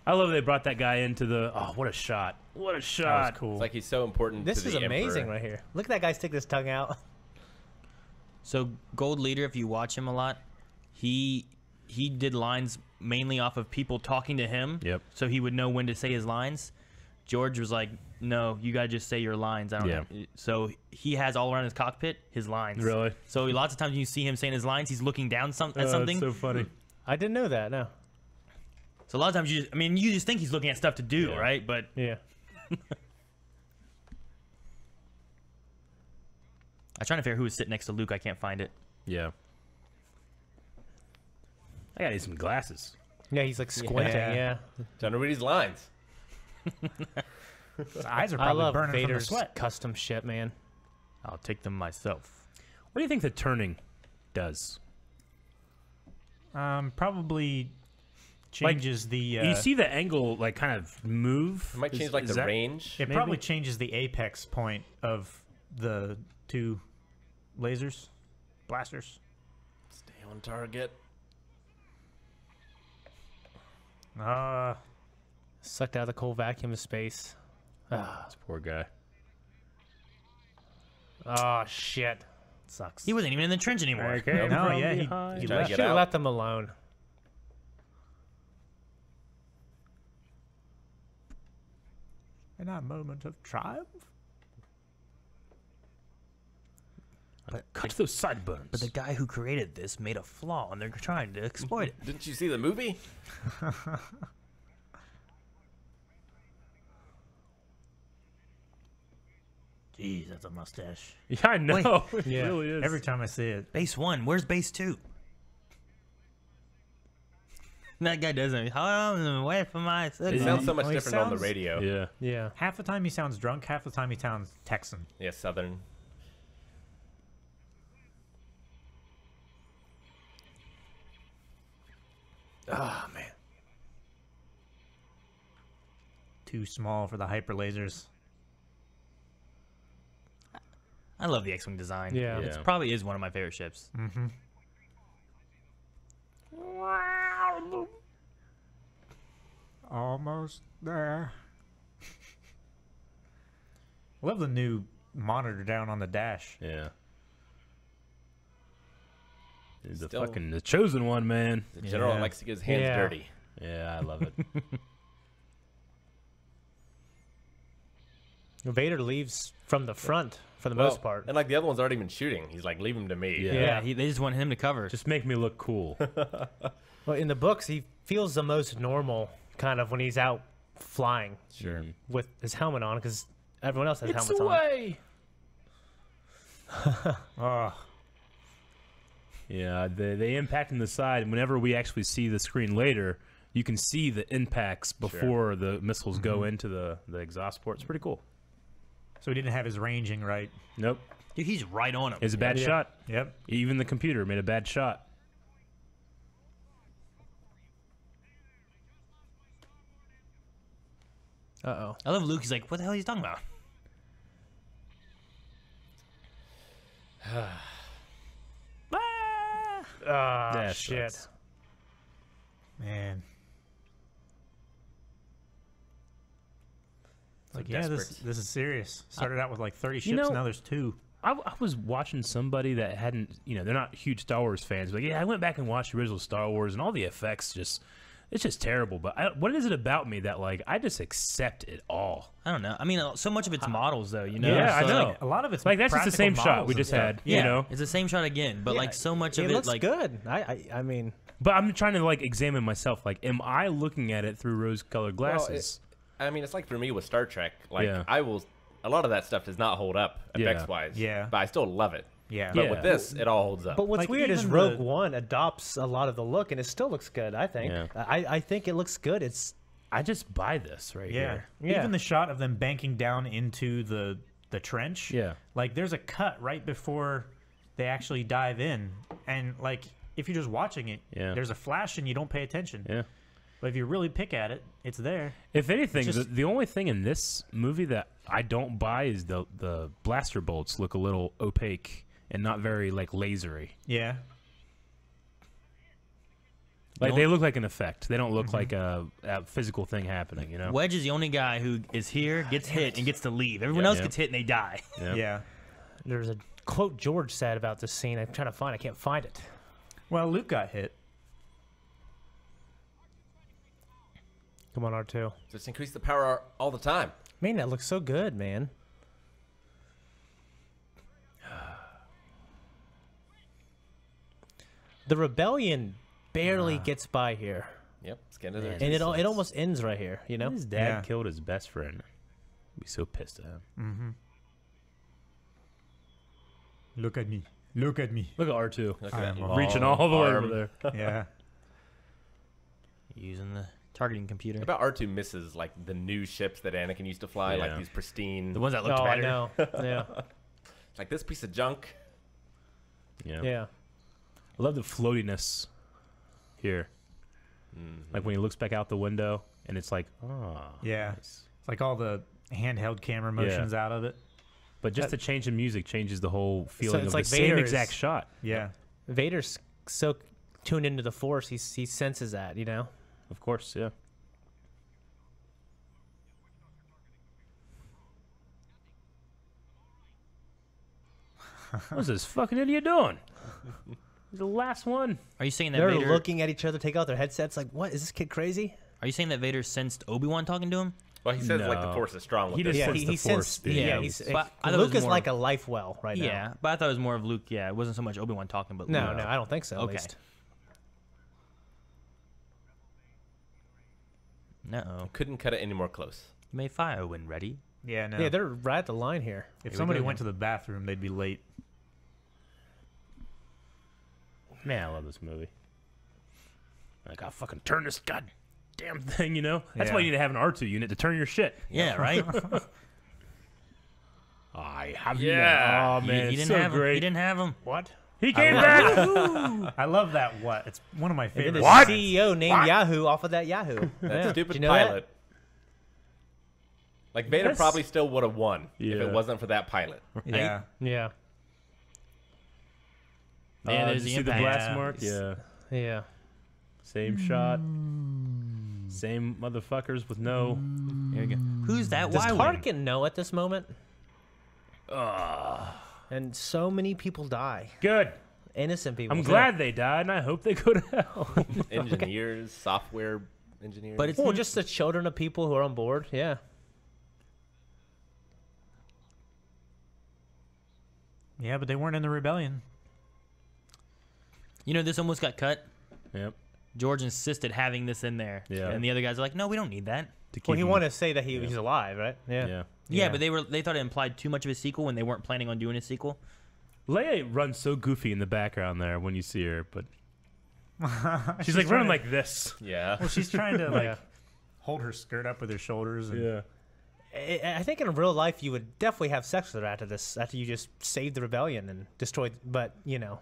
I love they brought that guy into the. Oh, what a shot! What a That shot! was cool. it's like he's so important. This to is amazing Emperor. right here. Look at that guy stick his tongue out. (laughs) So Gold Leader, if you watch him a lot, he he did lines mainly off of people talking to him. Yep. So he would know when to say his lines. George was like, "No, you gotta just say your lines." I don't Yeah. know. So he has all around his cockpit his lines. Really? So lots of times when you see him saying his lines, he's looking down some, Oh, at that's something. so funny. Hmm. I didn't know that. No. So a lot of times you just, I mean, you just think he's looking at stuff to do, Yeah. right? But Yeah. (laughs) I'm trying to figure who was sitting next to Luke. I can't find it. Yeah. I gotta need some glasses. Yeah, he's like squinting. Yeah. Yeah. Trying to read his lines. His (laughs) eyes are I probably love burning Vader's from the sweat. custom shit, man. I'll take them myself. What do you think the turning does? Um, probably changes the. Uh, you see the angle like kind of move. It might Is- change like is the that- range. it maybe? probably changes the apex point of the two lasers, blasters. Stay on target. Uh, Sucked out of the cold vacuum of space. Ah, This poor guy. oh shit. Sucks. He wasn't even in the trench anymore. Okay. no, from yeah, he, behind. he Trying left. Should have let them alone. In our moment of triumph. But Cut those sideburns. But the guy who created this made a flaw, and they're trying to exploit it. Didn't you see the movie? (laughs) Jeez, that's a mustache. (laughs) yeah, I know. (laughs) it Yeah. really is. Every time I see it, Base one. Where's base two? (laughs) that guy doesn't. Hold on, away from my. It sounds so much Well, he different on the radio. yeah. Yeah. half the time he sounds drunk, half the time he sounds Texan. Yeah, Southern. Oh man. Too small for the hyper lasers. I love the X-wing design. Yeah. it probably is one of my favorite ships. Mm-hmm. Almost there. Love the new monitor down on the dash. Yeah. He's the Still- fucking the chosen one, man. The general Yeah. likes to get his hands Yeah. dirty. Yeah, I love it. (laughs) Vader leaves from the front for the Well, most part. And like the other one's already been shooting. He's like, leave him to me. Yeah. Yeah, he, they just want him to cover. Just make me look cool. (laughs) Well, in the books, he feels the most normal kind of when he's out flying Sure. with his helmet on because everyone else has It's helmets on. away. Oh, (laughs) ah. Yeah, the the impact in the side. and Whenever we actually see the screen later, you can see the impacts before the missiles go mm-hmm. into the the exhaust port. It's pretty cool. So he didn't have his ranging right. Nope, Dude, he's right on him. it's a bad Yeah. shot. Yep. Even the computer made a bad shot. Uh oh. I love Luke. He's like, what the hell are you talking about? (sighs) Ah, That shit. sucks. Man. Like, yeah, this desperate. this is serious. Started out with like 30 ships, You know- now there's two. I, I was watching somebody that hadn't, you know, they're not huge Star Wars fans. But yeah, I went back and watched the original Star Wars, and all the effects just, it's just terrible. But I, what is it about me that like I just accept it all? I don't know. I mean, uh, so much of it's models, though. You know. Yeah, I So, know. Like, A lot of it's Like that's just the practical same shot models we and just stuff. had. yeah, You know, it's the same shot again, but like so much of it it, looks like good. I, I I mean, but I'm trying to like examine myself. Like, am I looking at it through rose-colored Well, it- glasses? I mean, it's like for me with Star Trek. Like, Yeah. I will. A lot of that stuff does not hold up Yeah. effects wise. Yeah. But I still love it. Yeah. But Yeah. with this, it all holds up. but what's Like, weird is Rogue the- One adopts a lot of the look, and it still looks good. I think. Yeah. I I think it looks good. It's I just buy this right Yeah. here. Yeah. Even the shot of them banking down into the the trench. Yeah. Like there's a cut right before they actually dive in. And like if you're just watching it, Yeah. there's a flash and you don't pay attention. Yeah. But if you really pick at it, it's there. If anything, It's the, the only thing in this movie that I don't buy is the the blaster bolts look a little opaque and not very like lasery. Yeah. Like The they only- look like an effect. They don't look mm-hmm. like a, a physical thing happening. You know. Wedge is the only guy who is here, gets hit, and gets to leave. Everyone else Yeah. gets hit and they die. (laughs) Yeah. Yeah. there's a quote George said about this scene. I'm trying to find. I can't find it. Well, Luke got hit. Come on, R two. Just increase the power all the time. Man, that looks so good, man. (sighs) The rebellion barely gets by here, Yep. It's getting to their and it al- it almost ends right here. You know, His dad Yeah. killed his best friend. I'd be so pissed at him. Mm-hmm. Look at me. Look at me. Look at R two Look at that I'm reaching all the way over there. (laughs) yeah. Using the targeting computer. About R2 misses like the new ships that Anakin used to fly, Yeah. like these pristine. The ones that looked oh, I better. know. (laughs) Yeah, like this piece of junk. Yeah. yeah. I love the floatiness here. Mm-hmm. Like when he looks back out the window and it's like, oh. Yeah. nice." It's like all the handheld camera motions out of it. But just the change in music changes the whole feeling it's of like the same Vader's- exact shot. Yeah. Vader's so tuned into the Force, he he senses that, you know. Of course, yeah. What's this fucking idiot doing? He's the last one. Are you saying that They're Vader? looking at each other, take out their headsets, like, "What is this kid crazy?" Are you saying that Vader sensed Obi Wan talking to him? Well, he says like the force is strong with He this. just Yeah, sense he, the he Force, sensed. Yeah, Yeah, he's but I thought it Luke was is more- like a life well right now. Yeah, but I thought it was more of Luke. Yeah, it wasn't so much Obi Wan talking, but No, Luke. no, I don't think so. At Okay. least. No, Couldn't cut it any more close. you may fire when ready. Yeah, no. Yeah, they're right at the line here. if we somebody go went again. to the bathroom, they'd be late. Man, I love this movie. Like, I'll fucking turn this goddamn thing, you know? That's why Yeah. you need to have an R2 unit to turn your shit. Yeah, right. (laughs) I have Yeah. Oh, You- man, you, it's didn't so have great. You didn't have him. What? He came back! I love that. What? It's one of my And then favorites. the What? CEO named Yahoo off of that Yahoo. That Yeah. stupid you know that? pilot. Like Vader That's- probably still would have won if it wasn't for that pilot. Yeah. Yeah. Yeah, Uh, there's did the you see the blast Yeah. mark? Yeah. Yeah. Same shot. Hmm. Same motherfuckers with no. Here we go. Hmm. Who's that? Does Y wing? Tarkin know at this moment? And so many people die. Good. Innocent people. I'm too. glad they died, and I hope they go to hell. (laughs) Engineers, software engineers. But it's Well, just the children of people who are on board. Yeah. Yeah, but they weren't in the rebellion. you know this almost got cut. yep. George insisted having this in there. Yeah. And the other guys are like, no, we don't need that. To keep Well, he them- wanted to say that he, he's alive, right? Yeah. Yeah. Yeah, Yeah. but they were they thought it implied too much of a sequel when they weren't planning on doing a sequel. Leia runs so goofy in the background there when you see her, but she's, (laughs) She's like running trying like this. yeah. Well, she's trying to (laughs) like hold her skirt up with her shoulders. And, Yeah. I I think in real life you would definitely have sex with her after this, after you just saved the rebellion and destroyed. But you know,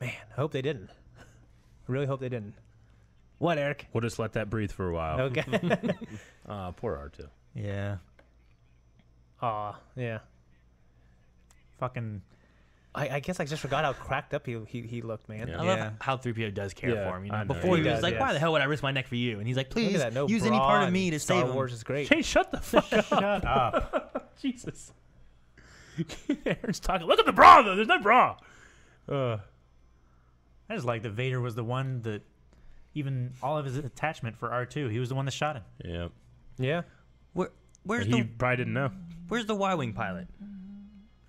man, I hope they didn't. I really hope they didn't. What, Eric? We'll just let that breathe for a while. Okay. Uh, (laughs) (laughs) poor R2. Yeah. Aw, yeah. Fucking. I, I guess I just forgot how cracked up he he, he looked, man. Yeah. I love Yeah. how 3PO does care Yeah, for him. You know, I know. before he, He was does, like, "Why yes. the hell would I risk my neck for you?" And he's like, Look "Please at that. No use any bra part of and me to Star save him." Wars is great. Hey, shut the (laughs) fuck up. Shut up. Jesus. Aaron's talking. Look at the bra, though. There's no bra. Uh, I just like that Vader was the one that, even all of his attachment for R2, he was the one that shot him. yeah. Yeah. Where, where's He the probably didn't know. Where's the Y wing pilot?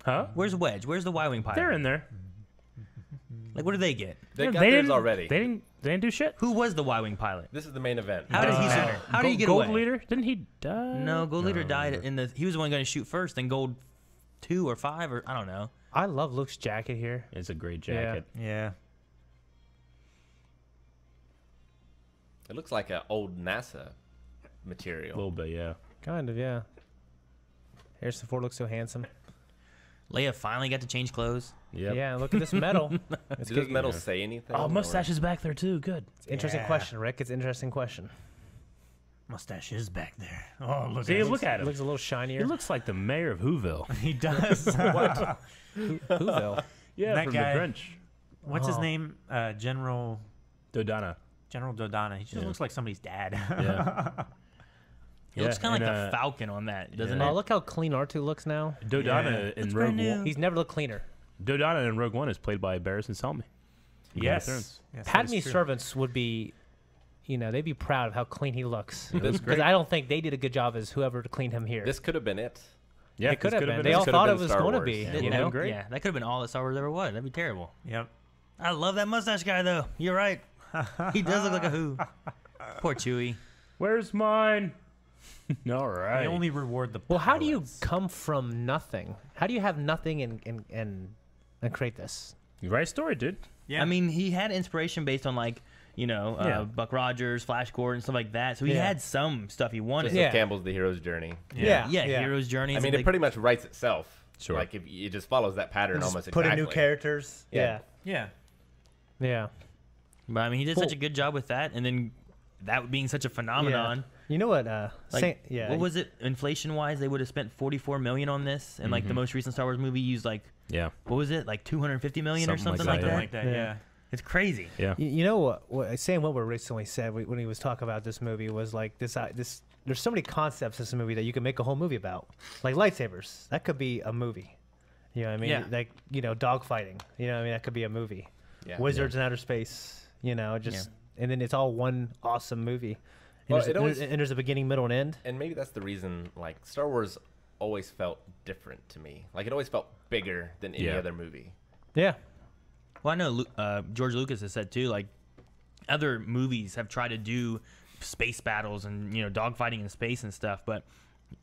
Huh? Where's Wedge? Where's the Y wing pilot? They're in there. Like, what do they get? They Yeah, got they theirs didn't, already. They didn't. They didn't do shit. Who was the Y wing pilot? This is the main event. How did he? Survive? How did he get Gold away? leader? Didn't he die? No, Gold Leader died in the. He was the one going to shoot first, then Gold two or five or I don't know. I love Luke's jacket here. It's a great Yeah. jacket. Yeah. It looks like an old NASA material. A little bit, yeah. Kind of, yeah. Harrison Ford looks so handsome. Leia finally got to change clothes. Yep. Yeah, look at this medal. Does this good- metal (laughs) say anything? Oh, or- mustache is back there too. Good. it's interesting Yeah. question, Rick. It's an interesting question. Mustache is back there. Oh, look See, at look at It him. looks a little shinier. He looks like the mayor of Whoville. (laughs) He does. (laughs) what? Whoville. Yeah, That from guy- the Grinch. What's his Oh. name? Uh, General Dodonna. General Dodonna. He just Yeah. looks like somebody's dad. Yeah. (laughs) He looks kind of like and, the uh, Falcon on that, doesn't Oh, it? look how clean R2 looks now. Dodonna Yeah, in Rogue One. He's never looked cleaner. Dodonna in Rogue One is played by Barristan Selmy. from Game of Thrones. yes. yes Padme's servants would be, you know, they'd be proud of how clean he looks. Because I don't think they did a good job as whoever to clean him here. this could have been it. Yeah, it could have been. been They all thought it was going to be. Yeah. You know? been great. Yeah, that could have been all that Star Wars ever was. That'd be terrible. Yep. I love that mustache guy though. You're right. (laughs) he does look like a who. (laughs) Poor Chewie. Where's mine? (laughs) All right. They only reward the. Well, how do you come from nothing? How do you have nothing and and and, and create this? You write a story, dude. Yeah. I mean, he had inspiration based on like you know uh, Yeah. Buck Rogers, Flash Gordon, stuff like that. So he Yeah. had some stuff he wanted. Just Yeah. Campbell's The Hero's Journey. yeah, Yeah, yeah. Hero's Journey. I mean, stuff it pretty much writes itself. Sure. Like if it just follows that pattern almost put exactly. in new characters. Yeah. Yeah. Yeah. But I mean, he did such a good job with that, and then that being such a phenomenon. You know what? Uh, Like, Saint- yeah. What was it? Inflation wise, they would have spent 44 million on this, and like Mm-hmm. the most recent Star Wars movie used like Yeah. what was it? Like 250 million or Something something like like that, that. Something like that. Yeah. Yeah. It's crazy. Yeah. You, you know what? what Sam Witwer recently said when he was talking about this movie was like this. Uh, this there's so many concepts in this movie that you can make a whole movie about, like lightsabers. That could be a movie. You know what I mean? Yeah. Like you know, dogfighting. You know what I mean? That could be a movie. Yeah. Wizards in outer space. You know, just and then it's all one awesome movie. And, Well, there's, it always- and there's a beginning, middle, and end. and maybe that's the reason like Star Wars always felt different to me. Like it always felt bigger than any Yeah. other movie. Yeah. Well, I know uh, George Lucas has said too, like other movies have tried to do space battles and you know dogfighting in space and stuff, but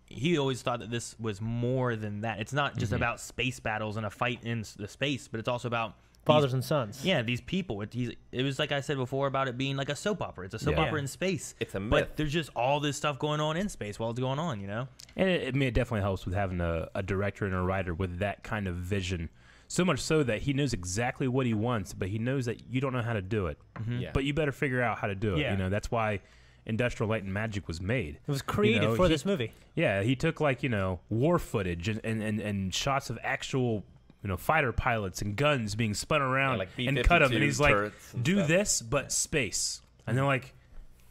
he always thought that this was more than that. It's not just about space battles and a fight in the space, but it's also about these- Fathers and sons. yeah, these people. It, he's, it was like I said before about it being like a soap opera. It's a soap Yeah. opera in space. It's a myth. But there's just all this stuff going on in space while it's going on. You know. And it, I mean, it definitely helps with having a, a director and a writer with that kind of vision. So much so that he knows exactly what he wants, but he knows that you don't know how to do it. Mm-hmm. Yeah. But you better figure out how to do it. Yeah. You know, that's why Industrial Light and Magic was made. It was created know, for he- this movie. Yeah, he took like you know war footage and, and, and, and shots of actual you know fighter pilots and guns being spun around like and cut them, and he's like, and "Do stuff." this, but space." And they're like,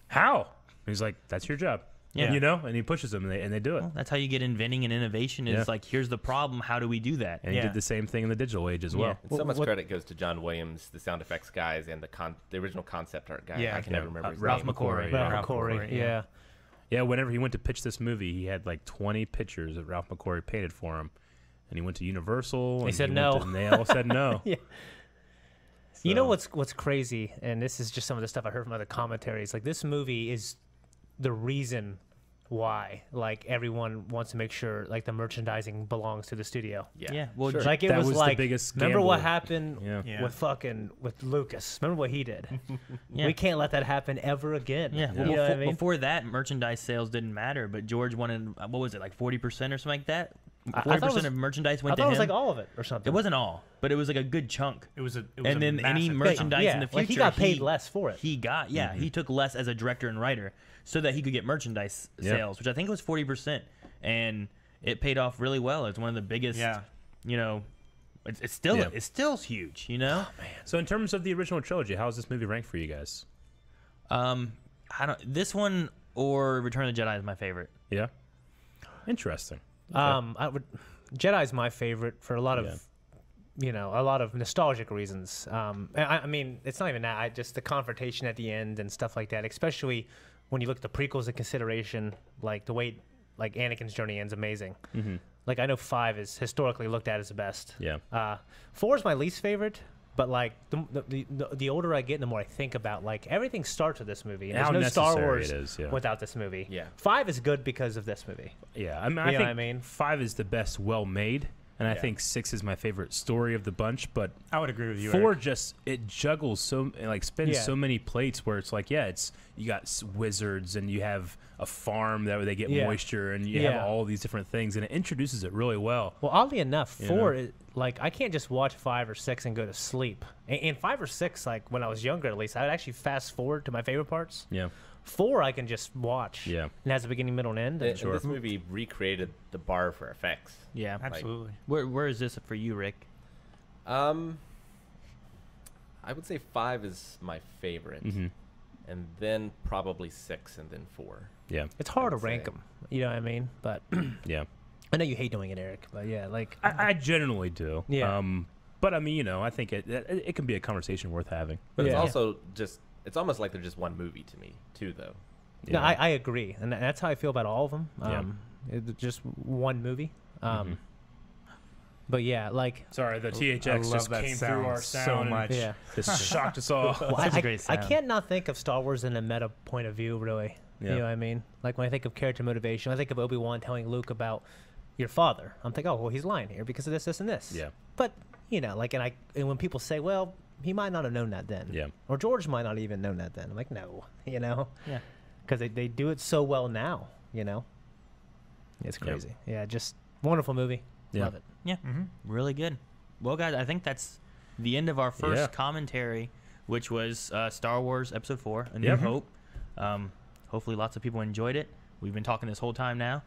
"How?" And he's like, "That's your job." Yeah. you know, and he pushes them, and they, and they do it. Well, that's how you get inventing and innovation. Is Yeah. like here's the problem. How do we do that? And he did the same thing in the digital age as Yeah. well. And so much what- credit goes to John Williams, the sound effects guys, and the con- the original concept art guy. Yeah. I can Yeah. never remember Uh, his Ralph name. McQuarrie. Ralph Yeah. Ralph McQuarrie. McQuarrie, Yeah. yeah. Yeah, whenever he went to pitch this movie, he had like 20 pictures that Ralph McQuarrie painted for him. And he went to Universal. and said he went no. to- and they all said no. (laughs) Yeah. You know what's what's crazy, and this is just some of the stuff I heard from other commentaries. Like this movie is the reason why, like everyone wants to make sure like the merchandising belongs to the studio. Yeah. Yeah, well, Sure. Like it That was, was the like biggest remember what happened Yeah. Yeah. with fucking with Lucas. Remember what he did. (laughs) Yeah. We can't let that happen ever again. Yeah, you well, know before, what I mean. before that, merchandise sales didn't matter, but George wanted what was it like forty percent or something like that? I- I Forty thought it percent was- of merchandise I went thought to it was him. like all of it or something. it wasn't all, but it was like a good chunk. It was a. It was And a then any massive merchandise yeah, in the future, like he got paid he- less for it. He got yeah, he took less as a director and writer so that he could get merchandise Yeah. sales, which I think was forty percent, and it paid off really well. It's one of the biggest. Yeah. You know, it's, it's still Yeah. it's still huge. You know. So, in terms of the original trilogy, how is this movie ranked for you guys? Um, I don't. This one or Return of the Jedi is my favorite. Yeah. Interesting. Um, I would. Jedi's my favorite for a lot of, Yeah. you know, a lot of nostalgic reasons. Um, I, I mean, it's not even that. I just the confrontation at the end and stuff like that. Especially when you look at the prequels in consideration, like the way like Anakin's journey ends, amazing. Mhm. Like I know five is historically looked at as the best. Yeah. Uh, four is my least favorite. But like the, the the the older I get, the more I think about like everything starts with this movie. And How there's no Star Wars it is, yeah. without this movie. Yeah. Five is good because of this movie. Yeah. I mean, I You know think what I mean? five is the best well made. And I Yeah. think six is my favorite story of the bunch. But I would agree with you. four Eric. just it juggles so like spins Yeah. so many plates where it's like yeah it's you got wizards and you have a farm that where they get Yeah. moisture and you have all these different things and it introduces it really well Well, oddly enough, You four know? is like I can't just watch five or six and go to sleep. And, and five or six, like when I was younger, at least, I'd actually fast forward to my favorite parts. yeah Four, I can just watch. Yeah. and has a beginning, middle, and end. And- And and this movie recreated the bar for effects. Yeah, absolutely. Where where is this for you, Rick? Um, I would say five is my favorite, hmm and then probably six, and then four. yeah it's hard to rank say. them. You know what I mean? But (clears throat) yeah I know you hate doing it, Eric. But yeah, like I, I generally do Yeah. um but I mean you know I think it it, it can be a conversation worth having But it's also just it's almost like they're just one movie to me too, though. no, Yeah. I, I agree, and that's how I feel about all of them. Yeah. Um, it's just one movie. Um, Mhm. but yeah, like sorry the THX just that came through our sound so sound and much. yeah. (laughs) just (laughs) shocked us all (laughs) Well, Such I, a great I, I can't not think of Star Wars in a meta point of view, really. Yeah. You know what I mean? Like when I think of character motivation, I think of Obi Wan telling Luke about your father. I'm thinking, oh, well, he's lying here because of this, this, and this. yeah But you know, like, and I, and when people say, well, he might not have known that then. Yeah. Or George might not even known that then. I'm like, no, (laughs) you know, Yeah. because they they do it so well now. You know, it's Yep. crazy. Yeah, just wonderful movie. Yeah. Love it. Yeah, Mhm. really good. Well, guys, I think that's the end of our first Yeah. commentary which was uh, Star Wars Episode Four: A New Yep. Hope. Um, hopefully, lots of people enjoyed it. We've been talking this whole time now,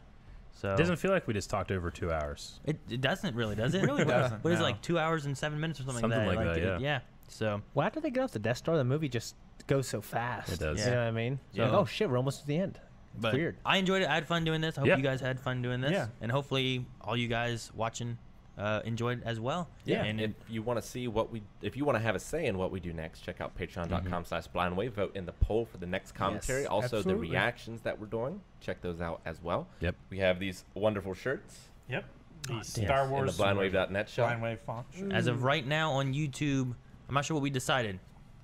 so It doesn't feel like we just talked over two hours. it, it doesn't really, does it? It really (laughs) doesn't, What is it, no. like two hours and seven minutes or something, Something like that? like that, it- yeah. yeah. So Well, after they get off the Death Star, the movie just goes so fast. It does. You know what I mean? It's like, Yeah. oh shit, we're almost to the end. It's But weird. I enjoyed it. I had fun doing this. I hope Yeah. you guys had fun doing this. Yeah. And hopefully all you guys watching uh, enjoyed as well. Yeah, And if it, you want to see what we, if you want to have a say in what we do next, check out patreon.com slash blindwave. Vote in the poll for the next commentary. Yes, also, absolutely. the reactions that we're doing, check those out as well. Yep. We have these wonderful shirts Yep. The damn. Star in the Wars blindwave.net shop. Blind Wave font. shirt. as of right now on YouTube, I'm not sure what we decided.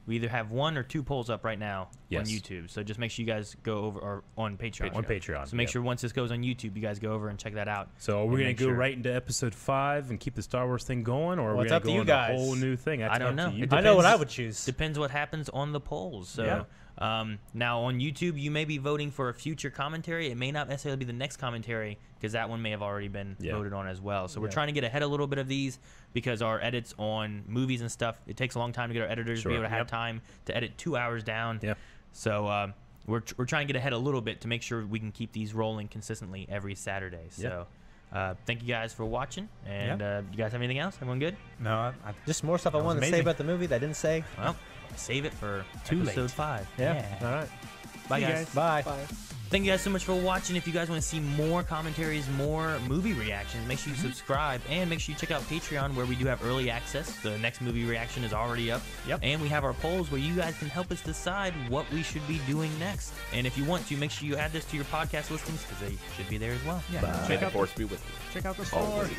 We either have one or two polls up right now Yes. on YouTube. So just make sure you guys go over or on Patreon. On Patreon. So make yep. sure once this goes on YouTube, you guys go over and check that out. So are we and gonna go sure- right into episode five and keep the Star Wars thing going, or are Well, we it's gonna up to go you into a whole new thing? That's I don't know. I know what I would choose. Depends what happens on the polls. So Yeah. Um, now on YouTube, you may be voting for a future commentary. It may not necessarily be the next commentary because that one may have already been Yeah. voted on as well. So we're trying to get ahead a little bit of these because our edits on movies and stuff it takes a long time to get our editors to be able to have Yep. time to edit two hours down. Yeah. So um, we're we're trying to get ahead a little bit to make sure we can keep these rolling consistently every Saturday. So. Uh, thank you guys for watching, and uh, you guys have anything else? Everyone good? No, I, I, Just more stuff I That was wanted to say about the movie that I didn't say. Well, save it for Too episode late. five. Yeah. All right. Bye, guys. guys. Bye. Thank you guys so much for watching. If you guys want to see more commentaries, more movie reactions, make Mm-hmm. sure you subscribe and make sure you check out Patreon where we do have early access. The next movie reaction is already up. Yep. And we have our polls where you guys can help us decide what we should be doing next. And if you want to, make sure you add this to your podcast listings because they should be there as well. yeah. May Check out force be with you. check out the store. Always.